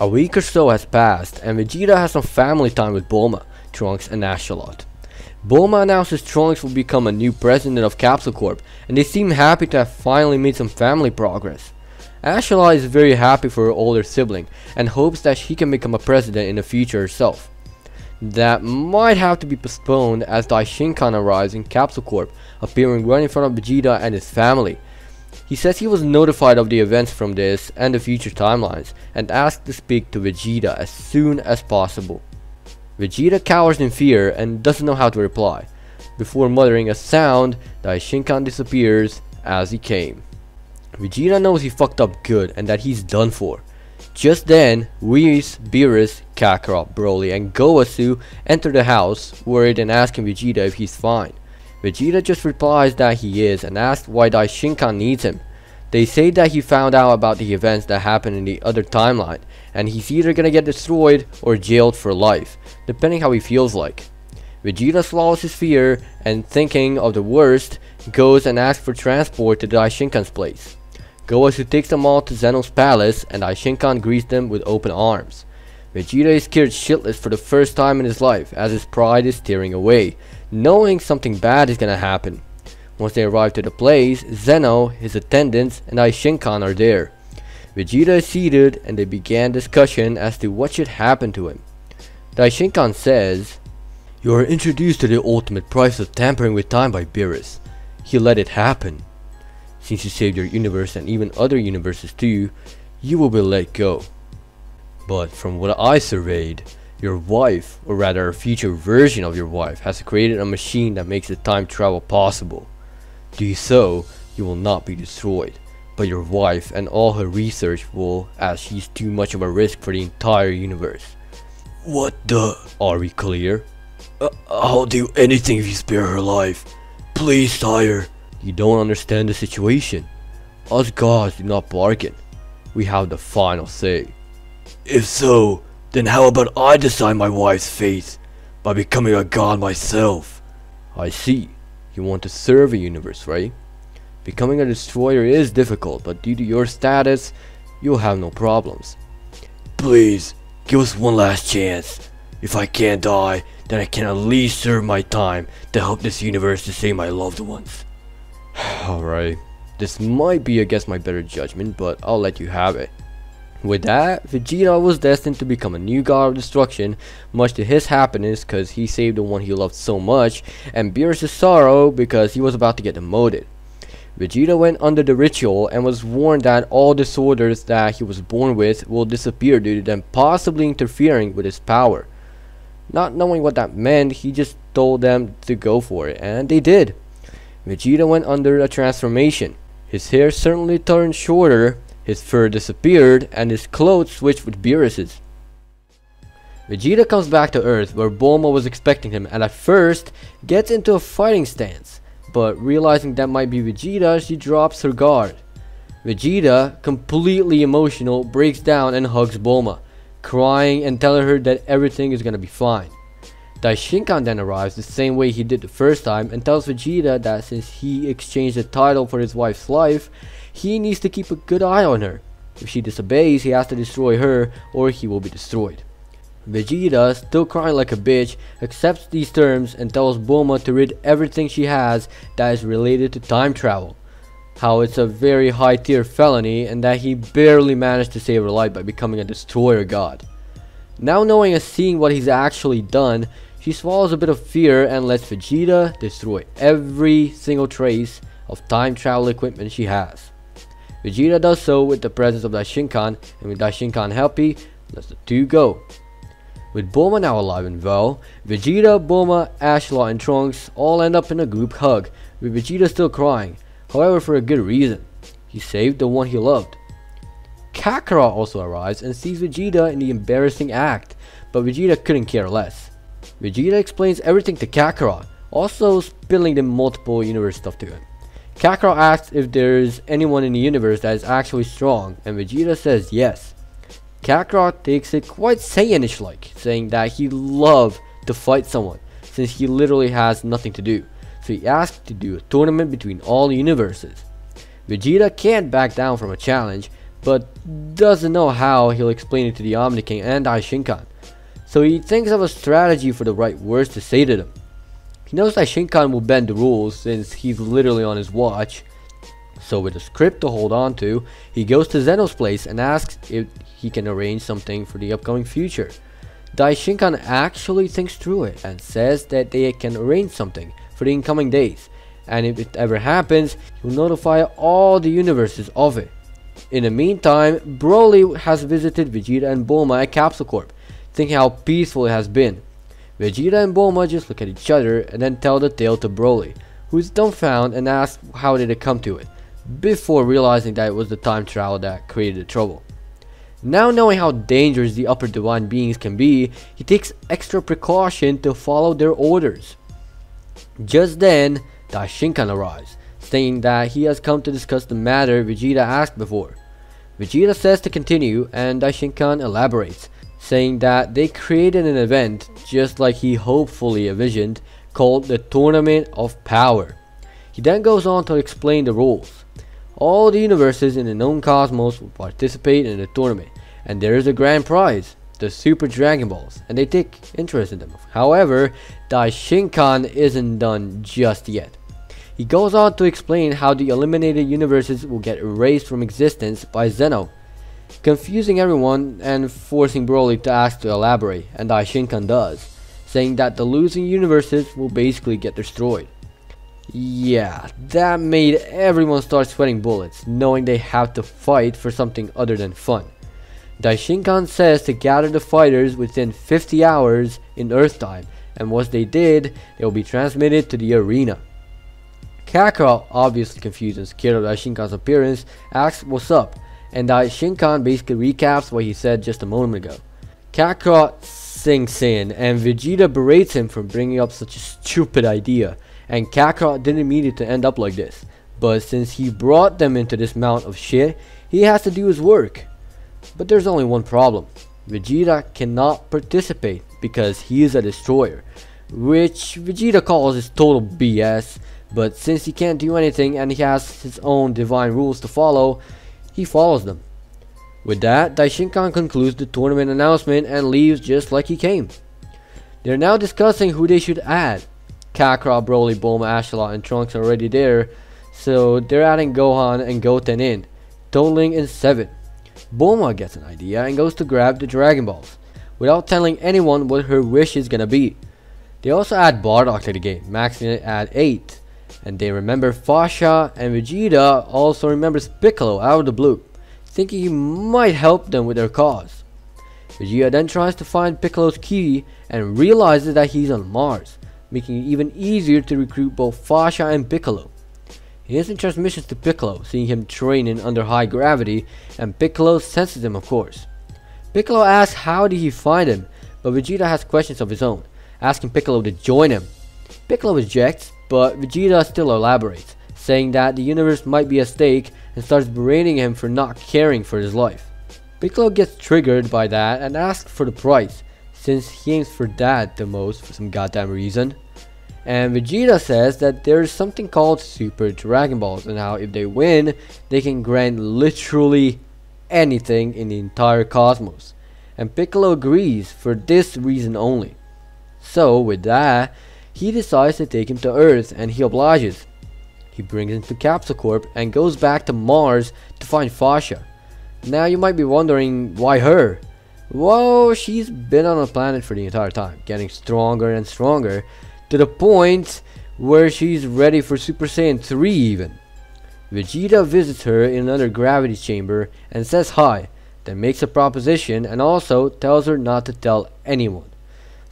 A week or so has passed, and Vegeta has some family time with Bulma, Trunks, and Axolot. Bulma announces Trunks will become a new president of Capsule Corp, and they seem happy to have finally made some family progress. Axolot is very happy for her older sibling, and hopes that she can become a president in the future herself. That might have to be postponed as Daishinkan arrives in Capsule Corp, appearing right in front of Vegeta and his family. He says he was notified of the events from this and the future timelines, and asked to speak to Vegeta as soon as possible. Vegeta cowers in fear and doesn't know how to reply. Before muttering a sound, Daishinkan disappears as he came. Vegeta knows he fucked up good and that he's done for. Just then, Whis, Beerus, Kakarot, Broly, and Gowasu enter the house, worried and asking Vegeta if he's fine. Vegeta just replies that he is and asks why Daishinkan needs him. They say that he found out about the events that happened in the other timeline, and he's either gonna get destroyed or jailed for life, depending how he feels like. Vegeta swallows his fear and thinking of the worst, goes and asks for transport to Daishinkan's place. Gowasu takes them all to Zeno's palace and Daishinkan greets them with open arms. Vegeta is scared shitless for the first time in his life as his pride is tearing away, knowing something bad is gonna happen. Once they arrive to the place, Zeno, his attendants, and Daishinkan are there. Vegeta is seated and they began discussion as to what should happen to him. Daishinkan says, You are introduced to the ultimate price of tampering with time by Beerus. He let it happen. Since you saved your universe and even other universes too, you will be let go. But from what I surveyed, your wife, or rather a future version of your wife, has created a machine that makes the time travel possible. Do so, you will not be destroyed, but your wife and all her research will, as she's too much of a risk for the entire universe. What the? Are we clear? Uh, I'll do anything if you spare her life. Please, sire. You don't understand the situation. Us gods do not bargain. We have the final say. If so, then how about I decide my wife's fate by becoming a god myself? I see. You want to serve a universe, right? Becoming a destroyer is difficult, but due to your status, you'll have no problems. Please, give us one last chance. If I can't die, then I can at least serve my time to help this universe to save my loved ones. Alright, this might be against my better judgment, but I'll let you have it. With that, Vegeta was destined to become a new god of destruction, much to his happiness because he saved the one he loved so much, and Beerus' sorrow because he was about to get demoted. Vegeta went under the ritual and was warned that all disorders that he was born with will disappear due to them possibly interfering with his power. Not knowing what that meant, he just told them to go for it, and they did. Vegeta went under a transformation. His hair certainly turned shorter, his fur disappeared, and his clothes switched with Beerus's. Vegeta comes back to Earth where Bulma was expecting him and at first gets into a fighting stance, but realizing that might be Vegeta, she drops her guard. Vegeta, completely emotional, breaks down and hugs Bulma, crying and telling her that everything is gonna be fine. Daishinkan then arrives the same way he did the first time and tells Vegeta that since he exchanged the title for his wife's life, he needs to keep a good eye on her. If she disobeys, he has to destroy her or he will be destroyed. Vegeta, still crying like a bitch, accepts these terms and tells Bulma to rid everything she has that is related to time travel. How it's a very high tier felony and that he barely managed to save her life by becoming a destroyer god. Now knowing and seeing what he's actually done, she swallows a bit of fear and lets Vegeta destroy every single trace of time travel equipment she has. Vegeta does so with the presence of Daishinkan, and with Daishinkan happy, lets the two go. With Bulma now alive and well, Vegeta, Bulma, Ashla, and Trunks all end up in a group hug, with Vegeta still crying, however for a good reason. He saved the one he loved. Kakarot also arrives and sees Vegeta in the embarrassing act, but Vegeta couldn't care less. Vegeta explains everything to Kakarot, also spilling the multiple universe stuff to him. Kakarot asks if there's anyone in the universe that is actually strong, and Vegeta says yes. Kakarot takes it quite Saiyanish like, saying that he'd love to fight someone, since he literally has nothing to do, so he asks to do a tournament between all universes. Vegeta can't back down from a challenge, but doesn't know how he'll explain it to the Omni King and Daishinkan. So he thinks of a strategy for the right words to say to them. He knows that Shinkan will bend the rules since he's literally on his watch. So with a script to hold on to, he goes to Zeno's place and asks if he can arrange something for the upcoming future. Daishinkan actually thinks through it and says that they can arrange something for the incoming days, and if it ever happens, he'll notify all the universes of it. In the meantime, Broly has visited Vegeta and Bulma at Capsule Corp, thinking how peaceful it has been. Vegeta and Bulma just look at each other and then tell the tale to Broly, who is dumbfounded and asks how did it come to it, before realizing that it was the time travel that created the trouble. Now knowing how dangerous the upper divine beings can be, he takes extra precaution to follow their orders. Just then, Daishinkan arrives, saying that he has come to discuss the matter Vegeta asked before. Vegeta says to continue and Daishinkan elaborates, saying that they created an event just like he hopefully envisioned called the Tournament of Power. He then goes on to explain the rules. All the universes in the known cosmos will participate in the tournament, and there is a grand prize, the Super Dragon Balls, and they take interest in them. However, Daishinkan isn't done just yet. He goes on to explain how the eliminated universes will get erased from existence by Zeno, confusing everyone and forcing Broly to ask to elaborate, and Daishinkan does, saying that the losing universes will basically get destroyed. Yeah, that made everyone start sweating bullets, knowing they have to fight for something other than fun. Daishinkan says to gather the fighters within 50 hours in Earth time, and once they did, they will be transmitted to the arena. Kakarot, obviously confused and scared of Daishinkan's appearance, asks what's up, and Shinkan basically recaps what he said just a moment ago. Kakarot sinks in, and Vegeta berates him for bringing up such a stupid idea, and Kakarot didn't mean it to end up like this. But since he brought them into this mount of shit, he has to do his work. But there's only one problem. Vegeta cannot participate because he is a destroyer, which Vegeta calls his total BS, but since he can't do anything and he has his own divine rules to follow, he follows them. With that, Daishinkan concludes the tournament announcement and leaves just like he came. They're now discussing who they should add. Kakarot, Broly, Bulma, Ashalot, and Trunks are already there, so they're adding Gohan and Goten in, totaling in 7. Bulma gets an idea and goes to grab the Dragon Balls, without telling anyone what her wish is gonna be. They also add Bardock to the game, maxing it at 8. And they remember Fasha and Vegeta also remembers Piccolo out of the blue, thinking he might help them with their cause. Vegeta then tries to find Piccolo's ki and realizes that he's on Mars, making it even easier to recruit both Fasha and Piccolo. He instant transmissions to Piccolo, seeing him training under high gravity, and Piccolo senses him of course. Piccolo asks how did he find him, but Vegeta has questions of his own, asking Piccolo to join him. Piccolo rejects, but Vegeta still elaborates, saying that the universe might be at stake and starts berating him for not caring for his life. Piccolo gets triggered by that and asks for the price, since he aims for that the most for some goddamn reason. And Vegeta says that there is something called Super Dragon Balls and how if they win, they can grant literally anything in the entire cosmos. And Piccolo agrees for this reason only. So with that, he decides to take him to Earth and he obliges. He brings him to Capsule Corp and goes back to Mars to find Fasha. Now you might be wondering why her? Well, she's been on the planet for the entire time, getting stronger and stronger to the point where she's ready for Super Saiyan 3 even. Vegeta visits her in another gravity chamber and says hi, then makes a proposition and also tells her not to tell anyone.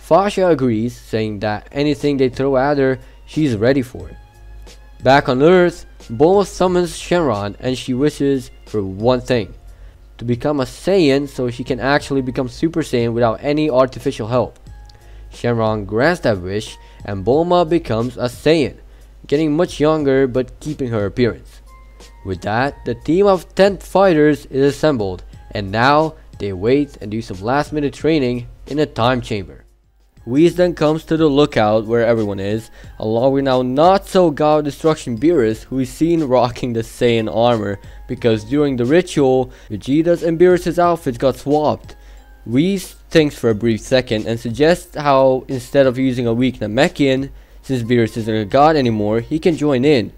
Fasha agrees, saying that anything they throw at her, she's ready for it. Back on Earth, Bulma summons Shenron and she wishes for one thing. To become a Saiyan so she can actually become Super Saiyan without any artificial help. Shenron grants that wish and Bulma becomes a Saiyan, getting much younger but keeping her appearance. With that, the team of 10 fighters is assembled and now they wait and do some last minute training in a time chamber. Whis then comes to the lookout where everyone is, along with now not so god destruction Beerus, who is seen rocking the Saiyan armor, because during the ritual, Vegeta's and Beerus' outfits got swapped. Whis thinks for a brief second and suggests how instead of using a weak Namekian, since Beerus isn't a god anymore, he can join in.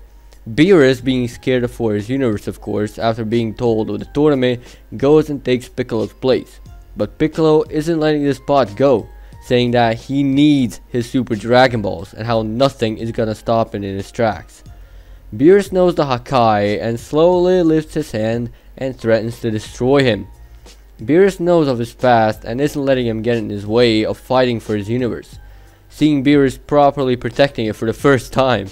Beerus, being scared for his universe of course, after being told of the tournament, goes and takes Piccolo's place. But Piccolo isn't letting this spot go saying that he needs his Super Dragon Balls and how nothing is gonna stop him in his tracks. Beerus knows the Hakai and slowly lifts his hand and threatens to destroy him. Beerus knows of his past and isn't letting him get in his way of fighting for his universe, seeing Beerus properly protecting it for the first time.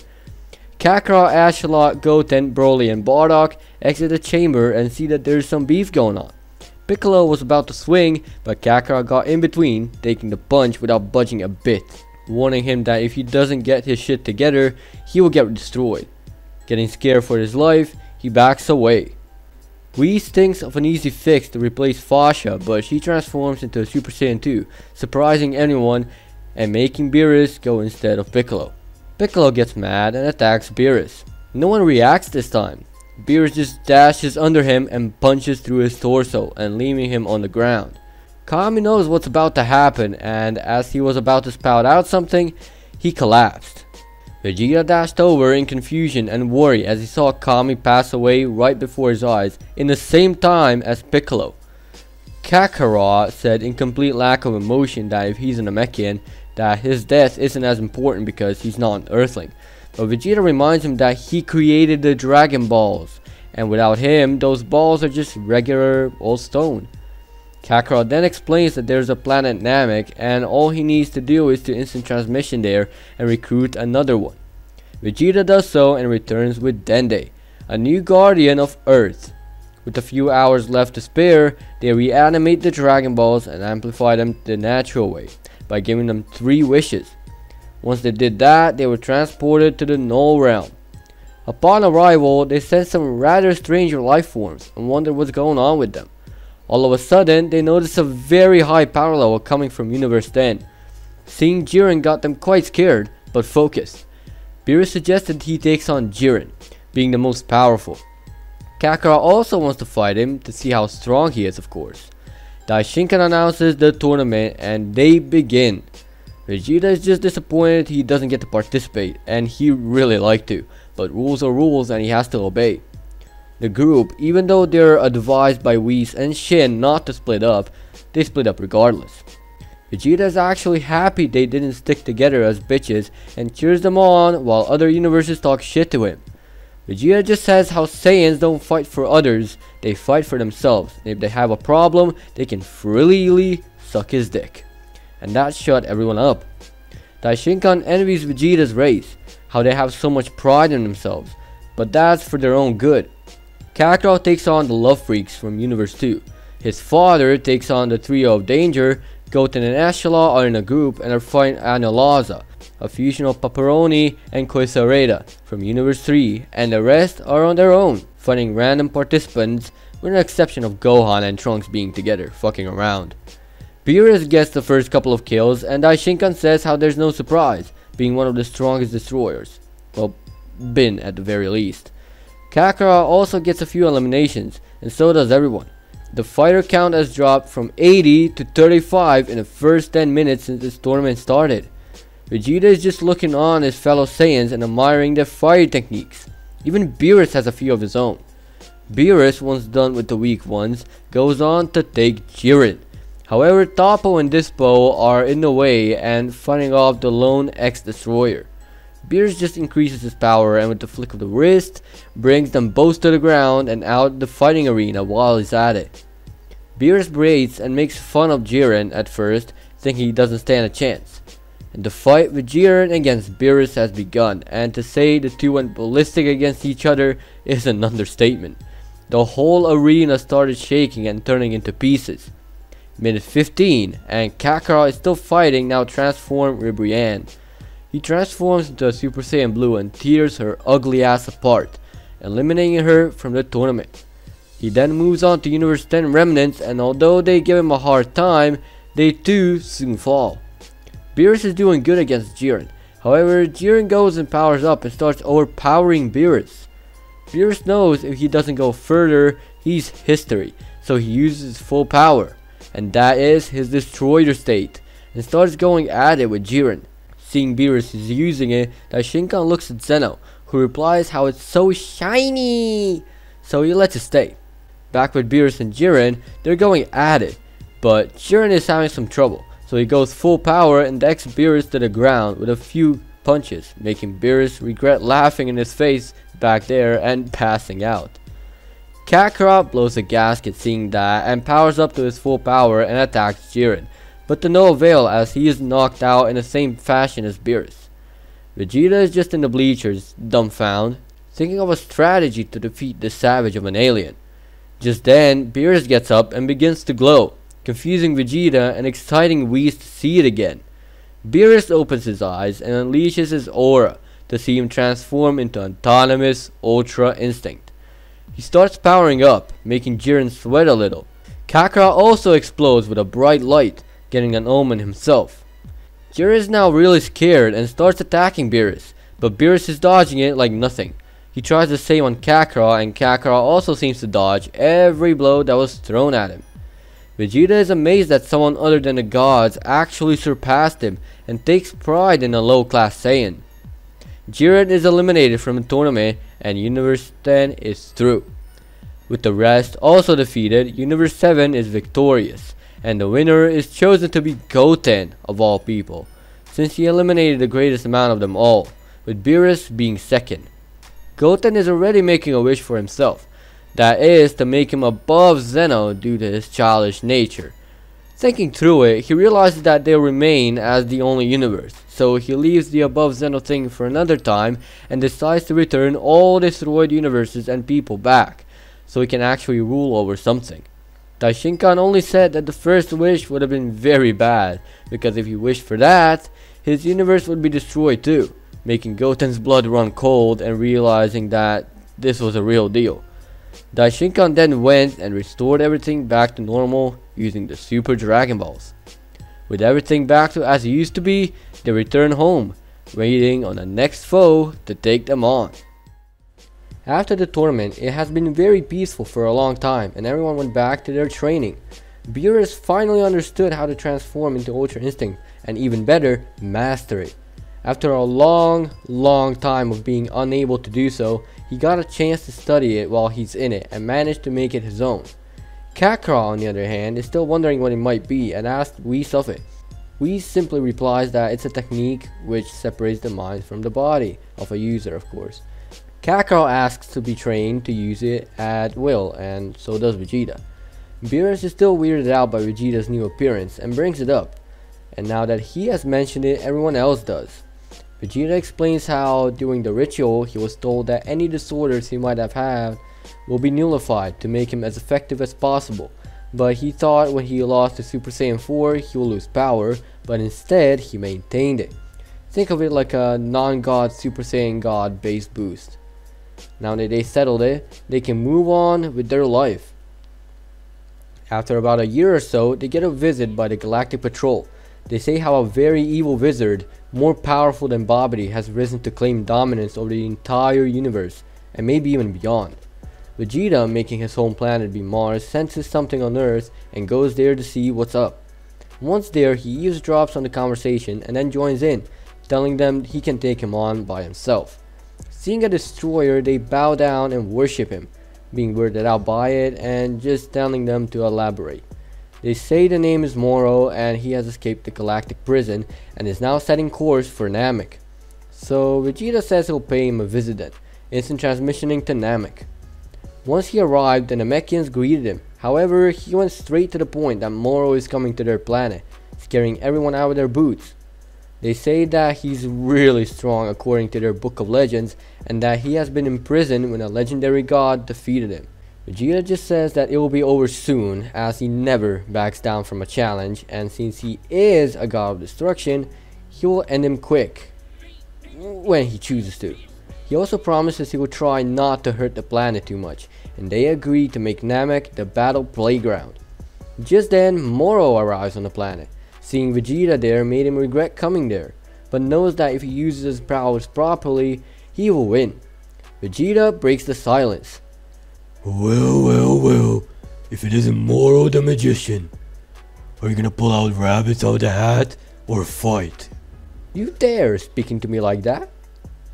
Kakarot, Ocelot, Goten, Broly, and Bardock exit the chamber and see that there's some beef going on. Piccolo was about to swing, but Kakarot got in between, taking the punch without budging a bit, warning him that if he doesn't get his shit together, he will get destroyed. Getting scared for his life, he backs away. Whis thinks of an easy fix to replace Fasha, but she transforms into a Super Saiyan 2, surprising anyone and making Beerus go instead of Piccolo. Piccolo gets mad and attacks Beerus. No one reacts this time, Beerus just dashes under him and punches through his torso and leaving him on the ground. Kami knows what's about to happen and as he was about to spout out something, he collapsed. Vegeta dashed over in confusion and worry as he saw Kami pass away right before his eyes in the same time as Piccolo. Kakarot said in complete lack of emotion that if he's an Namekian, that his death isn't as important because he's not an Earthling. But Vegeta reminds him that he created the Dragon Balls, and without him, those balls are just regular old stone. Kakarot then explains that there's a planet Namek, and all he needs to do is to instant transmission there and recruit another one. Vegeta does so and returns with Dende, a new guardian of Earth. With a few hours left to spare, they reanimate the Dragon Balls and amplify them the natural way, by giving them three wishes. Once they did that, they were transported to the Null Realm. Upon arrival, they sensed some rather strange life forms and wondered what's going on with them. All of a sudden, they noticed a very high power level coming from Universe 10. Seeing Jiren got them quite scared, but focused. Beerus suggested he takes on Jiren, being the most powerful. Kakarot also wants to fight him to see how strong he is of course. Daishinkan announces the tournament and they begin. Vegeta is just disappointed he doesn't get to participate, and he really like to, but rules are rules and he has to obey. The group, even though they're advised by Whis and Shin not to split up, they split up regardless. Vegeta is actually happy they didn't stick together as bitches and cheers them on while other universes talk shit to him. Vegeta just says how Saiyans don't fight for others, they fight for themselves, if they have a problem, they can freely suck his dick and that shut everyone up. Daishinkan envies Vegeta's race, how they have so much pride in themselves, but that's for their own good. Kakarot takes on the Love Freaks from Universe 2. His father takes on the Trio of Danger, Goten and Ocelot are in a group and are fighting Anilaza, a fusion of Paparoni and Koisareda from Universe 3, and the rest are on their own, fighting random participants with an exception of Gohan and Trunks being together, fucking around. Beerus gets the first couple of kills, and Daishinkan says how there's no surprise, being one of the strongest destroyers. Well, been at the very least. Kakarot also gets a few eliminations, and so does everyone. The fighter count has dropped from 80 to 35 in the first 10 minutes since this tournament started. Vegeta is just looking on his fellow Saiyans and admiring their fire techniques. Even Beerus has a few of his own. Beerus, once done with the weak ones, goes on to take Jiren. However, Toppo and Dispo are in the way and fighting off the lone X-Destroyer. Beerus just increases his power and with the flick of the wrist, brings them both to the ground and out the fighting arena while he's at it. Beerus braids and makes fun of Jiren at first, thinking he doesn't stand a chance. And the fight with Jiren against Beerus has begun, and to say the two went ballistic against each other is an understatement. The whole arena started shaking and turning into pieces. Minute 15, and Kakarot is still fighting now transformed Ribrianne. He transforms into a Super Saiyan Blue and tears her ugly ass apart, eliminating her from the tournament. He then moves on to Universe 10 Remnants and although they give him a hard time, they too soon fall. Beerus is doing good against Jiren. However, Jiren goes and powers up and starts overpowering Beerus. Beerus knows if he doesn't go further, he's history, so he uses full power, and that is his destroyer state, and starts going at it with Jiren. Seeing Beerus is using it, Daishinkan looks at Zeno, who replies how it's so shiny, so he lets it stay. Back with Beerus and Jiren, they're going at it, but Jiren is having some trouble, so he goes full power and decks Beerus to the ground with a few punches, making Beerus regret laughing in his face back there and passing out. Kakarot blows a gasket seeing that and powers up to his full power and attacks Jiren, but to no avail as he is knocked out in the same fashion as Beerus. Vegeta is just in the bleachers, dumbfounded, thinking of a strategy to defeat this savage of an alien. Just then, Beerus gets up and begins to glow, confusing Vegeta and exciting Whis to see it again. Beerus opens his eyes and unleashes his aura to see him transform into autonomous Ultra Instinct. He starts powering up, making Jiren sweat a little. Kakarot also explodes with a bright light, getting an omen himself. Jiren is now really scared and starts attacking Beerus, but Beerus is dodging it like nothing. He tries the same on Kakarot and Kakarot also seems to dodge every blow that was thrown at him. Vegeta is amazed that someone other than the gods actually surpassed him and takes pride in a low-class Saiyan. Jiren is eliminated from the tournament and Universe 10 is through. With the rest also defeated, Universe 7 is victorious, and the winner is chosen to be Goten of all people, since he eliminated the greatest amount of them all, with Beerus being second. Goten is already making a wish for himself, that is to make him above Zeno due to his childish nature. Thinking through it, he realizes that they'll remain as the only universe, so he leaves the above Zeno thing for another time and decides to return all destroyed universes and people back, so he can actually rule over something. Daishinkan only said that the first wish would have been very bad, because if he wished for that, his universe would be destroyed too, making Goten's blood run cold and realizing that this was a real deal. Daishinkan then went and restored everything back to normal using the Super Dragon Balls. With everything back to as it used to be, they returned home, waiting on the next foe to take them on. After the tournament, it has been very peaceful for a long time and everyone went back to their training. Beerus finally understood how to transform into Ultra Instinct and even better, master it. After a long, long time of being unable to do so, he got a chance to study it while he's in it and managed to make it his own. Kakarot, on the other hand, is still wondering what it might be and asks Whis of it. Whis simply replies that it's a technique which separates the mind from the body, of a user of course. Kakarot asks to be trained to use it at will, and so does Vegeta. Beerus is still weirded out by Vegeta's new appearance and brings it up, and now that he has mentioned it, everyone else does. Vegeta explains how, during the ritual, he was told that any disorders he might have had will be nullified to make him as effective as possible, but he thought when he lost to Super Saiyan 4 he will lose power, but instead he maintained it. Think of it like a non-god Super Saiyan God base boost. Now that they settled it, they can move on with their life. After about a year or so, they get a visit by the Galactic Patrol. They say how a very evil wizard, more powerful than Babidi, has risen to claim dominance over the entire universe, and maybe even beyond. Vegeta, making his home planet be Mars, senses something on Earth and goes there to see what's up. Once there, he eavesdrops on the conversation and then joins in, telling them he can take him on by himself. Seeing a destroyer, they bow down and worship him, being weirded out by it and just telling them to elaborate. They say the name is Moro and he has escaped the galactic prison and is now setting course for Namek. So Vegeta says he'll pay him a visit then, instant transmissioning to Namek. Once he arrived, the Namekians greeted him. However, he went straight to the point that Moro is coming to their planet, scaring everyone out of their boots. They say that he's really strong according to their book of legends and that he has been imprisoned when a legendary god defeated him. Vegeta just says that it will be over soon as he never backs down from a challenge and since he is a god of destruction, he will end him quick when he chooses to. He also promises he will try not to hurt the planet too much and they agree to make Namek the battle playground. Just then, Moro arrives on the planet, Seeing Vegeta there made him regret coming there, but knows that if he uses his powers properly, he will win. Vegeta breaks the silence. Well, well, well. If it isn't Moro the magician, are you gonna pull out rabbits out of the hat or fight? You dare speaking to me like that?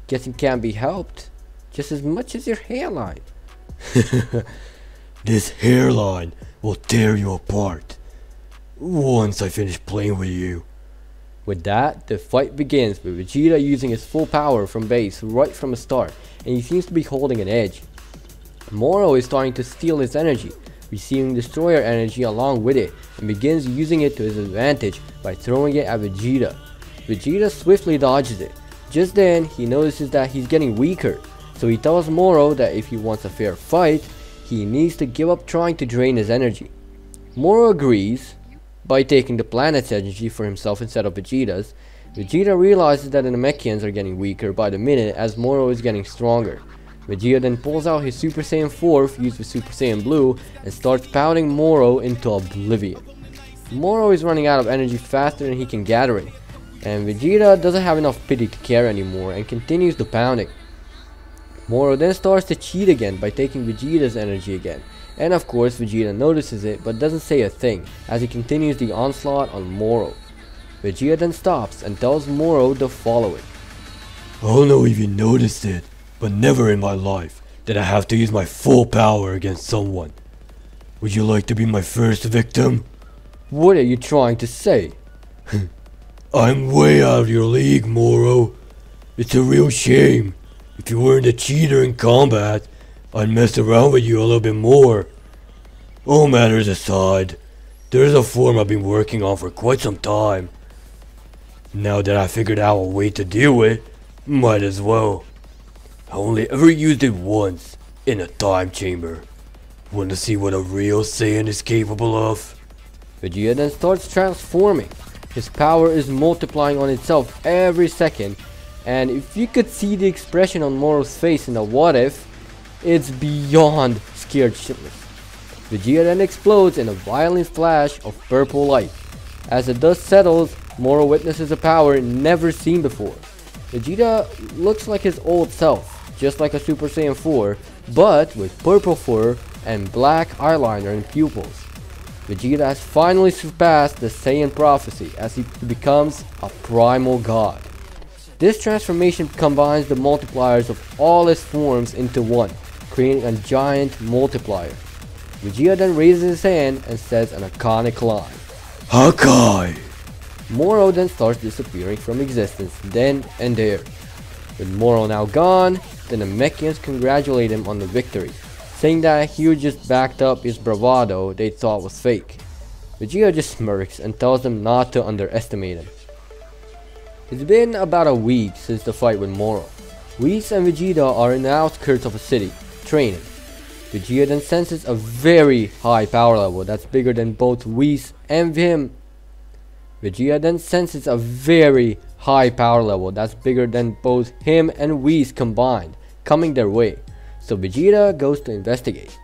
Guessing can't be helped, just as much as your hairline. This hairline will tear you apart. Once I finish playing with you. With that, the fight begins with Vegeta using his full power from base right from the start, and he seems to be holding an edge. Moro is starting to steal his energy, receiving destroyer energy along with it, and begins using it to his advantage by throwing it at Vegeta. Vegeta swiftly dodges it. Just then, he notices that he's getting weaker, so he tells Moro that if he wants a fair fight, he needs to give up trying to drain his energy. Moro agrees, by taking the planet's energy for himself instead of Vegeta's, Vegeta realizes that the Namekians are getting weaker by the minute as Moro is getting stronger. Vegeta then pulls out his Super Saiyan 4 fused with Super Saiyan Blue and starts pounding Moro into oblivion. Moro is running out of energy faster than he can gather it, and Vegeta doesn't have enough pity to care anymore and continues the pounding. Moro then starts to cheat again by taking Vegeta's energy again, and of course Vegeta notices it but doesn't say a thing as he continues the onslaught on Moro. Vegeta then stops and tells Moro the following. I don't know if you noticed it, but never in my life did I have to use my full power against someone. Would you like to be my first victim? What are you trying to say? I'm way out of your league, Moro. It's a real shame. If you weren't a cheater in combat, I'd mess around with you a little bit more. All matters aside, there's a form I've been working on for quite some time. Now that I figured out a way to deal with, might as well. I only ever used it once, in a time chamber. Want to see what a real Saiyan is capable of? Vegeta then starts transforming. His power is multiplying on itself every second, and if you could see the expression on Moro's face in the what if, it's beyond scared shitless. Vegeta then explodes in a violent flash of purple light. As the dust settles, Moro witnesses a power never seen before. Vegeta looks like his old self, just like a Super Saiyan 4, but with purple fur and black eyeliner and pupils. Vegeta has finally surpassed the Saiyan prophecy as he becomes a primal god. This transformation combines the multipliers of all his forms into one, creating a giant multiplier. Vegeta then raises his hand and says an iconic line. Hakai! Moro then starts disappearing from existence then and there. With Moro now gone, the Namekians congratulate him on the victory, saying that he just backed up his bravado they thought was fake. Vegeta just smirks and tells them not to underestimate him. It's been about a week since the fight with Moro. Whis and Vegeta are in the outskirts of a city, training. Vegeta then senses a very high power level that's bigger than both Whis and him. Vegeta then senses a very high power level that's bigger than both him and Whis combined, coming their way. So Vegeta goes to investigate.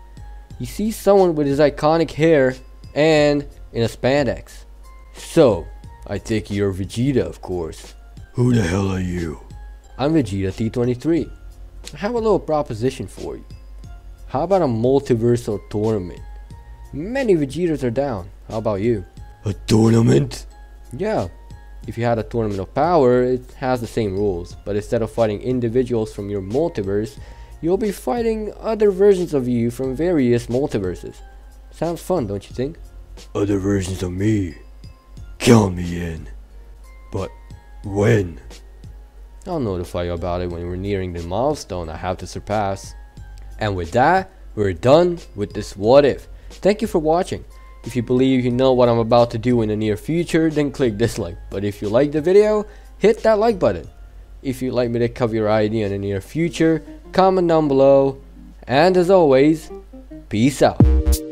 He sees someone with his iconic hair and in a spandex. So, I take you're Vegeta of course. Who the hell are you? I'm Vegeta T23. I have a little proposition for you. How about a multiversal tournament? Many Vegetas are down. How about you? A tournament? Yeah. If you had a tournament of power, it has the same rules, but instead of fighting individuals from your multiverse, you'll be fighting other versions of you from various multiverses. Sounds fun, don't you think? Other versions of me. Count me in. But when? I'll notify you about it when we're nearing the milestone I have to surpass. And with that, we're done with this what if. Thank you for watching. If you believe you know what I'm about to do in the near future, then click dislike. But if you like the video, hit that like button. If you'd like me to cover your idea in the near future, comment down below. And as always, peace out.